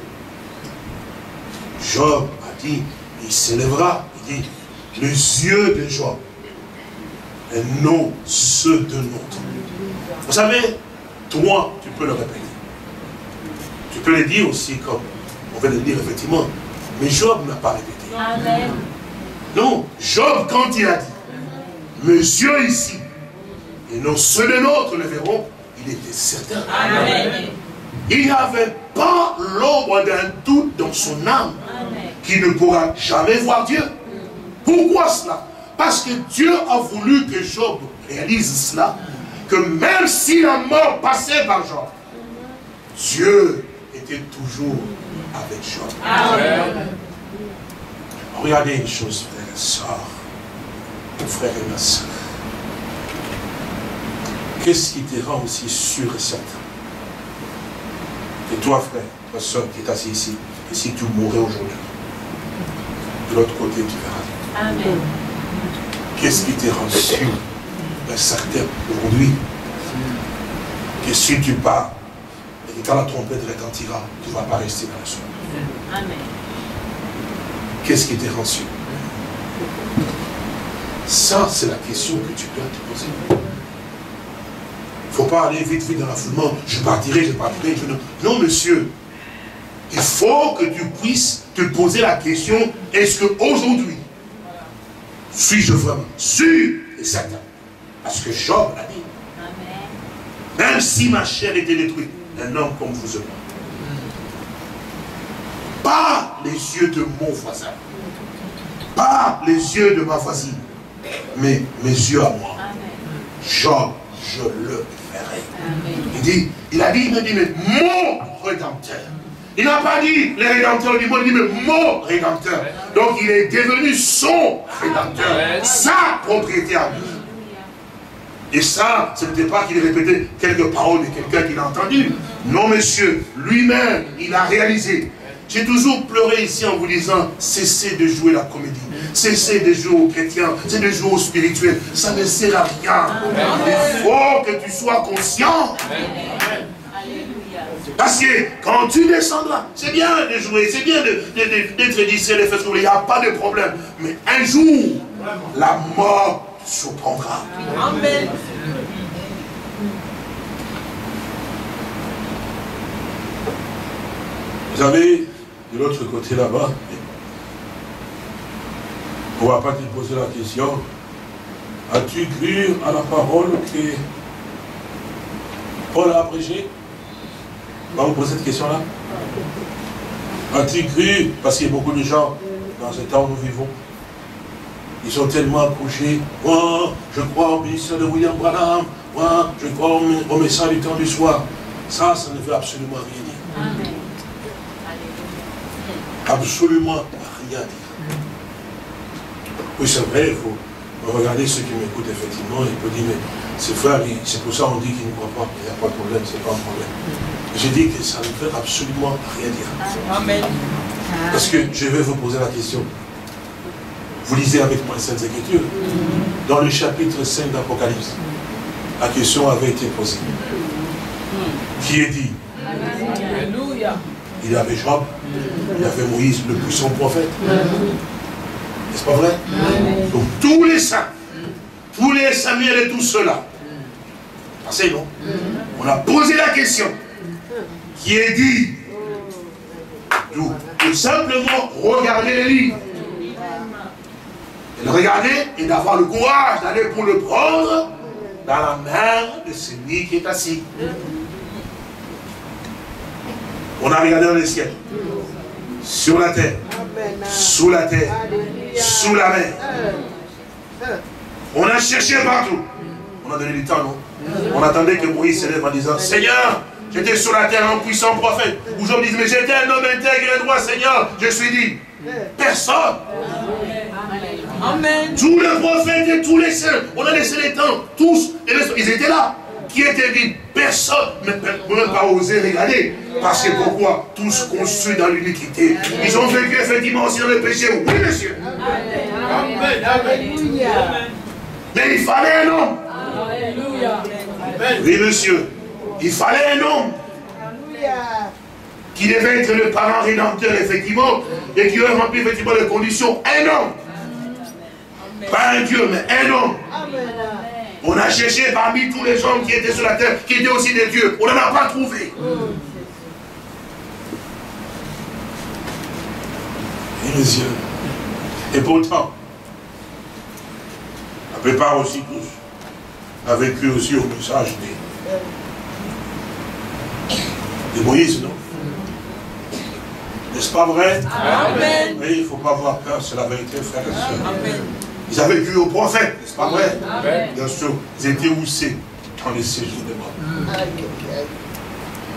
Job a dit, il s'élèvera, il dit, les yeux de Job, et non ceux de notre. Vous savez, toi, tu peux le répéter. Tu peux le dire aussi comme on va le dire effectivement. Mais Job n'a pas répété. Amen. Non, Job, quand il a dit, mes yeux ici, et non ceux de l'autre le verront, il était certain. Amen. Il n'y avait pas l'ombre d'un doute dans son âme qui ne pourra jamais voir Dieu. Pourquoi cela? Parce que Dieu a voulu que Job réalise cela, que même si la mort passait par Job, Dieu était toujours avec Job. Amen. Regardez une chose, frère et soeur, mon frère et ma soeur. Qu'est-ce qui te rend aussi sûr et certain? Et toi, frère, ta soeur qui est assis ici, et si tu mourrais aujourd'hui, de l'autre côté, tu verras. Amen. Qu'est-ce qui te rend sûr et certain aujourd'hui? Que si tu pars, et que quand la trompette retentira, tu ne vas pas rester dans le sol. Amen. Qu'est-ce qui te rend sûr Ça, c'est la question que tu dois te poser. Il ne faut pas aller vite, vite dans l'affoulement. Je partirai, je partirai. Je... Non, monsieur. Il faut que tu puisses te poser la question, est-ce qu'aujourd'hui, suis-je vraiment sûr et certain Parce que Job a dit, même si ma chair était détruite, un homme comme vous pas les yeux de mon voisin, pas les yeux de ma voisine, mais mes yeux à moi. Job, je le il dit, il a dit, il dit, mais mon rédempteur. Il n'a pas dit les rédempteurs du monde, il dit, mais mon rédempteur. Donc il est devenu son rédempteur, sa propriété à lui. Et ça, ce n'était pas qu'il répétait quelques paroles de quelqu'un qu'il a entendu. Non, monsieur, lui-même, il a réalisé j'ai toujours pleuré ici en vous disant, cessez de jouer la comédie. Cessez de jouer aux chrétiens, cessez de jouer aux spirituels. Ça ne sert à rien. Il faut que tu sois conscient. Parce que quand tu descendras, c'est bien de jouer, c'est bien d'être d'ici les fesses, il n'y a pas de problème. Mais un jour, la mort surprendra. Amen. Vous avez de l'autre côté là-bas, on ne va pas te poser la question, as-tu cru à la parole que Paul a abrégée On va vous poser cette question-là. As-tu cru, parce qu'il y a beaucoup de gens dans ce temps où nous vivons, ils sont tellement accouchés. Moi, je crois au ministère de William Branham. Moi, je crois au, message du temps du soir. Ça, ça ne veut absolument rien dire. Amen absolument rien dire. Oui, c'est vrai, il faut regarder ceux qui m'écoutent effectivement, il peut dire, mais c'est frère, c'est pour ça qu'on dit qu'il ne croit pas, il n'y a pas de problème, c'est pas un problème. J'ai dit que ça ne veut absolument rien dire. Amen. Parce que je vais vous poser la question. Vous lisez avec moi les Saintes Écritures. Dans le chapitre 5 d'Apocalypse, la question avait été posée. Qui est dit? Alléluia. Il y avait Job, il y avait Moïse, le puissant prophète. N'est-ce pas vrai? Donc tous les saints, tous les Samuel et tous ceux-là, passez non On a posé la question qui est dit tout simplement regarder les livres. Et le regarder et d'avoir le courage d'aller pour le prendre dans la main de celui qui est assis. On a regardé dans les ciel, sur la terre, sous la terre, sous la mer. On a cherché partout. On a donné du temps, non? On attendait que Moïse s'élève en disant, Seigneur, j'étais sur la terre un puissant prophète. Aujourd'hui, mais j'étais un homme intègre et droit, Seigneur. Je suis dit, personne. Amen. Tous les prophètes et tous les saints, on a laissé les temps, tous, ils étaient là. qui était dit, personne ne pas oser regarder. Parce que pourquoi? Tous construits dans l'uniquité. Ils ont vécu effectivement sur le péché. Oui, monsieur. Mais il fallait un homme. Oui, monsieur. Il fallait un homme qui devait être le parent rédempteur, effectivement, et qui aurait rempli effectivement les conditions. Un homme. Pas un Dieu, mais un homme. On a cherché parmi tous les hommes qui étaient sur la terre, qui étaient aussi des dieux. On n'en a pas trouvé. Et les yeux. Et pourtant, la plupart aussi tous, a vécu aussi au message des, de Moïse, non N'est-ce pas vrai? Amen. Oui, il ne faut pas avoir peur, c'est la vérité, frère et soeur. Amen. Ils avaient vu au prophète, n'est-ce pas vrai? Bien sûr, ils étaient c'est dans les séjours de mort.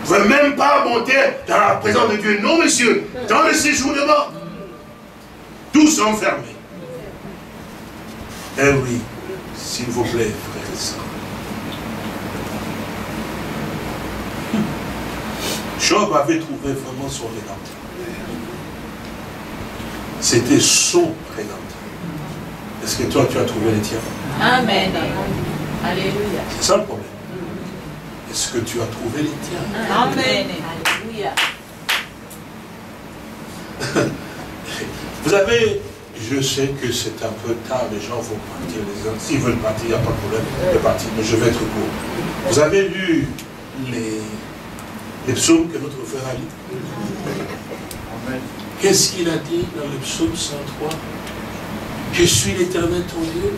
Vous ne pouvez même pas monter dans la présence de Dieu. Non, monsieur, dans les séjours de mort. Tous enfermés. Eh oui, s'il vous plaît, frère et sœurs. Job avait trouvé vraiment son rédempteur. C'était son rédempteur. Est-ce que toi, tu as trouvé les tiens Amen. Alléluia. C'est ça le problème. Est-ce que tu as trouvé les tiens Amen. Alléluia. Vous avez, je sais que c'est un peu tard, les gens vont partir, les uns, s'ils veulent partir, il n'y a pas de problème de partir, mais je vais être court. Vous avez lu les, les psaumes que notre frère a lu Qu'est-ce qu'il a dit dans le psaume 103 je suis l'éternel ton Dieu.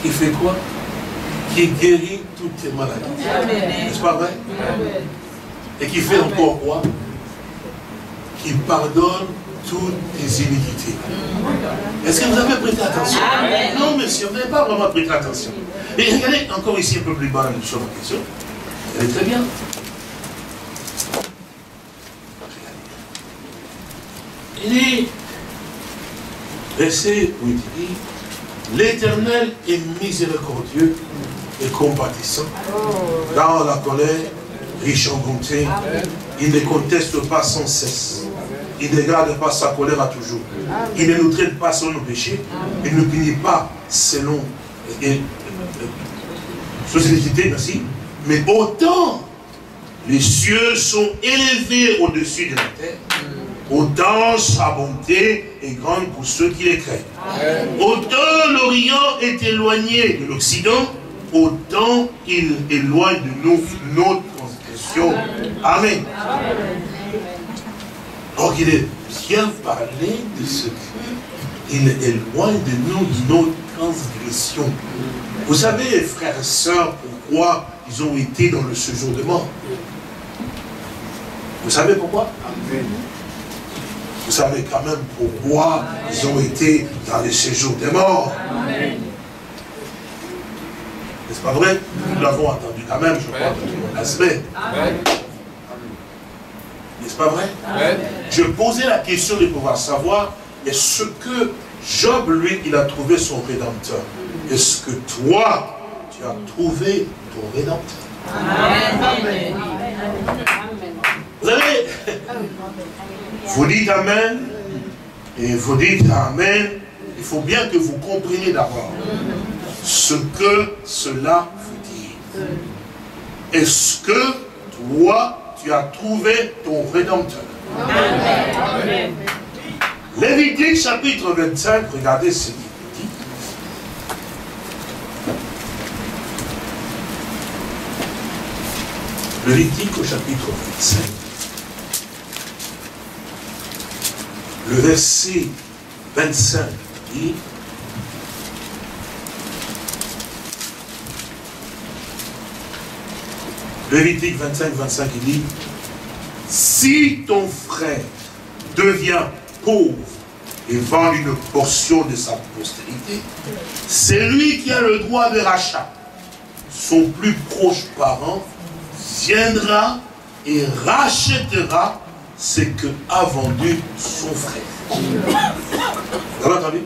Qui fait quoi? Qui guérit toutes tes maladies. N'est-ce pas vrai? Et qui fait encore quoi? Qui pardonne toutes tes iniquités. Est-ce que vous avez prêté attention? Non, monsieur, vous n'avez pas vraiment prêté attention. Et regardez encore ici un peu plus bas la question. Elle est très bien. Il dit, verset où il dit L'éternel est miséricordieux et compatissant. Dans la colère, riche en bonté, il ne conteste pas sans cesse. Il ne garde pas sa colère à toujours. Il ne nous traite pas selon nos péchés. Il ne nous punit pas selon nos iniquités, merci. Mais autant les cieux sont élevés au-dessus de la terre, Autant sa bonté est grande pour ceux qui les craignent. Autant l'Orient est éloigné de l'Occident, autant il éloigne de nous notre transgression. Amen. Donc il est bien parlé de ce qu'il éloigne de nous notre transgression. Vous savez, frères et sœurs, pourquoi ils ont été dans le séjour de mort? Vous savez pourquoi? Amen. Vous savez quand même pourquoi ils ont été dans les séjours des morts? N'est-ce pas vrai? Nous l'avons entendu quand même, je crois, dans l'aspect. N'est-ce pas vrai? Je posais la question de pouvoir savoir est-ce que Job, lui, il a trouvé son rédempteur? Est-ce que toi, tu as trouvé ton rédempteur? Amen. Vous avez vous dites Amen, et vous dites Amen, il faut bien que vous compreniez d'abord ce que cela vous dit. Est-ce que toi, tu as trouvé ton Rédempteur? Lévitique chapitre 25, regardez ce qu'il dit. Lévitique au chapitre 25. Le verset 25 dit Lévitique 25, 25, il dit Si ton frère devient pauvre et vend une portion de sa postérité, c'est lui qui a le droit de rachat. Son plus proche parent viendra et rachètera ce que a vendu son frère. Vous avez entendu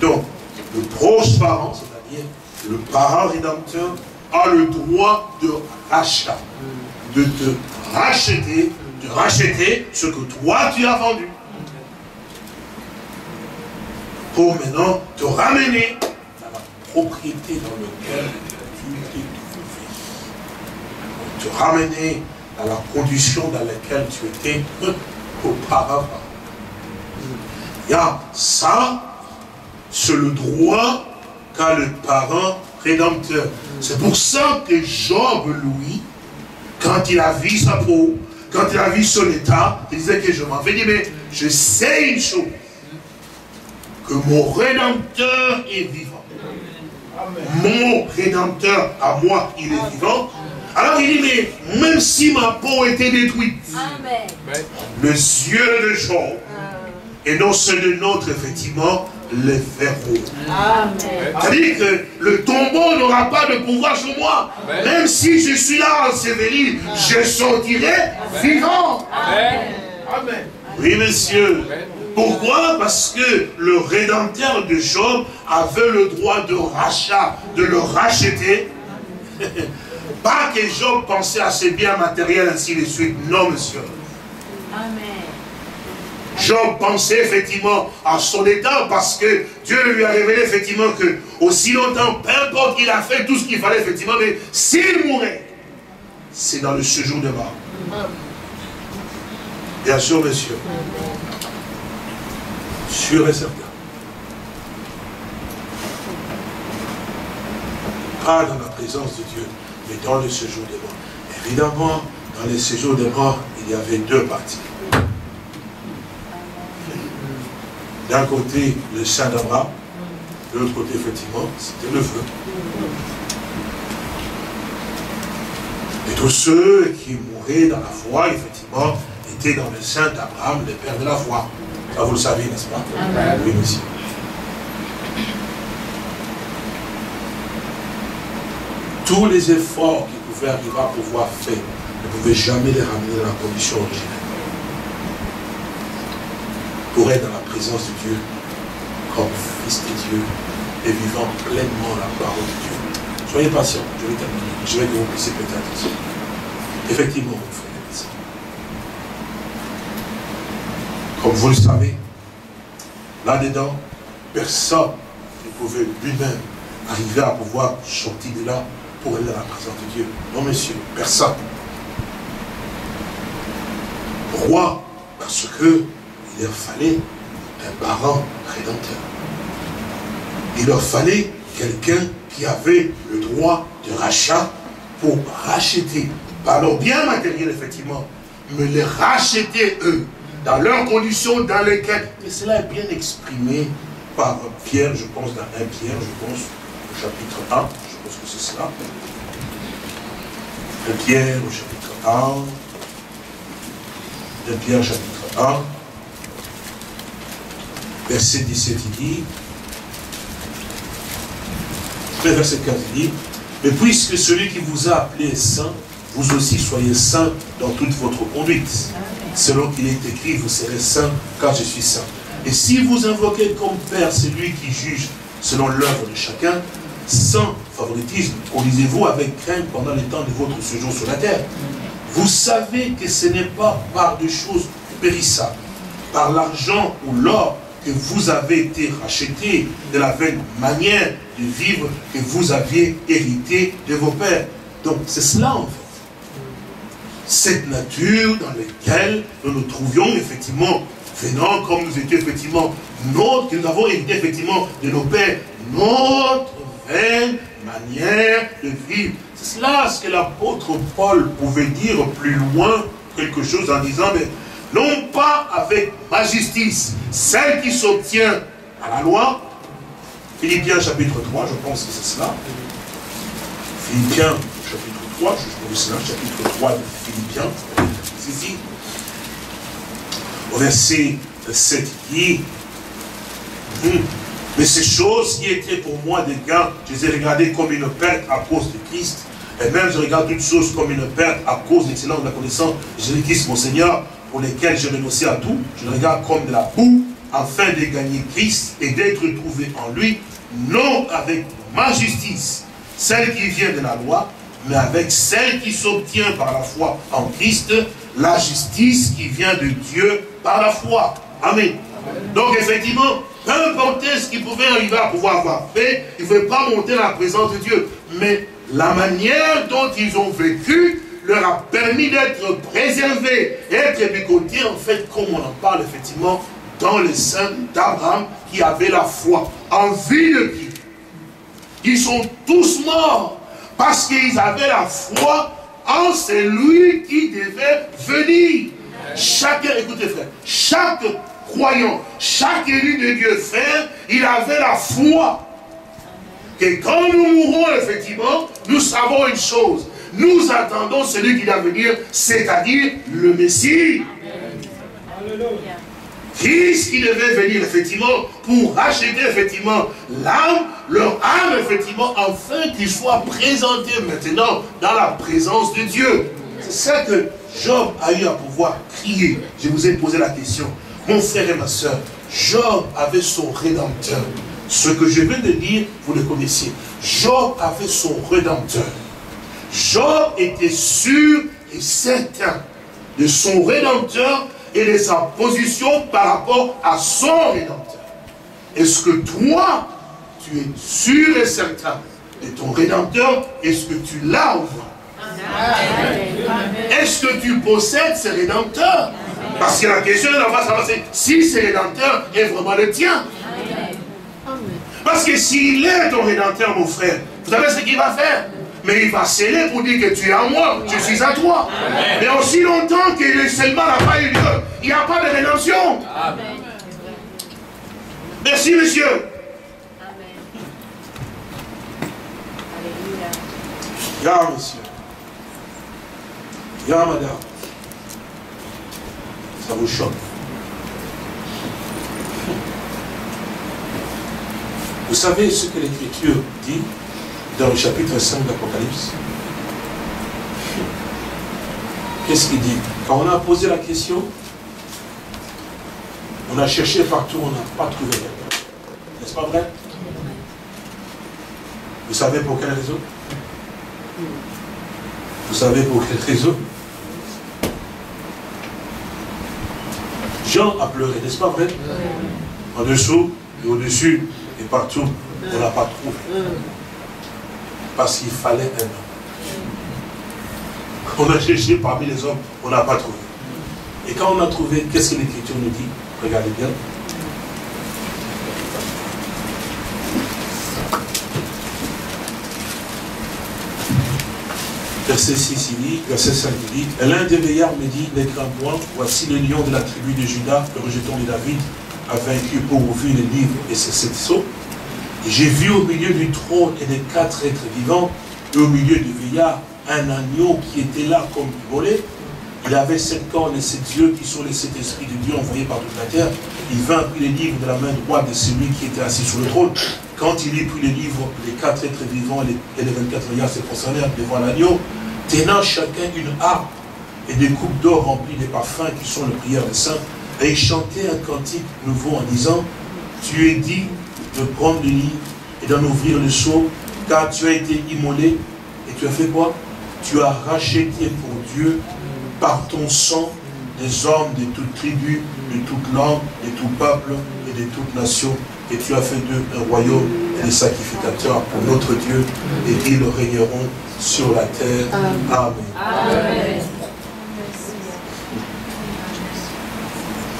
Donc, le proche parent, c'est-à-dire le parent rédempteur, a le droit de rachat, de te racheter, de racheter ce que toi tu as vendu. Pour maintenant te ramener à la propriété dans laquelle tu t'es trouvé. Te ramener à la condition dans laquelle tu étais auparavant. Il y a ça, c'est le droit qu'a le parent rédempteur. C'est pour ça que Job, lui, quand il a vu sa peau, quand il a vu son état, il disait que je m'en vais dire, mais je sais une chose, que mon rédempteur est vivant. Mon rédempteur à moi, il est vivant. Alors il dit, mais même si ma peau était détruite, les yeux de Job, et non ceux de notre, effectivement, les verrou. C'est-à-dire que le tombeau n'aura pas de pouvoir sur moi. Même si je suis là enseveli, je sortirai vivant. Amen. Oui, monsieur. Pourquoi? Parce que le rédempteur de Job avait le droit de rachat, de le racheter. Pas que Job pensait à ses biens matériels, ainsi de suite. Non, monsieur. Amen. Job pensait effectivement à son état parce que Dieu lui a révélé effectivement que aussi longtemps, peu importe qu'il a fait tout ce qu'il fallait effectivement, mais s'il mourait, c'est dans le séjour de mort. Bien sûr, monsieur. Sûr et certain. Pas dans la présence de Dieu, mais dans le séjour de mort. Évidemment, dans le séjour de mort, il y avait deux parties. D'un côté, le sein d'Abraham, de l'autre côté, effectivement, c'était le feu. Et tous ceux qui mouraient dans la foi, effectivement, étaient dans le sein d'Abraham, le père de la foi. Ça, vous le savez, n'est-ce pas? Oui, monsieur. Tous les efforts qu'ils pouvaient arriver à pouvoir faire ne pouvaient jamais les ramener dans la condition originelle pour être dans la présence de Dieu comme fils de Dieu et vivant pleinement la parole de Dieu. Soyez patient, je vais terminer. Je vais que vous puissiez peut-être aussi. Effectivement, mon frère Comme vous le savez, là-dedans, personne ne pouvait lui-même arriver à pouvoir sortir de là pour aller dans la présence de Dieu. Non, monsieur, personne. Pourquoi Parce que il leur fallait un parent rédempteur. Il leur fallait quelqu'un qui avait le droit de rachat pour racheter, par leur bien matériel effectivement, mais les racheter eux, dans leurs conditions dans lesquelles, et cela est bien exprimé par Pierre, je pense, dans 1 Pierre, je pense, au chapitre 1, je pense que c'est cela. 1 Pierre au chapitre 1, 1 Pierre chapitre 1, verset 17, il dit, verset 15, il dit, mais puisque celui qui vous a appelé est saint, vous aussi soyez saint dans toute votre conduite. Selon qu'il est écrit, vous serez saint car je suis saint. Et si vous invoquez comme Père celui qui juge selon l'œuvre de chacun, sans favoritisme, conduisez-vous avec crainte pendant les temps de votre séjour sur la terre. Vous savez que ce n'est pas par des choses périssables, par l'argent ou l'or que vous avez été racheté de la même manière de vivre que vous aviez hérité de vos pères. Donc c'est cela en fait. Cette nature dans laquelle nous nous trouvions effectivement venant comme nous étions effectivement notre, que nous avons hérité effectivement de nos pères, notre manière de vivre. C'est cela ce que l'apôtre Paul pouvait dire plus loin, quelque chose en disant, mais non pas avec ma justice, celle qui s'obtient à la loi. Philippiens chapitre 3, je pense que c'est cela. Philippiens chapitre 3, je c'est cela, chapitre 3 de Philippiens, c'est ici. Au verset 7, il dit, mais ces choses qui étaient pour moi des gains, je les ai regardées comme une perte à cause de Christ. Et même je regarde toutes choses comme une perte à cause de l'excellence de la connaissance de Jésus-Christ, mon Seigneur, pour lesquels je renonçais à tout, je le regarde comme de la boue, afin de gagner Christ et d'être trouvé en lui, non avec ma justice, celle qui vient de la loi, mais avec celle qui s'obtient par la foi en Christ, la justice qui vient de Dieu par la foi. Amen. Donc effectivement, peu importe ce qui pouvait arriver à pouvoir avoir fait, il ne pouvait pas monter dans la présence de Dieu. Mais la manière dont ils ont vécu leur a permis d'être préservés, être bigotés, en fait, comme on en parle effectivement dans les saints d'Abraham qui avaient la foi. En vie de qui Ils sont tous morts parce qu'ils avaient la foi en celui qui devait venir. Chacun, écoutez frère, chaque croyant, chaque élu de Dieu, frère, il avait la foi. Que quand nous mourrons, effectivement, nous savons une chose. Nous attendons celui qui va venir, c'est-à-dire le Messie. Christ qui devait venir effectivement pour racheter effectivement l'âme, leur âme effectivement, afin qu'ils soient présentés maintenant dans la présence de Dieu. C'est ça que Job a eu à pouvoir crier. Je vous ai posé la question. Mon frère et ma soeur, Job avait son rédempteur. Ce que je viens de dire, vous le connaissez. Job avait son rédempteur. Job était sûr et certain de son rédempteur et de sa position par rapport à son rédempteur. Est-ce que toi, tu es sûr et certain de ton rédempteur? Est-ce que tu l'as ou Est-ce que tu possèdes ce rédempteur? Parce que la question est va savoir si ce rédempteur est vraiment le tien. Parce que s'il est ton rédempteur, mon frère, vous savez ce qu'il va faire? Mais il va sceller pour dire que tu es à moi, je suis à toi. Mais aussi longtemps que le scellement n'a pas eu lieu, il n'y a pas de rédemption. Merci, monsieur. Amen. monsieur. Ya, madame. Ça vous choque. Vous savez ce que l'Écriture dit dans le chapitre 5 de l'Apocalypse. Qu'est-ce qu'il dit? Quand on a posé la question, on a cherché partout, on n'a pas trouvé N'est-ce pas vrai? Vous savez pour quelle raison Vous savez pour quelle raison Jean a pleuré, n'est-ce pas vrai En dessous et au-dessus et partout, on n'a pas trouvé. Parce qu'il fallait un homme. On a cherché parmi les hommes, on n'a pas trouvé. Et quand on a trouvé, qu'est-ce que l'Écriture nous dit? Regardez bien. Verset 6, il dit, verset 5, il dit, l'un des veillards me dit, n'est qu'un point, voici le lion de la tribu de Judas, le rejeton de David, a vaincu pour ouvrir les livres et ses sept sceaux. J'ai vu au milieu du trône et des quatre êtres vivants, et au milieu du veillard, un agneau qui était là comme volé. Il avait sept cornes et sept yeux qui sont les sept esprits de Dieu envoyés par toute la terre. Il vint pris les livres de la main droite de celui qui était assis sur le trône. Quand il eut pris les livres, les quatre êtres vivants et les 24 veillards se prosternèrent devant l'agneau, tenant chacun une harpe et des coupes d'or remplies des parfums qui sont les prières des saints, et il chantait un cantique nouveau en disant, tu es dit de prendre le lit et d'en ouvrir le seau, car tu as été immolé et tu as fait quoi? Tu as racheté pour Dieu par ton sang des hommes de toute tribu, de toute langue, de tout peuple et de toute nation. Et tu as fait d'eux un royaume et des sacrificateurs pour notre Dieu, et ils régneront sur la terre. Amen.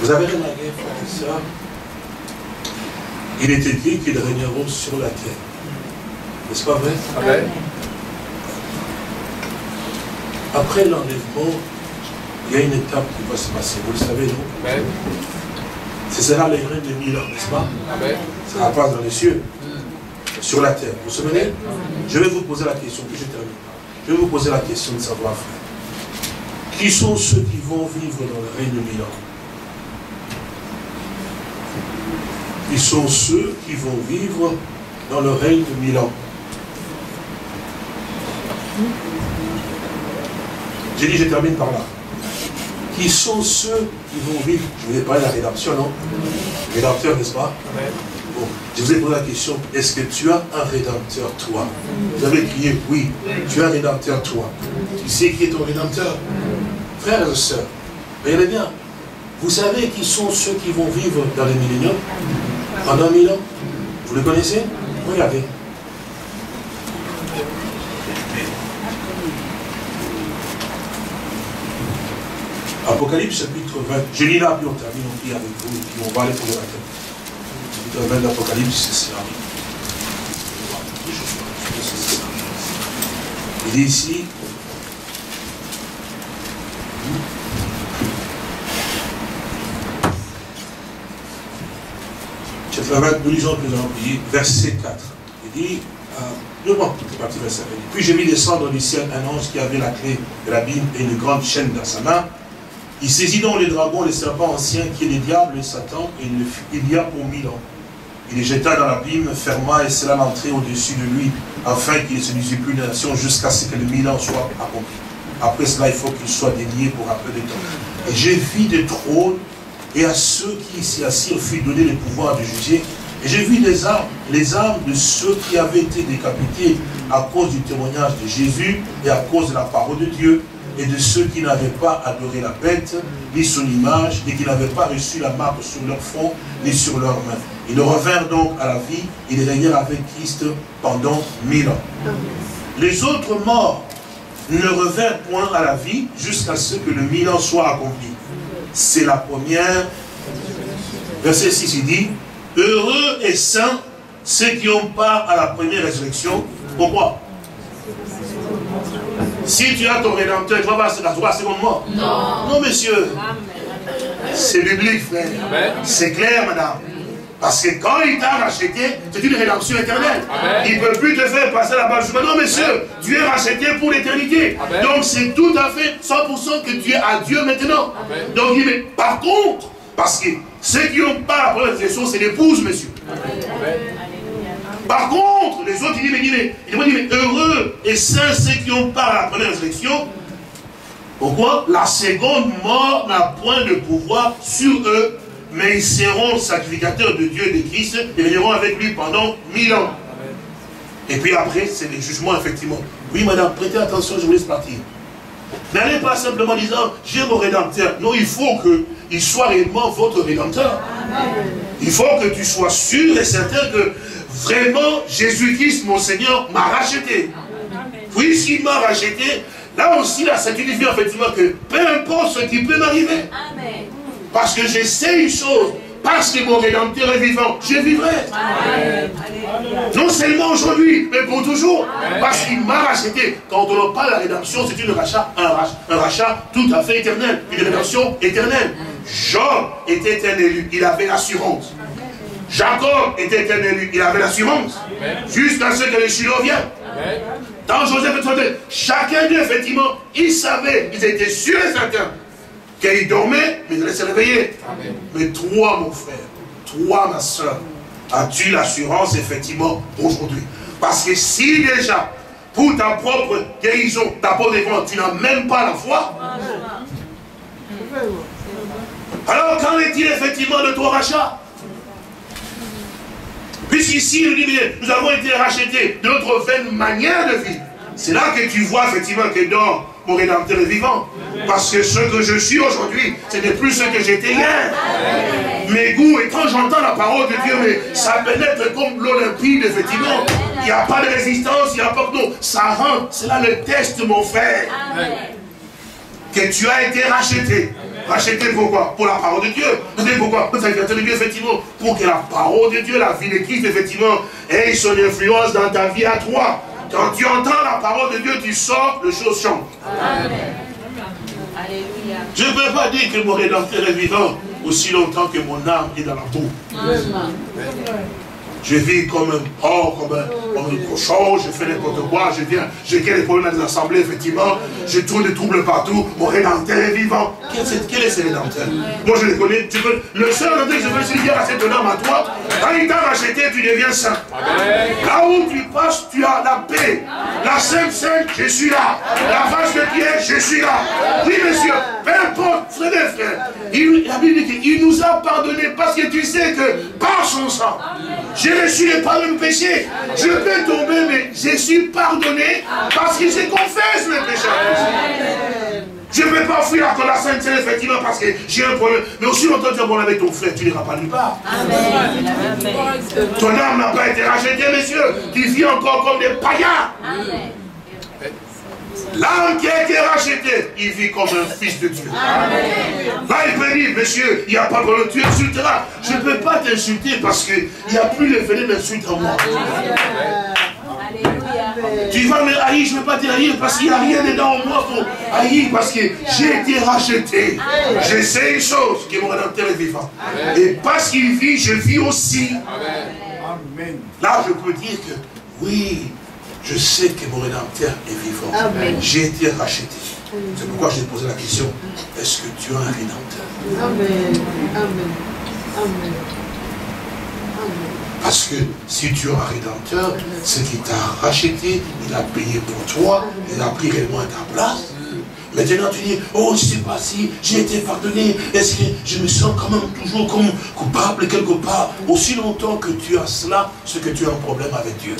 Vous avez remarqué, frères et sœurs, il est écrit qu'ils régneront sur la terre. N'est-ce pas vrai? Amen. Après l'enlèvement, il y a une étape qui va se passer. Vous le savez, non. Ce sera le règne de mille ans, n'est-ce pas Amen. Ça va pas dans les cieux, sur la terre. Vous vous souvenez Je vais vous poser la question, puis je termine. Je vais vous poser la question de savoir, frère. Qui sont ceux qui vont vivre dans le règne de mille ans? Ils sont ceux qui vont vivre dans le règne de Milan. J'ai dit, je termine par là. Qui sont ceux qui vont vivre. Je vais parler de la rédemption, non? Rédempteur, n'est-ce pas? Bon, je vous ai posé la question, est-ce que tu as un rédempteur, toi? Vous avez crié, oui, tu as un rédempteur, toi. Tu sais qui est ton rédempteur? Frères et sœurs, regardez bien, vous savez qui sont ceux qui vont vivre dans les milléniums Pendant mille ans? Vous le connaissez? Regardez. Apocalypse chapitre 20. Je lis là, puis on termine, on prie avec vous, et puis on va aller pour le matin. Chapitre 20 d'Apocalypse, c'est ça. Il dit ici, chapitre 20, nous lisons plus en verset 4. Il dit, euh, non, c'est parti verset 4. Puis j'ai mis descendre du ciel un ange qui avait la clé de la Bible et une grande chaîne dans sa main. Il saisit donc le dragon, le serpent ancien, qui est le diable et Satan, et il y a pour mille ans. Il les jeta dans l'abîme, ferma et cela l'entrée au-dessus de lui, afin qu'il ne se nuise plus de nation jusqu'à ce que le mille ans soit accompli. Après cela, il faut qu'il soit délié pour un peu de temps. Et j'ai vu des trônes, et à ceux qui s'y assirent fut donné le pouvoir de juger. Et j'ai vu les âmes, les âmes de ceux qui avaient été décapités à cause du témoignage de Jésus et à cause de la parole de Dieu, et de ceux qui n'avaient pas adoré la bête, ni son image, et qui n'avaient pas reçu la marque sur leur front, ni sur leurs mains. Ils revinrent donc à la vie, ils régnèrent avec Christ pendant mille ans. Les autres morts ne revinrent point à la vie jusqu'à ce que le mille ans soit accompli. C'est la première. Verset 6, il dit, Heureux et saints ceux qui ont part à la première résurrection. Pourquoi? Si tu as ton rédempteur, tu vas voir la droite seconde mort. Non. Non, monsieur. C'est biblique, frère. C'est clair, madame. Parce que quand il t'a racheté, c'est une rédemption éternelle. Il ne peut plus te faire passer la bas Non, monsieur, tu es racheté pour l'éternité. Donc c'est tout à fait 100% que tu es à Dieu maintenant. Donc il mais par contre, parce que ceux qui n'ont pas la première c'est l'épouse, monsieur. Par contre, les autres, ils disent, mais, ils mais heureux et saints ceux qui ont part à la première résurrection. Pourquoi? La seconde mort n'a point de pouvoir sur eux, mais ils seront sacrificateurs de Dieu et de Christ et viendront avec lui pendant mille ans. Et puis après, c'est le jugement, effectivement. Oui, madame, prêtez attention, je vous laisse partir. N'allez pas simplement en disant, j'ai mon rédempteur. Non, il faut qu'il soit réellement votre rédempteur. Il faut que tu sois sûr et certain que vraiment, Jésus-Christ, mon Seigneur, m'a racheté. Puisqu'il m'a racheté, là aussi, là, ça signifie effectivement que peu importe ce qui peut m'arriver, parce que je sais une chose, parce que mon Rédempteur est vivant, je vivrai. Non seulement aujourd'hui, mais pour toujours. Parce qu'il m'a racheté. Quand on parle de la rédemption, c'est une rachat, un, rachat, un rachat tout à fait éternel. Une rédemption éternelle. Job était un élu, il avait l'assurance. Jacob était un élu, il avait l'assurance. Jusqu'à ce que le Shiloh vienne. Dans Joseph et chacun d'eux, effectivement, ils savaient, ils étaient sûrs et certains qu'ils dormaient, mais ils allaient se réveiller. Mais toi, mon frère, toi, ma soeur, as-tu l'assurance, effectivement, aujourd'hui? Parce que si déjà, pour ta propre guérison, ta propre défense, tu n'as même pas la foi, alors qu'en est-il effectivement de ton rachat? Puisqu'ici, il dit, nous avons été rachetés de notre vaine manière de vivre. C'est là que tu vois effectivement que dans mon rédempteur est vivant. Parce que ce que je suis aujourd'hui, ce n'est plus ce que j'étais hier. Mes goûts, et quand j'entends la parole de Dieu, mais ça pénètre comme l'Olympide, effectivement. Il n'y a pas de résistance, il n'y a pas de... Non, ça rentre. C'est là le test, mon frère. Que tu as été racheté. Racheté pourquoi Pour la parole de Dieu. Vous savez pourquoi Pour la de Dieu, effectivement. Pour que la parole de Dieu, la vie de Christ, effectivement, ait son influence dans ta vie à toi. Quand tu entends la parole de Dieu, tu sors, les choses changent. Amen. Je ne peux pas dire que mon rédempteur est vivant aussi longtemps que mon âme est dans la boue. Je vis comme un porc, comme un, cochon, je fais n'importe quoi, je viens, j'ai des problèmes dans les assemblées, effectivement, je trouve des troubles partout, mon rédempteur est vivant. Quel est, quel est ce rédempteur? Moi je le connais, tu peux, le seul rédempteur que je veux dire à cet homme à toi, Quand il t'a racheté, tu deviens saint. Là où tu passes, tu as la paix. La Sainte Sainte, je suis là. La face de Dieu, je suis là. Oui, monsieur, peu importe, frère et frère. Il, la Bible dit qu'il nous a pardonné parce que tu sais que par son sang, j'ai reçu les pardons de péché. Je peux tomber, mais je suis pardonné parce que je confesse mes péchés. Je ne peux pas fuir à la sainte effectivement, parce que j'ai un problème. Mais aussi longtemps que tu es bon avec ton frère, tu n'iras pas nulle part. Amen. Ton âme n'a pas été rachetée, messieurs. Tu vis encore comme des païens. L'âme qui a été rachetée, il vit comme un fils de Dieu. Là, il peut dire, monsieur, il n'y a pas de problème, tu insulteras. Je ne peux pas t'insulter parce qu'il n'y a plus le venin d'insulte en moi. Tu vas me haïr, je ne vais pas te haïr parce qu'il n'y a rien dedans en moi pour haïr parce que j'ai été racheté. Je sais une chose, que mon rédempteur est vivant. Et parce qu'il vit, je vis aussi. Là, je peux dire que oui, je sais que mon rédempteur est vivant. J'ai été racheté. C'est pourquoi j'ai posé la question, est-ce que tu as un rédempteur? Amen. Amen. Amen. Parce que si tu as un rédempteur, c'est qu'il t'a racheté, il a payé pour toi, il a pris réellement ta place. Maintenant tu dis, oh je ne sais pas si j'ai été pardonné, est-ce que je me sens quand même toujours comme coupable quelque part Aussi longtemps que tu as cela, c'est que tu as un problème avec Dieu?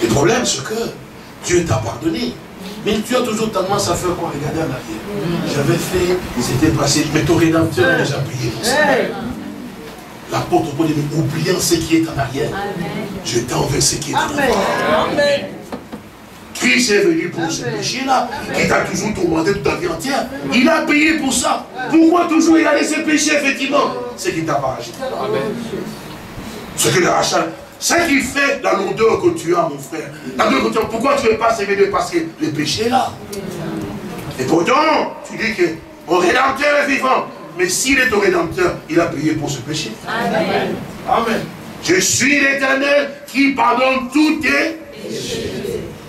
Le problème c'est que Dieu t'a pardonné. Mais tu as toujours tendance à faire quoi? Regarder en arrière. J'avais fait, c'était passé, mais ton rédempteur a déjà payé pour ça. L'apôtre Paul dit, oubliant ce qui est en arrière, je t'en vers ce qui est en avant. Amen. Christ est venu pour ce péché-là, qui t'a toujours tourmenté toute ta vie entière. Il a payé pour ça. Pourquoi toujours il a laissé pécher, effectivement C'est qu'il t'a pas racheté. Ce que le rachat, ce qui fait la lourdeur que tu as, mon frère. La lourdeur que tu as, pourquoi tu ne veux pas s'aimer Parce que le péché est là? Et pourtant, tu dis que mon rédempteur est vivant. Mais s'il est au Rédempteur, il a payé pour ce péché. Amen. Amen. Je suis l'éternel qui pardonne tous tes péchés.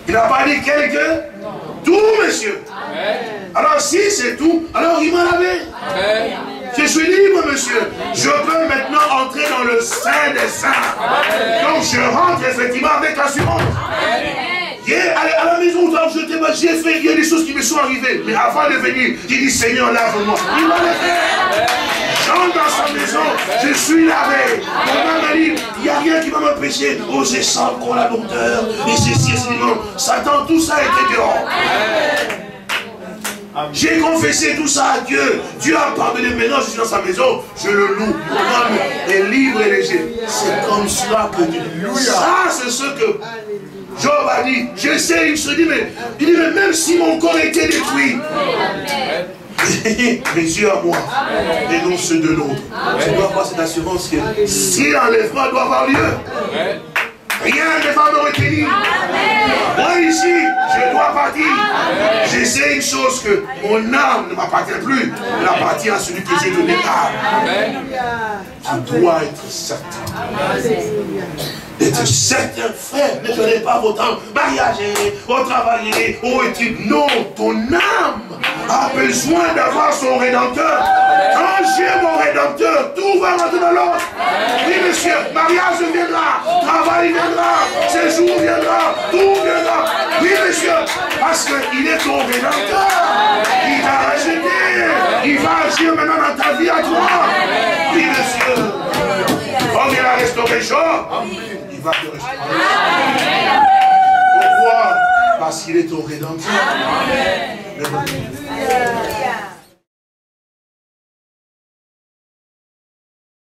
Il n'a pas dit quelque Tout, monsieur. Amen. Alors si c'est tout, alors il m'a lavé. Amen. Je suis libre, monsieur. Je peux maintenant entrer dans le sein des saints. Donc je rentre effectivement avec assurance. Amen à la maison, je j'ai fait, il y a des choses qui me sont arrivées. Mais avant de venir, j'ai dit, Seigneur, lave-moi. Il m'a lavé. J'entre dans sa maison, je suis lavé. Mon m'a dit, il n'y a rien qui va m'empêcher. Oh, je sens encore la lourdeur. Et ceci, et. Satan, tout ça était dehors. J'ai confessé tout ça à Dieu. Dieu a pardonné. Maintenant, je suis dans sa maison. Je le loue. Mon âme est libre et léger. C'est comme cela que Dieu. Ça, c'est ce que Job a dit, je sais, il se dit, mais, il dit, mais même si mon corps était détruit, mes yeux à moi, et non ceux de l'autre. Je dois avoir cette assurance que si l'enlèvement doit avoir lieu, rien ne va me retenir. Moi ici, je dois partir. Je sais une chose que mon âme ne m'appartient plus. Elle appartient à celui que j'ai donné âme. Tu dois être certain d'être certain, frère, ne donnez pas votre mariage, au travail, aux études. Non, ton âme a besoin d'avoir son rédempteur. Quand j'ai mon rédempteur, tout va rentrer dans l'ordre. Oui, monsieur, mariage viendra, travail viendra, séjour viendra, tout viendra. Oui, monsieur, parce qu'il est ton rédempteur. Il t'a racheté. Il va agir maintenant dans ta vie à toi. Oui, monsieur. Comme il a restauré Job, il va te restaurer. Pourquoi? Parce qu'il est ton rédempteur.